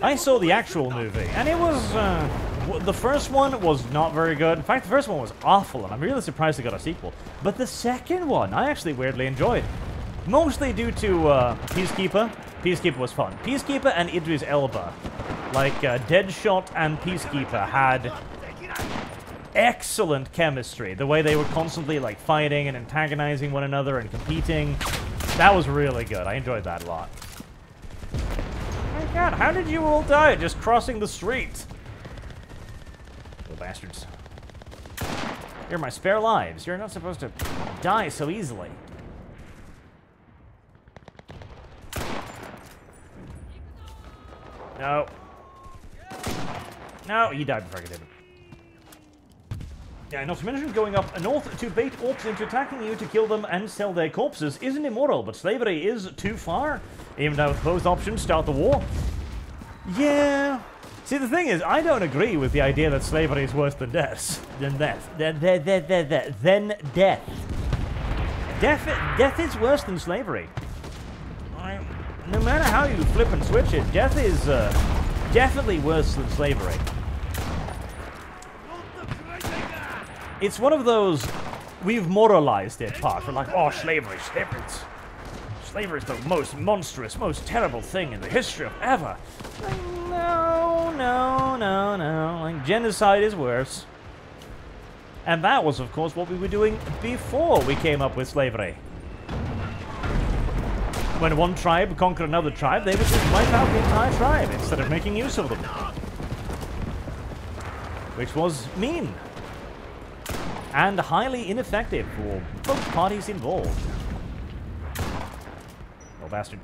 I saw the actual movie, and it was. Uh, the first one was not very good. In fact, the first one was awful, and I'm really surprised they got a sequel. But the second one, I actually weirdly enjoyed. Mostly due to uh, Peacekeeper. Peacekeeper was fun. Peacekeeper and Idris Elba, like uh, Deadshot and Peacekeeper, had excellent chemistry. The way they were constantly like fighting and antagonizing one another and competing. That was really good. I enjoyed that a lot. My god, how did you all die just crossing the street? Bastards. You're my spare lives. You're not supposed to die so easily. No. No, he died before I could hit him. Yeah, not to mention going up north to bait orcs into attacking you to kill them and sell their corpses isn't immoral, but slavery is too far. Even though both options, start the war. Yeah. See, the thing is, I don't agree with the idea that slavery is worse than death. Than death. Than, than, than, than, than, death. Death, death is worse than slavery. I, no matter how you flip and switch it, death is uh, definitely worse than slavery. It's one of those we've moralized it part. We're like, oh, slavery, slavery. Slavery is the most monstrous, most terrible thing in the history of ever. No, no, no, no. Like, genocide is worse. And that was, of course, what we were doing before we came up with slavery. When one tribe conquered another tribe, they would just wipe out the entire tribe instead of making use of them. Which was mean. And highly ineffective for both parties involved. Oh, bastard.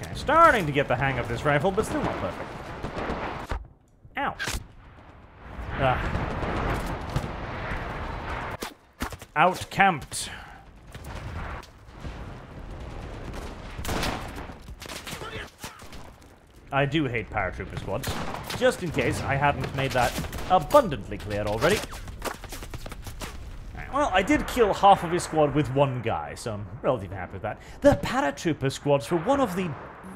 Okay, starting to get the hang of this rifle, but still not perfect. Ow. Ah. Outcamped. I do hate paratrooper squads. Just in case I hadn't made that abundantly clear already. Well, I did kill half of his squad with one guy, so I'm relatively happy with that. The paratrooper squads were one of the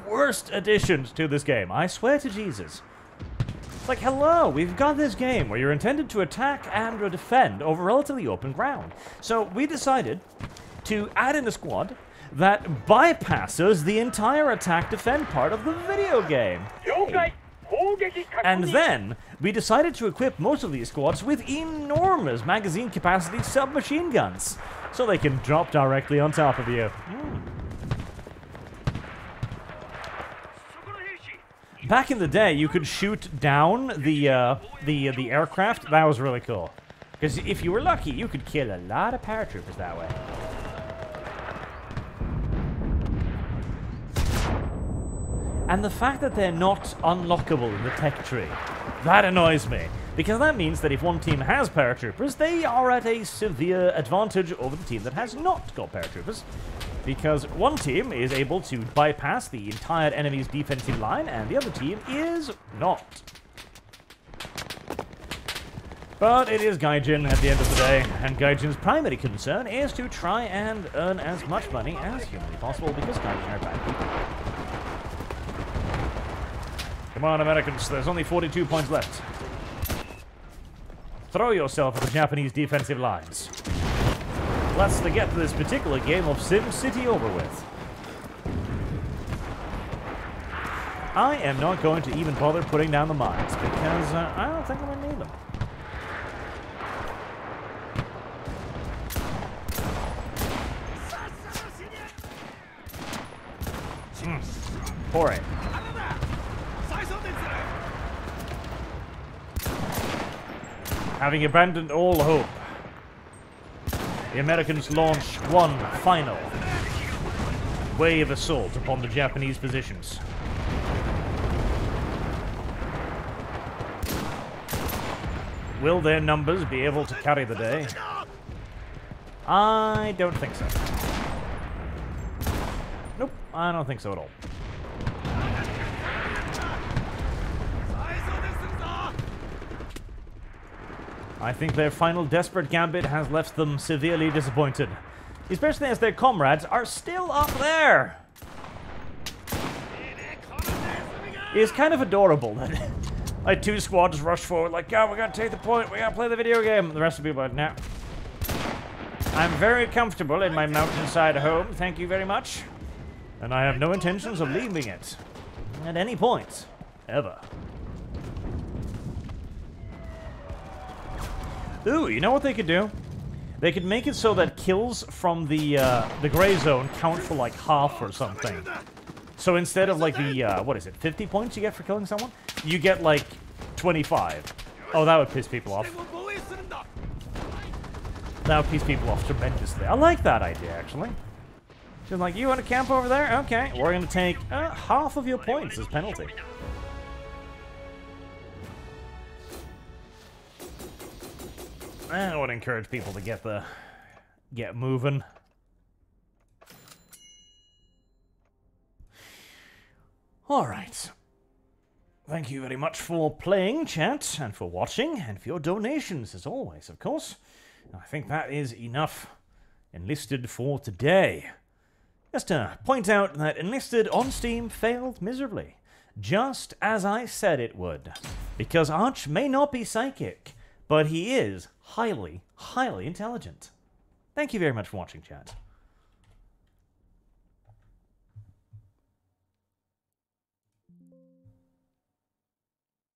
worst additions to this game, I swear to Jesus. It's like, hello, we've got this game where you're intended to attack and or defend over relatively open ground. So we decided to add in a squad that bypasses the entire attack-defend part of the video game. And then we decided to equip most of these squads with enormous magazine capacity submachine guns, so they can drop directly on top of you. Mm. Back in the day, you could shoot down the uh, the uh, the aircraft. That was really cool, because if you were lucky, you could kill a lot of paratroopers that way. And the fact that they're not unlockable in the tech tree that annoys me. Because that means that if one team has paratroopers, they are at a severe advantage over the team that has not got paratroopers. Because one team is able to bypass the entire enemy's defensive line, and the other team is not. But it is Gaijin at the end of the day, and Gaijin's primary concern is to try and earn as much money as humanly possible because Gaijin are bad people. Come on, Americans, there's only 42 points left. Throw yourself at the Japanese defensive lines. Let's to get this particular game of Sim City over with. I am not going to even bother putting down the mines because uh, I don't think I'm going to need them. Mm. Pour it. Having abandoned all hope, the Americans launch one final wave assault upon the Japanese positions. Will their numbers be able to carry the day? I don't think so. Nope, I don't think so at all. I think their final desperate gambit has left them severely disappointed, especially as their comrades are still up there. It's kind of adorable that like two squads rush forward like, God, we gotta take the point, we gotta play the video game. The rest of you people are like, nah. I'm very comfortable in my mountainside home, thank you very much. And I have no intentions of leaving it at any point, ever. Ooh, you know what they could do? They could make it so that kills from the uh, the gray zone count for like half or something. So instead of like the, uh, what is it, 50 points you get for killing someone? You get like 25. Oh, that would piss people off. That would piss people off tremendously. I like that idea, actually. Just like, you want to camp over there? Okay, we're going to take uh, half of your points as penalty. I would encourage people to get the get moving. All right. Thank you very much for playing, chat, and for watching, and for your donations, as always, of course. I think that is enough enlisted for today. Just to point out that enlisted on Steam failed miserably, just as I said it would. Because Arch may not be psychic, but he is highly, highly intelligent. Thank you very much for watching, chat.